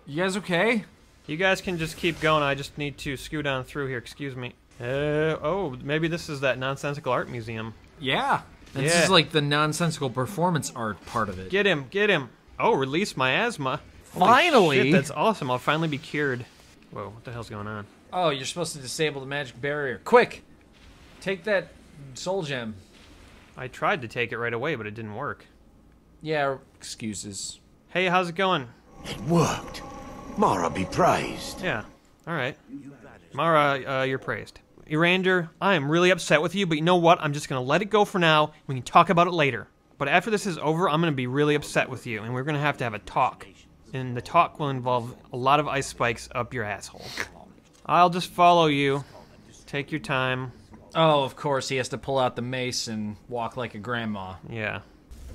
You guys okay? You guys can just keep going. I just need to scoot on through here. Excuse me. Uh, oh, maybe this is that nonsensical art museum. Yeah. And This Yeah. is like the nonsensical performance art part of it. Get him, get him. Oh, release my asthma. Holy Finally. shit, that's awesome. I'll finally be cured. Whoa, what the hell's going on? Oh, you're supposed to disable the magic barrier. Quick! Take that soul gem. I tried to take it right away, but it didn't work. Yeah, excuses. Hey, how's it going? It worked. Mara be praised. Yeah. All right. Mara, uh, you're praised. Erandur, I am really upset with you, but you know what? I'm just gonna let it go for now. We can talk about it later. But after this is over, I'm gonna be really upset with you, and we're gonna have to have a talk. And the talk will involve a lot of ice spikes up your asshole. I'll just follow you. Take your time. Oh, of course, he has to pull out the mace and walk like a grandma. Yeah.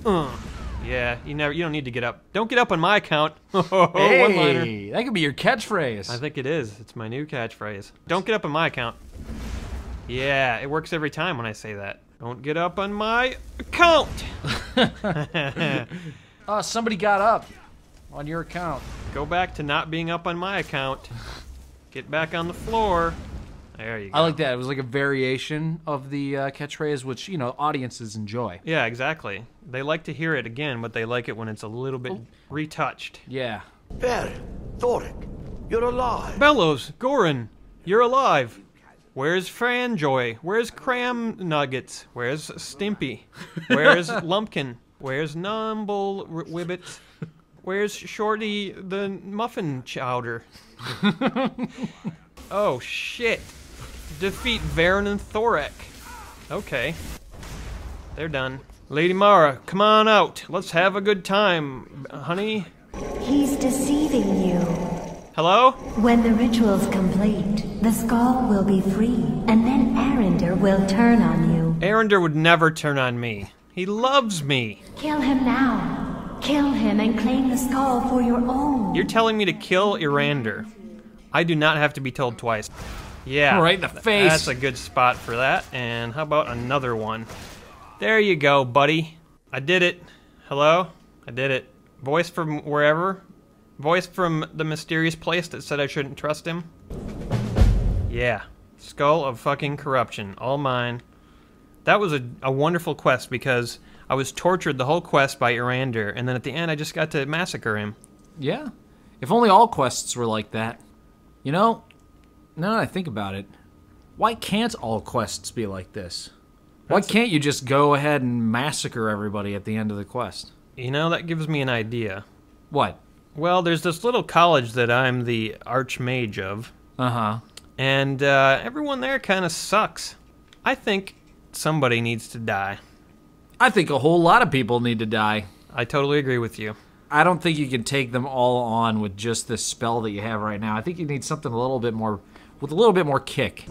Uh, yeah, you never. You don't need to get up. Don't get up on my account. Hey, that could be your catchphrase. I think it is. It's my new catchphrase. Don't get up on my account. Yeah, it works every time when I say that. Don't get up on my account. Oh, somebody got up on your account. Go back to not being up on my account. Get back on the floor. There you go. I like that. It was like a variation of the uh, catchphrase, which you know audiences enjoy. Yeah, exactly. They like to hear it again, but they like it when it's a little bit retouched. Yeah. Barry, Thoric, you're alive. Bellows, Goran, you're alive. Where's Franjoy? Where's Cram Nuggets? Where's Stimpy? Where's Lumpkin? Where's Numble R- Wibbit? Where's Shorty the Muffin Chowder? oh shit. Defeat Veren and Thorek. Okay. They're done. Lady Mara, come on out. Let's have a good time, honey. He's deceiving you. Hello? When the ritual's complete, the skull will be free, and then Erandur will turn on you. Erandur would never turn on me. He loves me. Kill him now. Kill him and claim the skull for your own. You're telling me to kill Erandur. I do not have to be told twice. Yeah. Right in the face. That's a good spot for that. And how about another one? There you go, buddy. I did it. Hello? I did it. Voice from wherever? Voice from the mysterious place that said I shouldn't trust him? Yeah. Skull of fucking corruption. All mine. That was a, a wonderful quest because I was tortured the whole quest by Erandur, and then at the end I just got to massacre him. Yeah. If only all quests were like that. You know, now that I think about it, why can't all quests be like this? Why That's can't you just go ahead and massacre everybody at the end of the quest? You know, that gives me an idea. What? Well, there's this little college that I'm the archmage of. Uh huh. And uh, everyone there kind of sucks. I think somebody needs to die. I think a whole lot of people need to die. I totally agree with you. I don't think you can take them all on with just this spell that you have right now. I think you need something a little bit more, with a little bit more kick.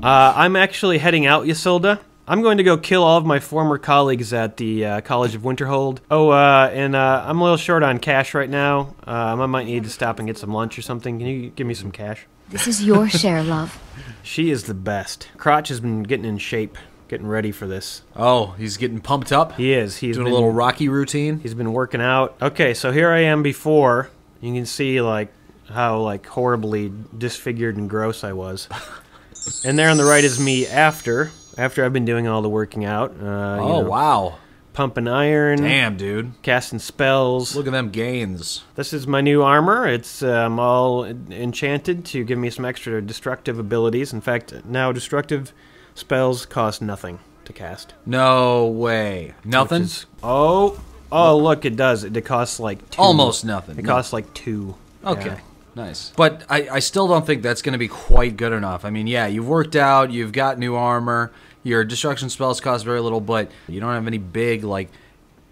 Uh, I'm actually heading out, Ysolda. I'm going to go kill all of my former colleagues at the uh, College of Winterhold. Oh, uh, and uh, I'm a little short on cash right now. Um, I might need to stop and get some lunch or something. Can you give me some cash? This is your share, love. She is the best. Crotch has been getting in shape, getting ready for this. Oh, he's getting pumped up. He is. He's doing been- a little Rocky routine. He's been working out. Okay, so here I am before. You can see like how like horribly disfigured and gross I was. and there on the right is me after. After I've been doing all the working out. Uh, you Oh, know, wow. Pumping iron. Damn, dude. Casting spells. Look at them gains. This is my new armor. It's um, all enchanted to give me some extra destructive abilities. In fact, now destructive spells cost nothing to cast. No way. Nothing? Is- oh, oh, look, it does. It, it costs like two. Almost nothing. It No. costs like two. Okay. Yeah. Nice. But I, I still don't think that's going to be quite good enough. I mean, yeah, you've worked out, you've got new armor, your destruction spells cost very little, but you don't have any big, like,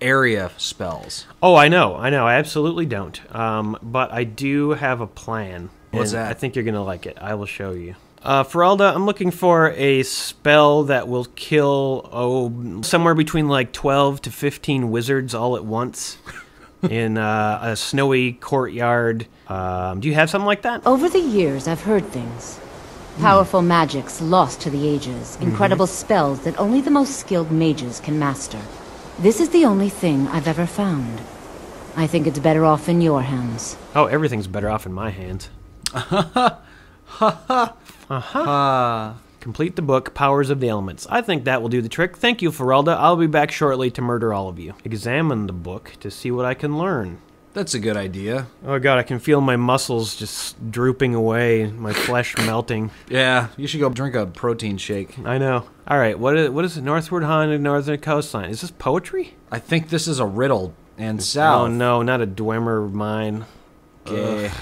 area spells. Oh, I know, I know. I absolutely don't. Um, but I do have a plan. What's and that? I think you're gonna like it. I will show you. Uh, Faralda, I'm looking for a spell that will kill oh somewhere between like 12 to 15 wizards all at once in uh, a snowy courtyard. Um, do you have something like that? Over the years, I've heard things. Powerful magics lost to the ages, incredible spells that only the most skilled mages can master. This is the only thing I've ever found. I think it's better off in your hands. Oh, everything's better off in my hands. Ha ha! Ha ha. Uh-huh. Complete the book, Powers of the Elements. I think that will do the trick. Thank you, Faralda. I'll be back shortly to murder all of you. Examine the book to see what I can learn. That's a good idea. Oh god, I can feel my muscles just drooping away, my flesh melting. Yeah, you should go drink a protein shake. I know. All right, what is what is it? Northward haunted northern coastline? Is this poetry? I think this is a riddle. And south. Oh no, not a Dwemer mine. Okay. Ugh,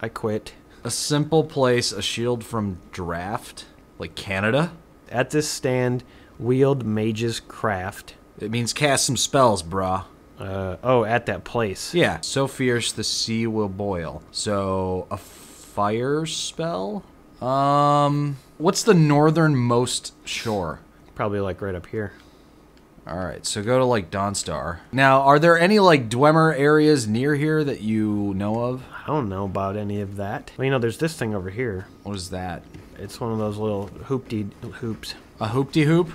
I quit. A simple place, a shield from draft, like Canada. At this stand, wield mage's craft. It means cast some spells, brah. Uh, oh, at that place. Yeah. So fierce the sea will boil. So a fire spell. Um, what's the northernmost shore? Probably like right up here. All right, so go to like Dawnstar. Now, are there any like Dwemer areas near here that you know of? I don't know about any of that. Well, you know, there's this thing over here. What is that? It's one of those little hoopty hoops. A hoopty hoop?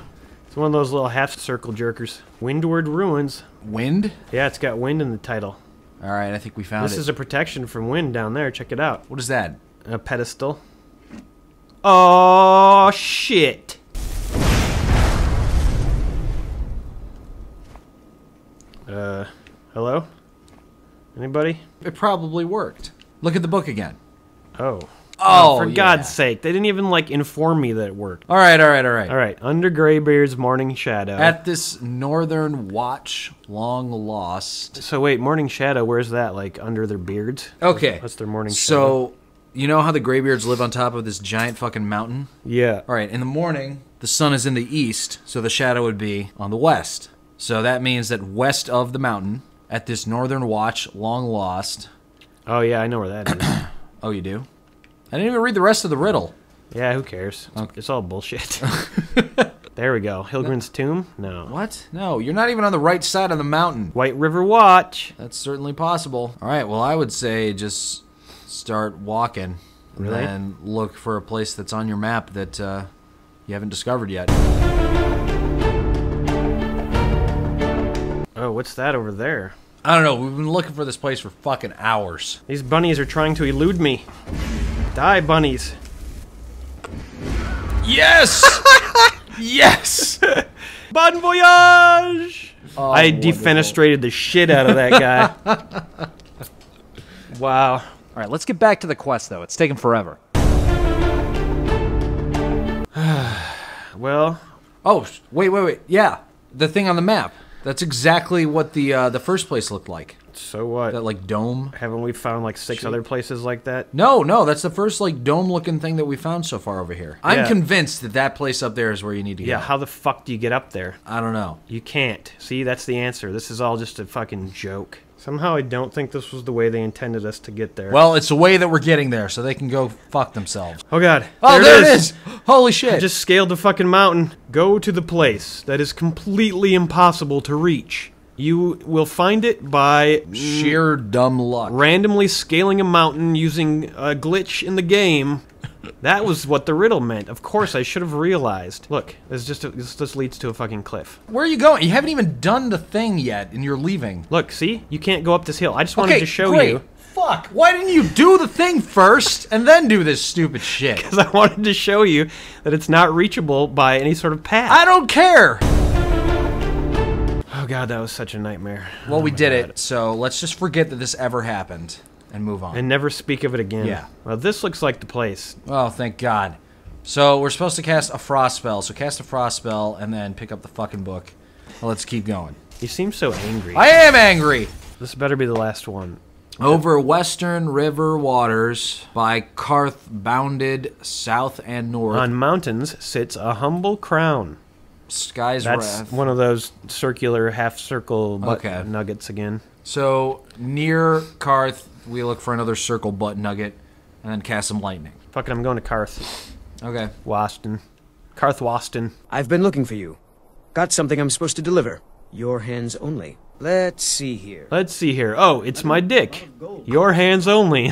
It's one of those little half circle jerkers. Windward Ruins. Wind? Yeah, it's got wind in the title. All right, I think we found this it. This is a protection from wind down there. Check it out. What is that? A pedestal. Oh shit! Uh, hello? Anybody? It probably worked. Look at the book again. Oh. Oh, for yeah. God's sake. They didn't even, like, inform me that it worked. All right, all right, all right. All right. Under Greybeard's Morning Shadow. At this northern watch, long lost. so, wait, Morning Shadow, where's that? Like, under their beards? Okay. That's their Morning Shadow. So, you know how the Greybeards live on top of this giant fucking mountain? Yeah. All right, in the morning, the sun is in the east, so the shadow would be on the west. So that means that west of the mountain, at this northern watch, long lost. Oh, yeah, I know where that is. Oh, you do? I didn't even read the rest of the riddle. yeah, who cares? It's all bullshit. there we go. Hillgrund's Tomb? No. What? No, you're not even on the right side of the mountain. White River Watch. That's certainly possible. All right, well, I would say just start walking. And Really? then look for a place that's on your map that uh, you haven't discovered yet. Oh, what's that over there? I don't know. We've been looking for this place for fucking hours. These bunnies are trying to elude me. Die, bunnies. Yes! yes! Bon voyage! Oh, I wonderful. defenestrated the shit out of that guy. wow. All right, let's get back to the quest, though. It's taking forever. Well, Oh, wait, wait, wait. Yeah, the thing on the map. That's exactly what the uh, the first place looked like. so what? That like dome. Haven't we found like six other places like that? No, no, that's the first like dome-looking thing that we found so far over here. I'm Yeah. convinced that that place up there is where you need to Yeah, go. how the fuck do you get up there? I don't know. You can't. See, that's the answer. This is all just a fucking joke. Somehow I don't think this was the way they intended us to get there. Well, it's the way that we're getting there, so they can go fuck themselves. oh god. Oh, there, it is. Holy shit! I just scaled the fucking mountain. Go to the place that is completely impossible to reach. You will find it by sheer dumb luck. randomly scaling a mountain using a glitch in the game. That was what the riddle meant. Of course, I should have realized. Look, this just a, this just leads to a fucking cliff. Where are you going? You haven't even done the thing yet, and you're leaving. Look, see, you can't go up this hill. I just wanted okay, to show great. you Fuck! Why didn't you do the thing first and then do this stupid shit? because I wanted to show you that it's not reachable by any sort of path. I don't care. oh god, that was such a nightmare. Well, Oh we did God. it, so let's just forget that this ever happened and move on. And never speak of it again. Yeah. Well, this looks like the place. oh, thank God. So we're supposed to cast a frost spell. So cast a frost spell and then pick up the fucking book. Well, let's keep going. You seem so angry. I am angry. This better be the last one. Over western river waters by Karth bounded south and north. On mountains sits a humble crown. Sky's That's wrath. one of those circular half circle Okay. nuggets again. So near Karth, we look for another circle butt nugget, and then cast some lightning. Fuck it, I'm going to Karth. Okay. Waston. Karthwasten. I've been looking for you. Got something I'm supposed to deliver. Your hands only. Let's see here. Let's see here. Oh, it's my dick. Your hands only.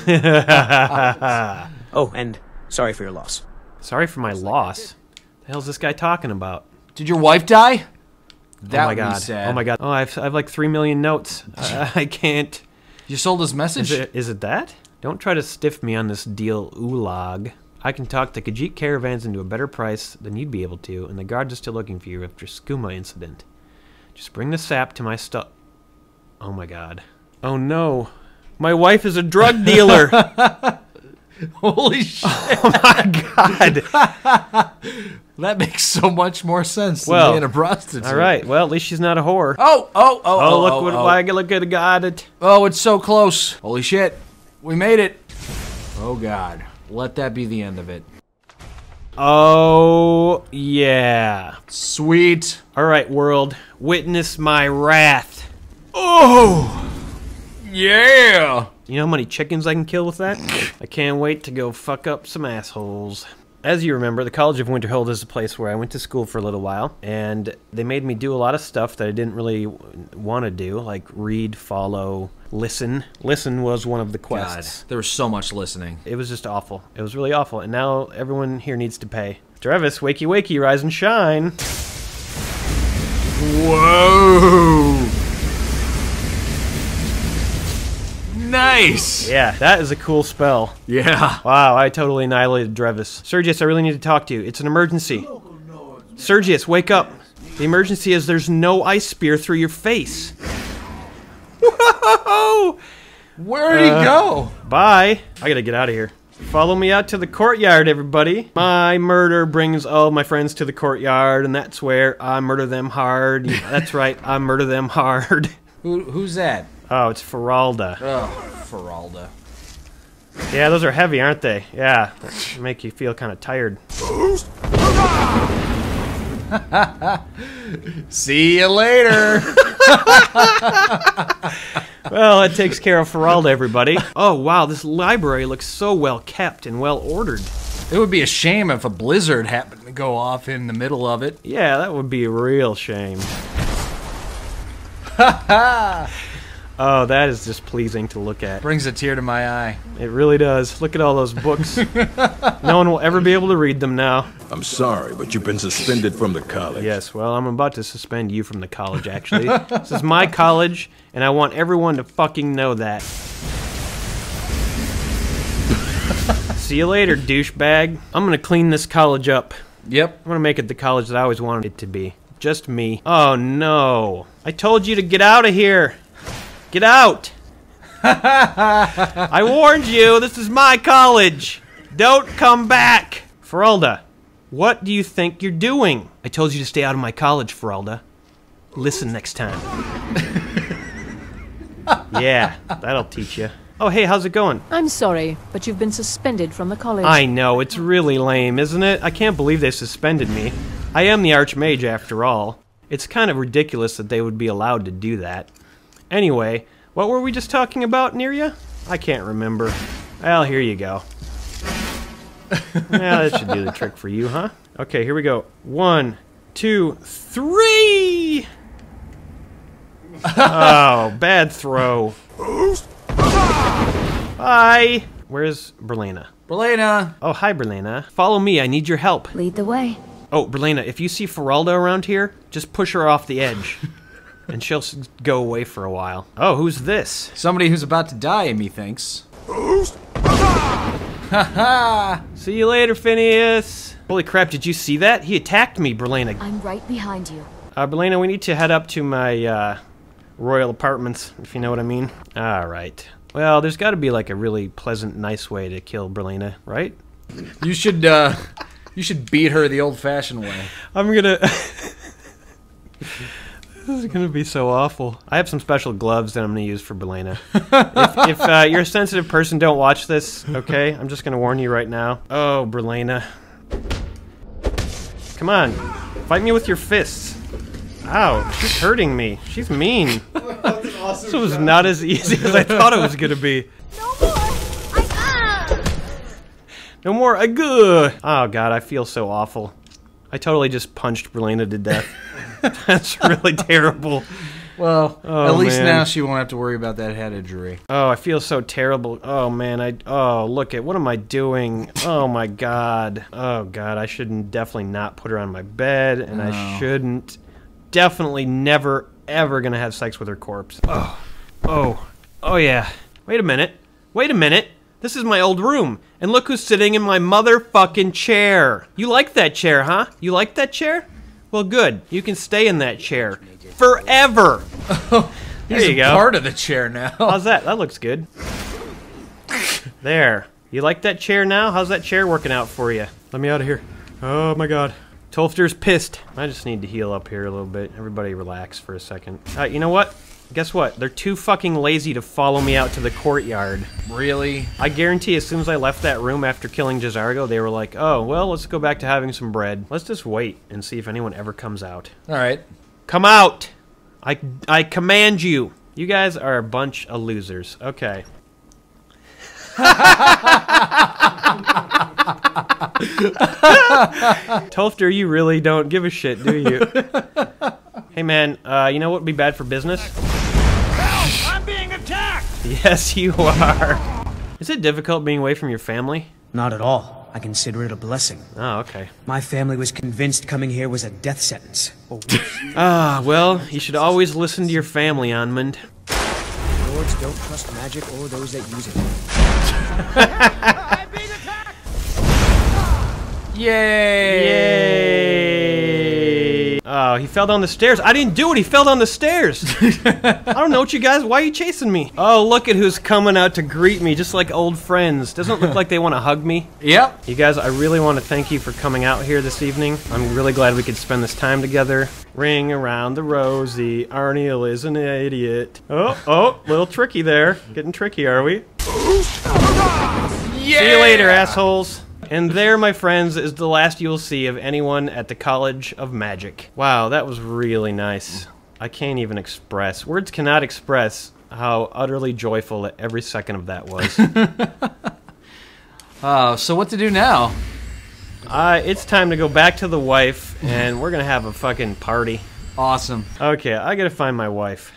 Oh, and sorry for your loss. Sorry for my loss. The hell's this guy talking about? Did your wife die? That oh my god. sad. Oh my god. Oh, I've, I've like three million notes. Uh, I can't. You sold his message? Is it, is it that? Don't try to stiff me on this deal, Oolog. I can talk the Khajiit caravans into a better price than you'd be able to, and the guards are still looking for you after Skooma incident. Just bring the sap to my stu- Oh my god. Oh no. My wife is a drug dealer! Holy shit! Oh my god! that makes so much more sense than well, being a prostitute. All right. Well, at least she's not a whore. Oh, oh, oh, oh, oh look oh, what oh. I look at got it. Oh, it's so close. Holy shit. We made it. Oh god. Let that be the end of it. Oh yeah. Sweet. All right, world. Witness my wrath. Oh. Yeah. You know how many chickens I can kill with that? I can't wait to go fuck up some assholes. As you remember, the College of Winterhold is a place where I went to school for a little while, and they made me do a lot of stuff that I didn't really want to do, like read, follow, listen. Listen was one of the quests. God, there was so much listening. It was just awful. It was really awful, and now everyone here needs to pay. Drevis, wakey wakey, rise and shine. Whoa! Nice! Yeah, that is a cool spell. Yeah. Wow, I totally annihilated Drevis. Sergius, I really need to talk to you. It's an emergency. Sergius, wake up. The emergency is there's no ice spear through your face. Whoa! Where'd he uh, go? Bye. I gotta get out of here. Follow me out to the courtyard, everybody. My murder brings all my friends to the courtyard, and that's where I murder them hard. that's right, I murder them hard. Who, who's that? Oh, it's Faralda. Oh, Faralda. Yeah, those are heavy, aren't they? Yeah, make you feel kind of tired. See you later. well, that takes care of Faralda, everybody. Oh, wow, this library looks so well kept and well ordered. It would be a shame if a blizzard happened to go off in the middle of it. Yeah, that would be a real shame. Oh, that is just pleasing to look at. Brings a tear to my eye. It really does. Look at all those books. no one will ever be able to read them now. I'm sorry, but you've been suspended from the college. Yes, well, I'm about to suspend you from the college, actually. this is my college, and I want everyone to fucking know that. See you later, douchebag. I'm gonna clean this college up. Yep. I'm gonna make it the college that I always wanted it to be. Just me. Oh no. I told you to get out of here. Get out! I warned you, this is my college! Don't come back! Faralda, what do you think you're doing? I told you to stay out of my college, Faralda. Listen next time. yeah, that'll teach you. Oh, hey, how's it going? I'm sorry, but you've been suspended from the college. I know, it's really lame, isn't it? I can't believe they suspended me. I am the Archmage, after all. It's kind of ridiculous that they would be allowed to do that. Anyway, what were we just talking about, Nirya? I can't remember. Well, here you go. yeah, that should do the trick for you, huh? Okay, here we go. One, two, three! oh, bad throw. Hi! Where's Brelyna? Brelyna! Oh, hi, Brelyna. Follow me, I need your help. Lead the way. Oh, Brelyna, if you see Faralda around here, just push her off the edge. And she'll go away for a while. Oh, who's this? Somebody who's about to die, methinks. Ha-ha! see you later, Phineas. Holy crap, did you see that? He attacked me, Brelyna. I'm right behind you. Uh, Brelyna, we need to head up to my uh, royal apartments, if you know what I mean. All right. Well, there's got to be like a really pleasant, nice way to kill Brelyna, right? You should, uh, you should beat her the old-fashioned way. I'm gonna. This is gonna be so awful. I have some special gloves that I'm gonna use for Brelyna. if if uh, you're a sensitive person, don't watch this. Okay, I'm just gonna warn you right now. Oh, Brelyna. Come on, fight me with your fists. Ow, she's hurting me. She's mean. awesome this was not as easy as I thought it was gonna be. No more. I No more. I good. Oh god, I feel so awful. I totally just punched Brelyna to death. That's really terrible. Well, Oh, at least man. now she won't have to worry about that head injury. Oh, I feel so terrible. Oh man, I oh look at what am I doing? Oh my god. Oh god, I shouldn't definitely not put her on my bed, and I shouldn't definitely never ever gonna have sex with her corpse. Oh, oh, oh yeah. Wait a minute. Wait a minute. This is my old room, and look who's sitting in my motherfucking chair. You like that chair, huh? You like that chair? Well, good. You can stay in that chair forever. there He's you go. part of the chair now. How's that? That looks good. There. You like that chair now? How's that chair working out for you? Let me out of here. Oh my god. Tolfdir's pissed. I just need to heal up here a little bit. Everybody relax for a second. Uh, you know what? Guess what? They're too fucking lazy to follow me out to the courtyard. Really? I guarantee as soon as I left that room after killing J'zargo, they were like, oh, well, let's go back to having some bread. Let's just wait and see if anyone ever comes out. All right. Come out! I, I command you! You guys are a bunch of losers. Okay. Tolfdir, you really don't give a shit, do you? hey man, uh, you know what would be bad for business? I'm being attacked! Yes, you are. Is it difficult being away from your family? Not at all. I consider it a blessing. Oh, okay. My family was convinced coming here was a death sentence. Ah, well, you should always listen to your family, Onmund. Lords don't trust magic or those that use it. Yay! Yay! Oh, he fell down the stairs. I didn't do it. He fell down the stairs. I don't know what you guys. Why are you chasing me? Oh, look at who's coming out to greet me, just like old friends. Doesn't it look like they want to hug me? Yep. You guys, I really want to thank you for coming out here this evening. I'm really glad we could spend this time together. Ring around the rosy. Arniel is an idiot. Oh, oh, little tricky there. Getting tricky, are we? See you later, assholes. And there, my friends, is the last you'll see of anyone at the College of Magic. Wow, that was really nice. I can't even express. Words cannot express how utterly joyful every second of that was. Oh, so what to do now? uh, it's time to go back to the wife, and we're gonna have a fucking party. Awesome. Okay, I gotta find my wife.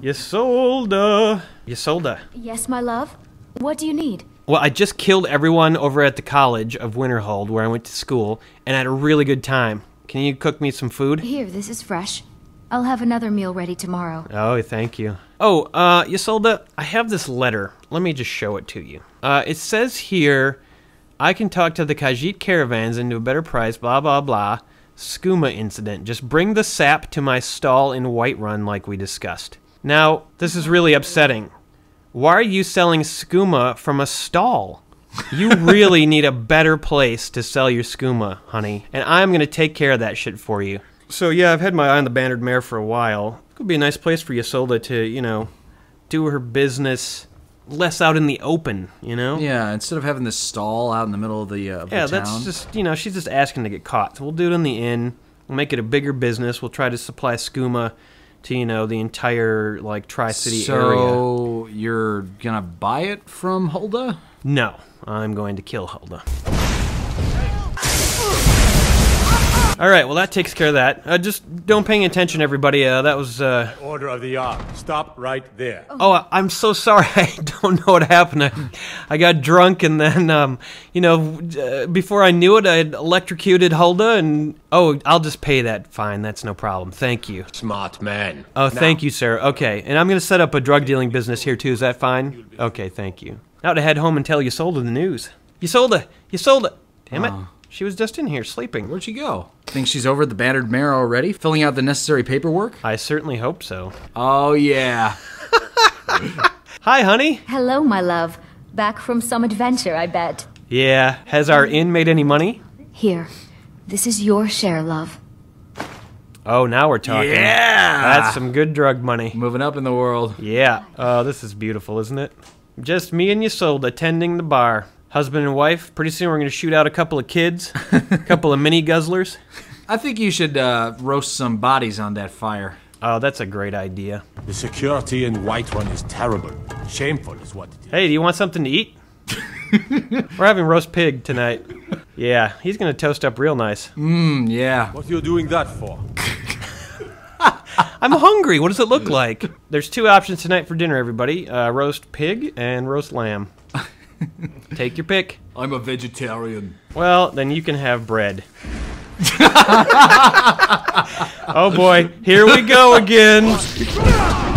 Ysolda. Ysolda. Yes, my love? What do you need? Well, I just killed everyone over at the College of Winterhold, where I went to school, and had a really good time. Can you cook me some food? Here, this is fresh. I'll have another meal ready tomorrow. Oh, thank you. Oh, uh, Ysolda, I have this letter. Let me just show it to you. Uh, it says here, I can talk to the Khajiit caravans into a better price, blah, blah, blah. Skooma incident. Just bring the sap to my stall in Whiterun like we discussed. Now, this is really upsetting. Why are you selling skooma from a stall? You really need a better place to sell your skooma, honey. And I'm going to take care of that shit for you. So, yeah, I've had my eye on the Bannered Mare for a while. It could be a nice place for Ysolda to, you know, do her business less out in the open, you know? Yeah, instead of having this stall out in the middle of the, uh, of Yeah, the town. that's just, you know, she's just asking to get caught. So we'll do it in the inn. We'll make it a bigger business. We'll try to supply skooma to, you know, the entire, like, Tri City area. so you're gonna buy it from Hulda? No, I'm going to kill Hulda. All right, well that takes care of that. Uh, just don't paying attention, everybody. Uh, that was. Uh... Order of the Ark. Stop right there. Oh, I- I'm so sorry. I don't know what happened. I, I got drunk and then, um, you know, uh, before I knew it, I had electrocuted Hulda and. Oh, I'll just pay that fine. That's no problem. Thank you. Smart man. Oh, thank you, sir. Okay, and I'm gonna set up a drug dealing business here too. Is that fine? Okay, thank you. Now to head home and tell Ysolda the news. Ysolda, Ysolda. Damn it, Oh. She was just in here sleeping. Where'd she go? Think she's over at the Bannered Mare already, filling out the necessary paperwork? I certainly hope so. Oh, yeah. Hi, honey. Hello, my love. Back from some adventure, I bet. Yeah, has our inn made any money? Here. This is your share, love. Oh, now we're talking. Yeah! That's some good drug money. Moving up in the world. Yeah. Oh, this is beautiful, isn't it? Just me and Ysolda attending the bar. Husband and wife. Pretty soon we're going to shoot out a couple of kids, a couple of mini guzzlers. I think you should uh, roast some bodies on that fire. Oh, that's a great idea. The security in White Whiterun is terrible. Shameful is what it is. Hey, do you want something to eat? We're having roast pig tonight. Yeah, he's gonna toast up real nice. Mmm, yeah. What are you doing that for? I'm hungry. What does it look like? There's two options tonight for dinner, everybody: uh, roast pig and roast lamb. Take your pick. I'm a vegetarian. Well, then you can have bread. oh boy, here we go again.